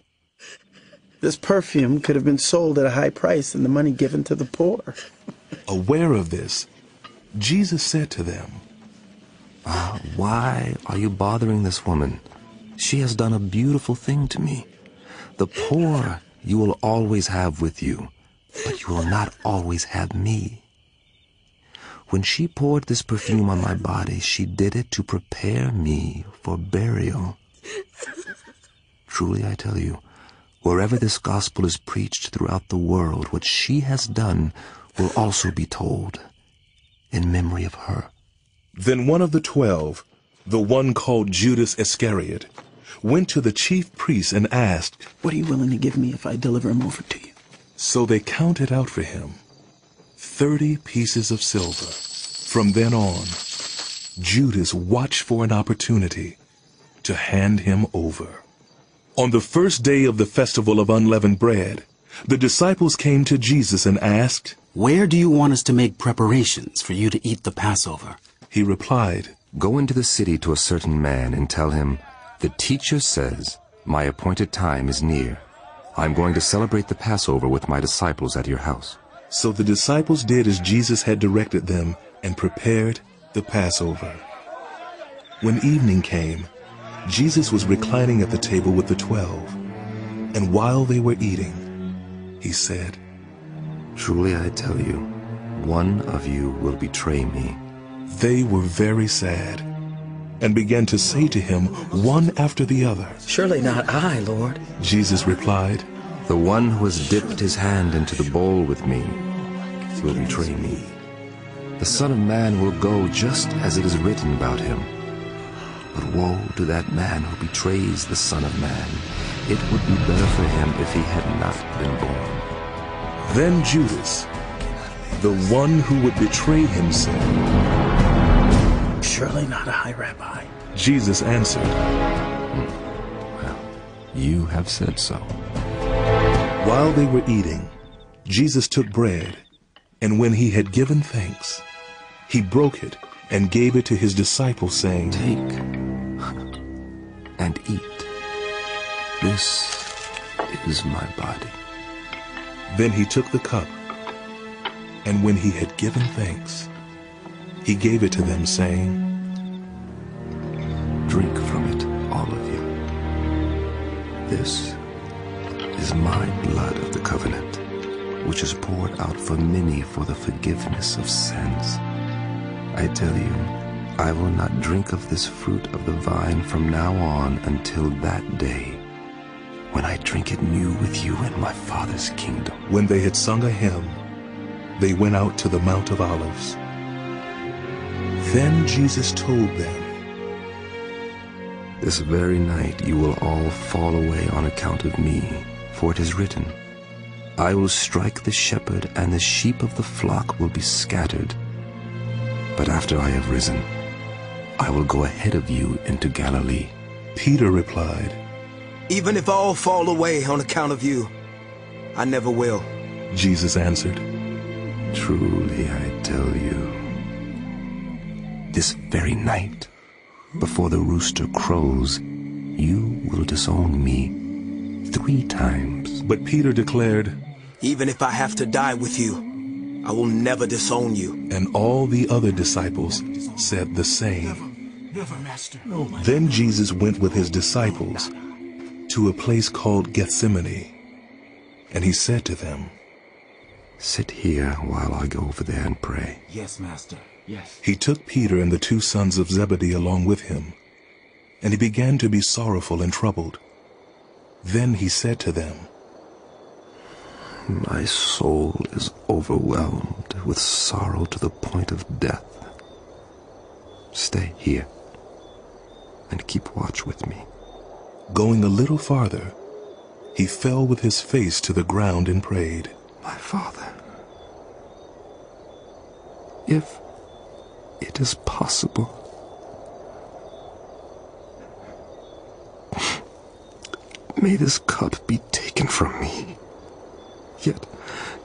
This perfume could have been sold at a high price and the money given to the poor. Aware of this, Jesus said to them, uh, Why are you bothering this woman? She has done a beautiful thing to me. The poor you will always have with you, but you will not always have me. When she poured this perfume on my body, she did it to prepare me for burial. Truly I tell you, wherever this gospel is preached throughout the world, what she has done will also be told in memory of her. Then one of the twelve, the one called Judas Iscariot, went to the chief priests and asked, What are you willing to give me if I deliver him over to you? So they counted out for him thirty pieces of silver. From then on, Judas watched for an opportunity to hand him over. On the first day of the festival of unleavened bread, the disciples came to Jesus and asked, Where do you want us to make preparations for you to eat the Passover? He replied, Go into the city to a certain man and tell him, The teacher says, My appointed time is near. I'm going to celebrate the Passover with my disciples at your house. So the disciples did as Jesus had directed them and prepared the Passover. When evening came, Jesus was reclining at the table with the twelve, and while they were eating, he said, Truly I tell you, one of you will betray me. They were very sad, and began to say to him one after the other, Surely not I, Lord. Jesus replied, The one who has dipped his hand into the bowl with me will betray me. The Son of Man will go just as it is written about him. But woe to that man who betrays the Son of Man. It would be better for him if he had not been born. Then Judas, the one who would betray him, said, Surely not I, Rabbi. Jesus answered, hmm, Well, you have said so. While they were eating, Jesus took bread, and when he had given thanks, he broke it and gave it to his disciples, saying, Take and eat. This is my body. Then he took the cup, and when he had given thanks, he gave it to them, saying, Drink from it, all of you. This is my blood of the covenant, which is poured out for many for the forgiveness of sins. I tell you, I will not drink of this fruit of the vine from now on until that day when I drink it new with you in my Father's kingdom. When they had sung a hymn, they went out to the Mount of Olives. Then Jesus told them, This very night you will all fall away on account of me, for it is written, I will strike the shepherd, and the sheep of the flock will be scattered. But after I have risen, I will go ahead of you into Galilee. Peter replied, Even if all fall away on account of you, I never will. Jesus answered, Truly I tell you, this very night, before the rooster crows, you will disown me three times. But Peter declared, Even if I have to die with you, I will never disown you. And all the other disciples said the same. Never, Master. Oh then Jesus went with his disciples to a place called Gethsemane, and he said to them, Sit here while I go over there and pray. Yes, Master. Yes. He took Peter and the two sons of Zebedee along with him, and he began to be sorrowful and troubled. Then he said to them, My soul is overwhelmed with sorrow to the point of death. Stay here and keep watch with me. Going a little farther, he fell with his face to the ground and prayed, My Father, if it is possible, may this cup be taken from me. Yet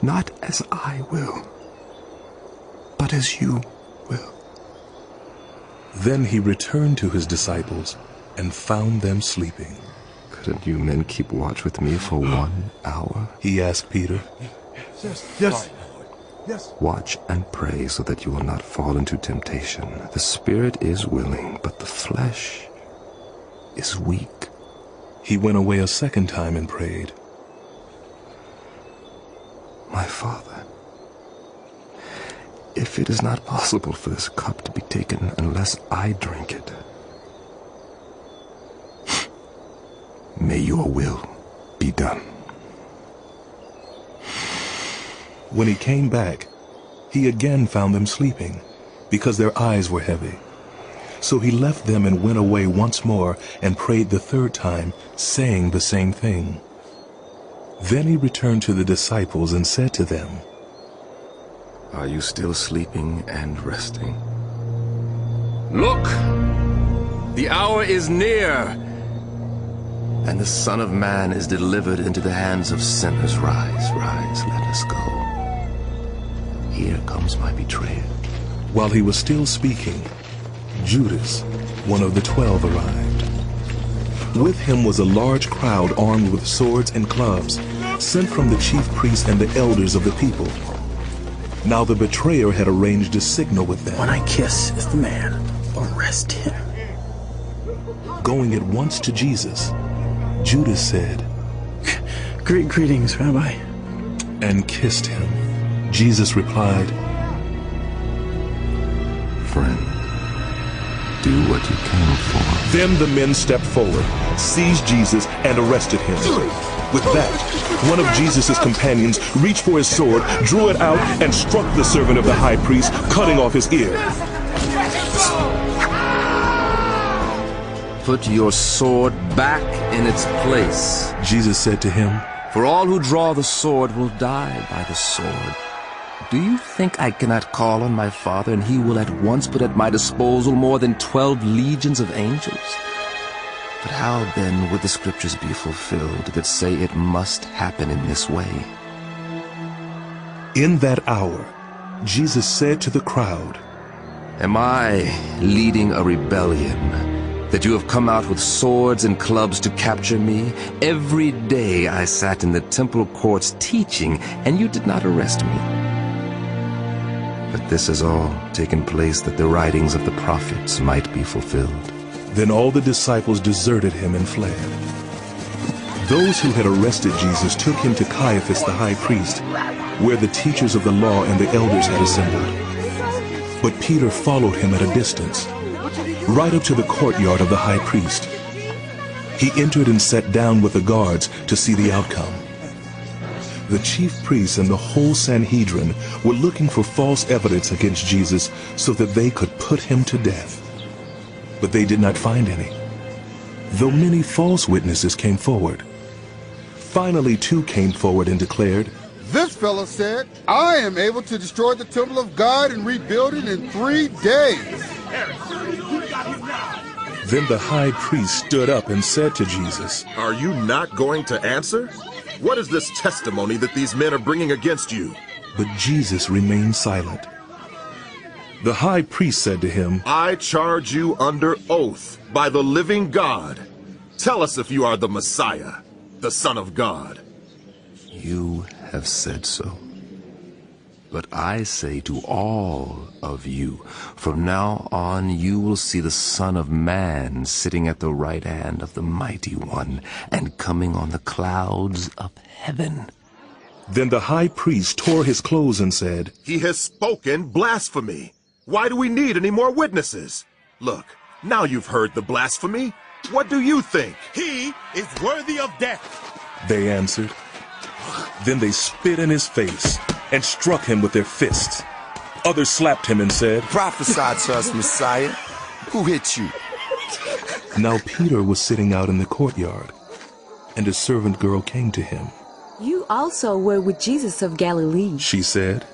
not as I will, but as you will. Then he returned to his disciples and found them sleeping. Couldn't you men keep watch with me for one hour? He asked Peter. Yes. Yes. Yes. Watch and pray so that you will not fall into temptation. The spirit is willing, but the flesh is weak. He went away a second time and prayed. My Father, if it is not possible for this cup to be taken unless I drink it, may your will be done. When he came back, he again found them sleeping, because their eyes were heavy. So he left them and went away once more and prayed the third time, saying the same thing. Then he returned to the disciples and said to them, Are you still sleeping and resting? Look! The hour is near, and the Son of Man is delivered into the hands of sinners. Rise, rise, let us go. Here comes my betrayer. While he was still speaking, Judas, one of the twelve, arrived. With him was a large crowd armed with swords and clubs, sent from the chief priests and the elders of the people. Now the betrayer had arranged a signal with them. When I kiss is the man, arrest him. Going at once to Jesus, Judas said, Great greetings, Rabbi. And kissed him. Jesus replied, what you came for. Then the men stepped forward, seized Jesus, and arrested him. With that, one of Jesus' companions reached for his sword, drew it out, and struck the servant of the high priest, cutting off his ear. Put your sword back in its place. Jesus said to him, For all who draw the sword will die by the sword. Do you think I cannot call on my Father, and he will at once put at my disposal more than twelve legions of angels? But how then would the scriptures be fulfilled that say it must happen in this way? In that hour, Jesus said to the crowd, Am I leading a rebellion? That you have come out with swords and clubs to capture me? Every day I sat in the temple courts teaching, and you did not arrest me. But this has all taken place that the writings of the prophets might be fulfilled. Then all the disciples deserted him and fled. Those who had arrested Jesus took him to Caiaphas the high priest, where the teachers of the law and the elders had assembled. But Peter followed him at a distance, right up to the courtyard of the high priest. He entered and sat down with the guards to see the outcome. The chief priests and the whole Sanhedrin were looking for false evidence against Jesus so that they could put him to death. But they did not find any, though many false witnesses came forward. Finally, two came forward and declared, This fellow said, I am able to destroy the temple of God and rebuild it in three days. Then the high priest stood up and said to Jesus, Are you not going to answer? What is this testimony that these men are bringing against you? But Jesus remained silent. The high priest said to him, I charge you under oath by the living God. Tell us if you are the Messiah, the Son of God. You have said so. But I say to all of you, from now on you will see the Son of Man sitting at the right hand of the Mighty One and coming on the clouds of heaven. Then the high priest tore his clothes and said, He has spoken blasphemy. Why do we need any more witnesses? Look, now you've heard the blasphemy. What do you think? He is worthy of death. They answered. Then they spit in his face and struck him with their fists. Others slapped him and said, Prophesy to us, Messiah. Who hit you? Now Peter was sitting out in the courtyard, and a servant girl came to him. You also were with Jesus of Galilee. She said,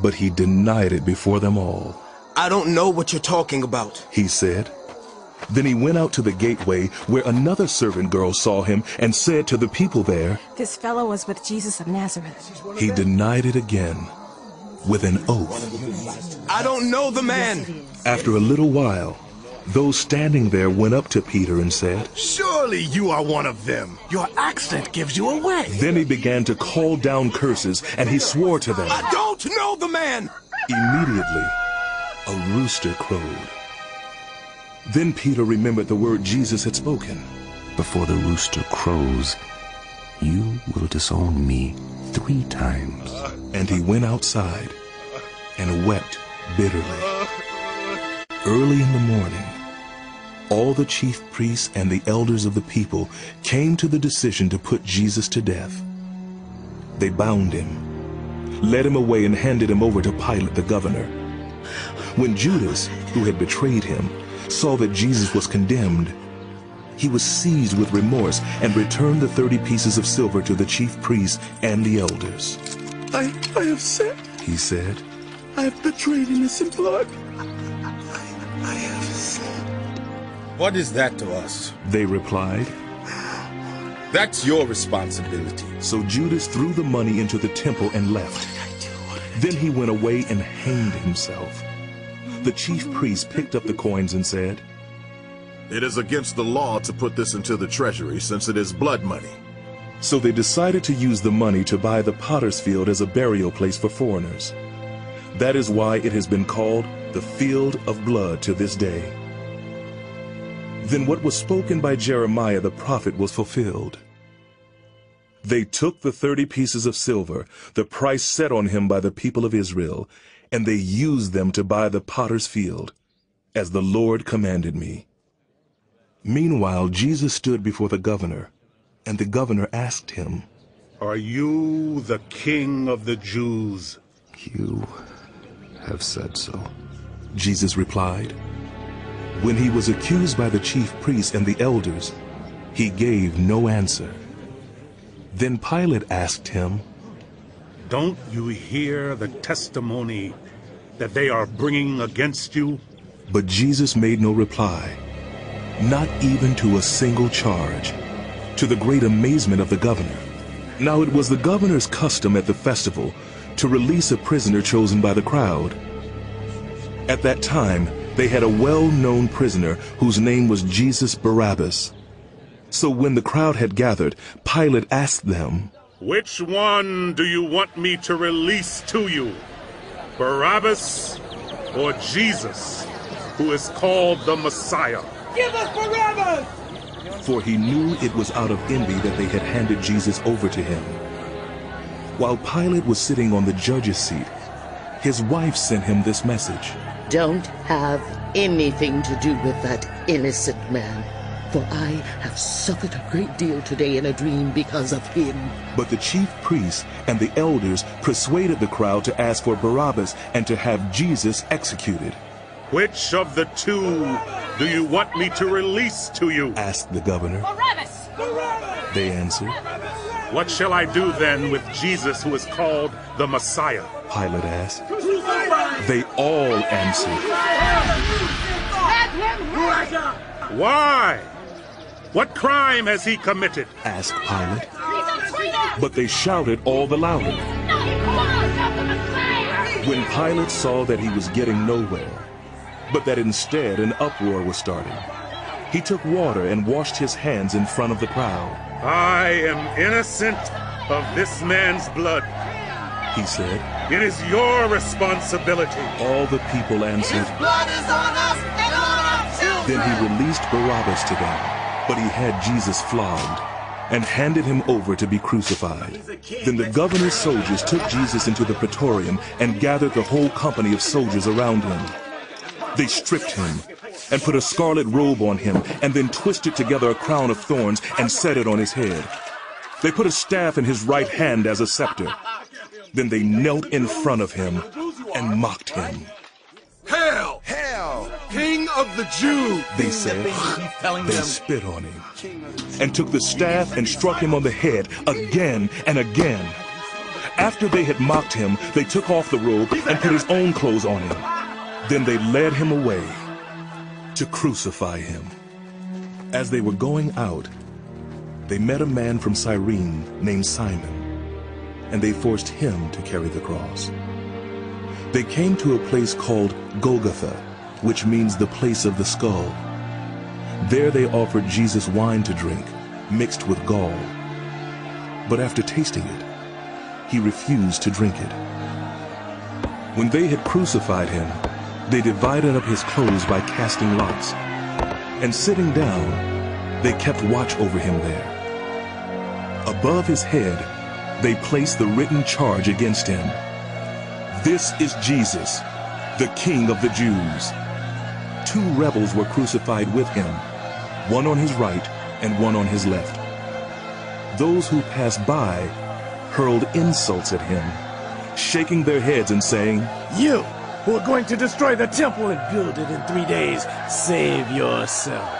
but he denied it before them all. I don't know what you're talking about, he said. Then he went out to the gateway where another servant girl saw him and said to the people there, This fellow was with Jesus of Nazareth. He denied it again with an oath. I don't know the man. After a little while, those standing there went up to Peter and said, Surely you are one of them. Your accent gives you away. Then he began to call down curses, and he swore to them. I don't know the man. Immediately, a rooster crowed. Then Peter remembered the word Jesus had spoken. Before the rooster crows, you will disown me three times. And he went outside and wept bitterly. Early in the morning, all the chief priests and the elders of the people came to the decision to put Jesus to death. They bound him, led him away, and handed him over to Pilate the governor. When Judas, who had betrayed him, saw that Jesus was condemned, he was seized with remorse and returned the thirty pieces of silver to the chief priests and the elders. I, I have sinned, he said. I have betrayed innocent blood. I, I have sinned. What is that to us? They replied. That's your responsibility. So Judas threw the money into the temple and left. Then he went away and hanged himself. The chief priest picked up the coins and said, It is against the law to put this into the treasury since it is blood money. So they decided to use the money to buy the potter's field as a burial place for foreigners. That is why it has been called the Field of Blood to this day. Then what was spoken by Jeremiah the prophet was fulfilled. They took the thirty pieces of silver, the price set on him by the people of Israel, and they used them to buy the potter's field, as the Lord commanded me. Meanwhile, Jesus stood before the governor, and the governor asked him, Are you the king of the Jews? You have said so. Jesus replied. When he was accused by the chief priests and the elders, he gave no answer. Then Pilate asked him, Don't you hear the testimony that they are bringing against you? But Jesus made no reply, not even to a single charge, to the great amazement of the governor. Now it was the governor's custom at the festival to release a prisoner chosen by the crowd. At that time, they had a well-known prisoner whose name was Jesus Barabbas. So when the crowd had gathered, Pilate asked them, Which one do you want me to release to you? Barabbas or Jesus, who is called the Messiah? Give us Barabbas! For he knew it was out of envy that they had handed Jesus over to him. While Pilate was sitting on the judge's seat, his wife sent him this message. Don't have anything to do with that innocent man. For I have suffered a great deal today in a dream because of him. But the chief priests and the elders persuaded the crowd to ask for Barabbas and to have Jesus executed. Which of the two do you want me to release to you? asked the governor. Barabbas! They answered. What shall I do then with Jesus who is called the Messiah? Pilate asked. They all answered. Why? What crime has he committed? asked Pilate. But they shouted all the louder. When Pilate saw that he was getting nowhere, but that instead an uproar was starting, he took water and washed his hands in front of the crowd. I am innocent of this man's blood, he said. It is your responsibility. All the people answered. His blood is on us and on our children. Then he released Barabbas to them, but he had Jesus flogged and handed him over to be crucified. Then the governor's soldiers took Jesus into the praetorium and gathered the whole company of soldiers around him. They stripped him and put a scarlet robe on him and then twisted together a crown of thorns and set it on his head. They put a staff in his right hand as a scepter. Then they knelt in front of him and mocked him. Hail! Hail! King of the Jews! They said. They spit on him and took the staff and struck him on the head again and again. After they had mocked him, they took off the robe and put his own clothes on him. Then they led him away to crucify him. As they were going out, they met a man from Cyrene named Simon, and they forced him to carry the cross. They came to a place called Golgotha, which means the place of the skull. There they offered Jesus wine to drink, mixed with gall. But after tasting it, he refused to drink it. When they had crucified him, they divided up his clothes by casting lots. And sitting down, they kept watch over him there. Above his head, they placed the written charge against him. This is Jesus, the King of the Jews. Two rebels were crucified with him, one on his right and one on his left. Those who passed by hurled insults at him, shaking their heads and saying, You, who are going to destroy the temple and build it in three days, save yourself.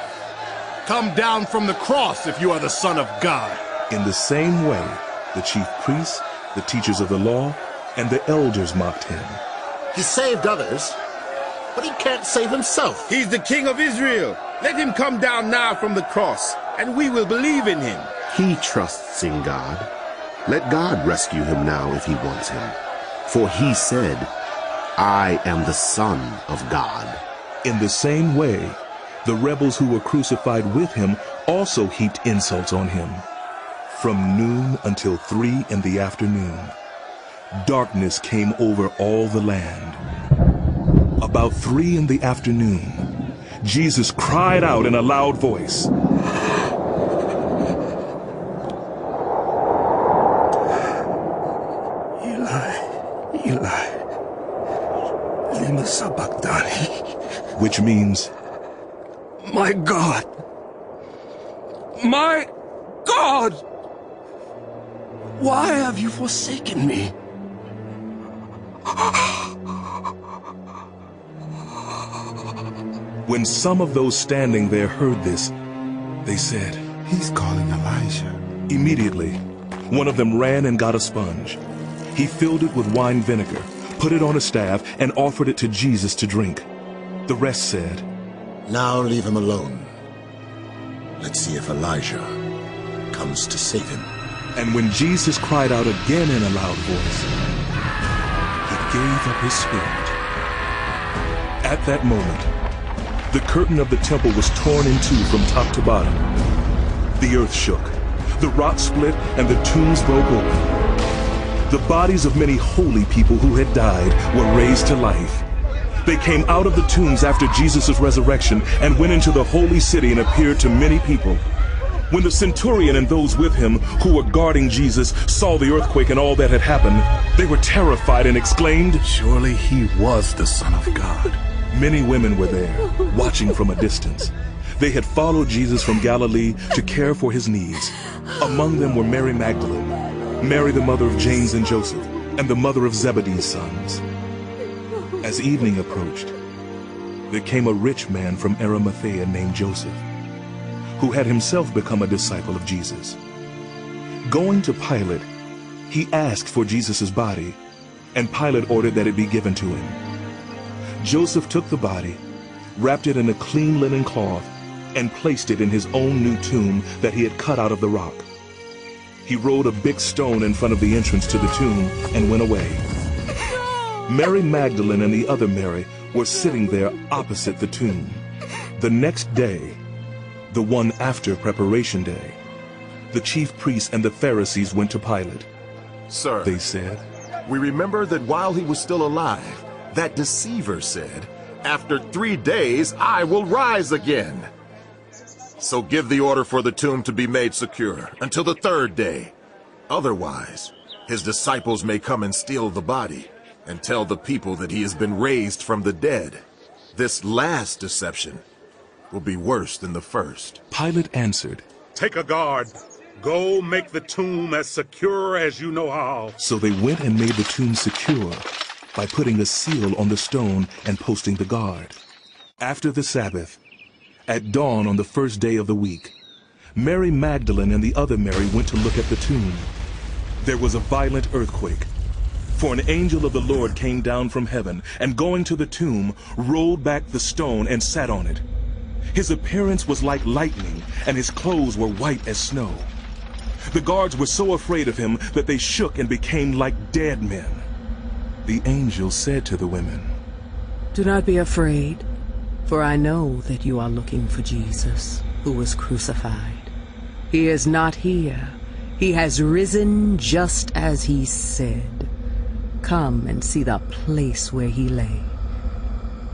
Come down from the cross if you are the Son of God. In the same way, the chief priests, the teachers of the law, and the elders mocked him. He saved others, but he can't save himself. He's the King of Israel. Let him come down now from the cross, and we will believe in him. He trusts in God. Let God rescue him now if he wants him. For he said, I am the Son of God. In the same way, the rebels who were crucified with him also heaped insults on him. From noon until three in the afternoon, darkness came over all the land. About three in the afternoon, Jesus cried out in a loud voice, Eli, Eli, lima sabachthani, which means, My God, my God, why have you forsaken me? When some of those standing there heard this, they said, He's calling Elijah. Immediately, one of them ran and got a sponge. He filled it with wine vinegar, put it on a staff, and offered it to Jesus to drink. The rest said, Now leave him alone. Let's see if Elijah comes to save him. And when Jesus cried out again in a loud voice, gave up his spirit. At that moment, the curtain of the temple was torn in two from top to bottom. The earth shook, the rock split, and the tombs broke open. The bodies of many holy people who had died were raised to life. They came out of the tombs after Jesus' resurrection and went into the holy city and appeared to many people. When the centurion and those with him who were guarding Jesus saw the earthquake and all that had happened, they were terrified and exclaimed, Surely he was the Son of God. Many women were there, watching from a distance. They had followed Jesus from Galilee to care for his needs. Among them were Mary Magdalene, Mary the mother of James and Joseph, and the mother of Zebedee's sons. As evening approached, there came a rich man from Arimathea named Joseph, who had himself become a disciple of Jesus. Going to Pilate, he asked for Jesus' body, and Pilate ordered that it be given to him. Joseph took the body, wrapped it in a clean linen cloth, and placed it in his own new tomb that he had cut out of the rock. He rolled a big stone in front of the entrance to the tomb and went away. Mary Magdalene and the other Mary were sitting there opposite the tomb. The next day, the one after preparation day, the chief priests and the Pharisees went to Pilate. Sir, they said, we remember that while he was still alive, that deceiver said, After three days I will rise again. So give the order for the tomb to be made secure until the third day. Otherwise, his disciples may come and steal the body and tell the people that he has been raised from the dead. This last deception will be worse than the first. Pilate answered, Take a guard. Go make the tomb as secure as you know how. So they went and made the tomb secure by putting a seal on the stone and posting the guard. After the Sabbath, at dawn on the first day of the week, Mary Magdalene and the other Mary went to look at the tomb. There was a violent earthquake, for an angel of the Lord came down from heaven, and going to the tomb, rolled back the stone and sat on it. His appearance was like lightning, and his clothes were white as snow. The guards were so afraid of him that they shook and became like dead men. The angel said to the women, Do not be afraid, for I know that you are looking for Jesus, who was crucified. He is not here. He has risen just as he said. Come and see the place where he lay.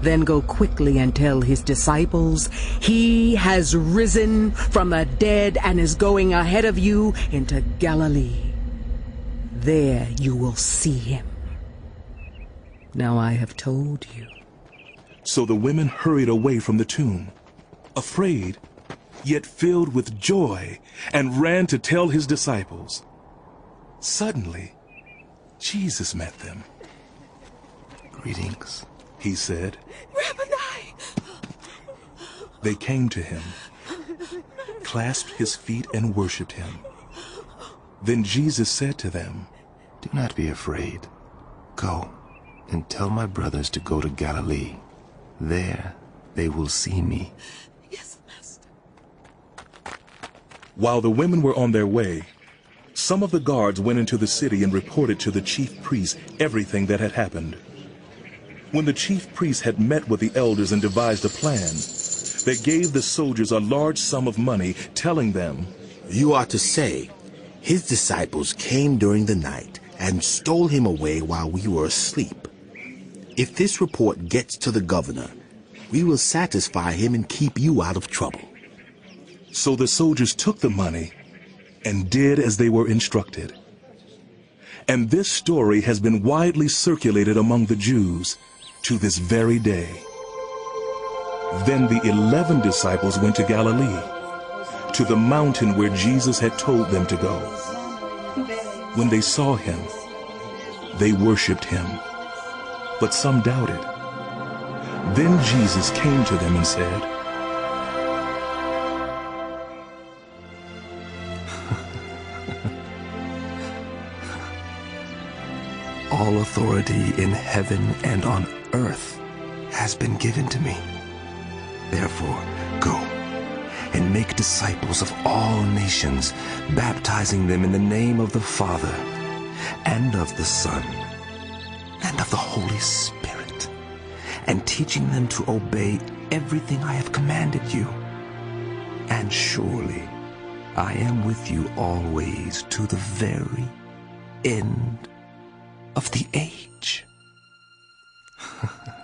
Then go quickly and tell his disciples, He has risen from the dead and is going ahead of you into Galilee. There you will see him. Now I have told you. So the women hurried away from the tomb, afraid, yet filled with joy, and ran to tell his disciples. Suddenly, Jesus met them. Greetings, he said. Rabboni! They came to him, clasped his feet, and worshipped him. Then Jesus said to them, Do not be afraid. Go and tell my brothers to go to Galilee. There they will see me. Yes, Master. While the women were on their way, some of the guards went into the city and reported to the chief priests everything that had happened. When the chief priests had met with the elders and devised a plan, they gave the soldiers a large sum of money, telling them, You are to say, his disciples came during the night and stole him away while we were asleep. If this report gets to the governor, we will satisfy him and keep you out of trouble. So the soldiers took the money and did as they were instructed. And this story has been widely circulated among the Jews to this very day. Then the eleven disciples went to Galilee, to the mountain where Jesus had told them to go. When they saw him, they worshipped him but some doubted. Then Jesus came to them and said, All authority in heaven and on earth has been given to me. Therefore, go and make disciples of all nations, baptizing them in the name of the Father and of the Son and of the Holy Spirit, and teaching them to obey everything I have commanded you. And surely I am with you always to the very end of the age.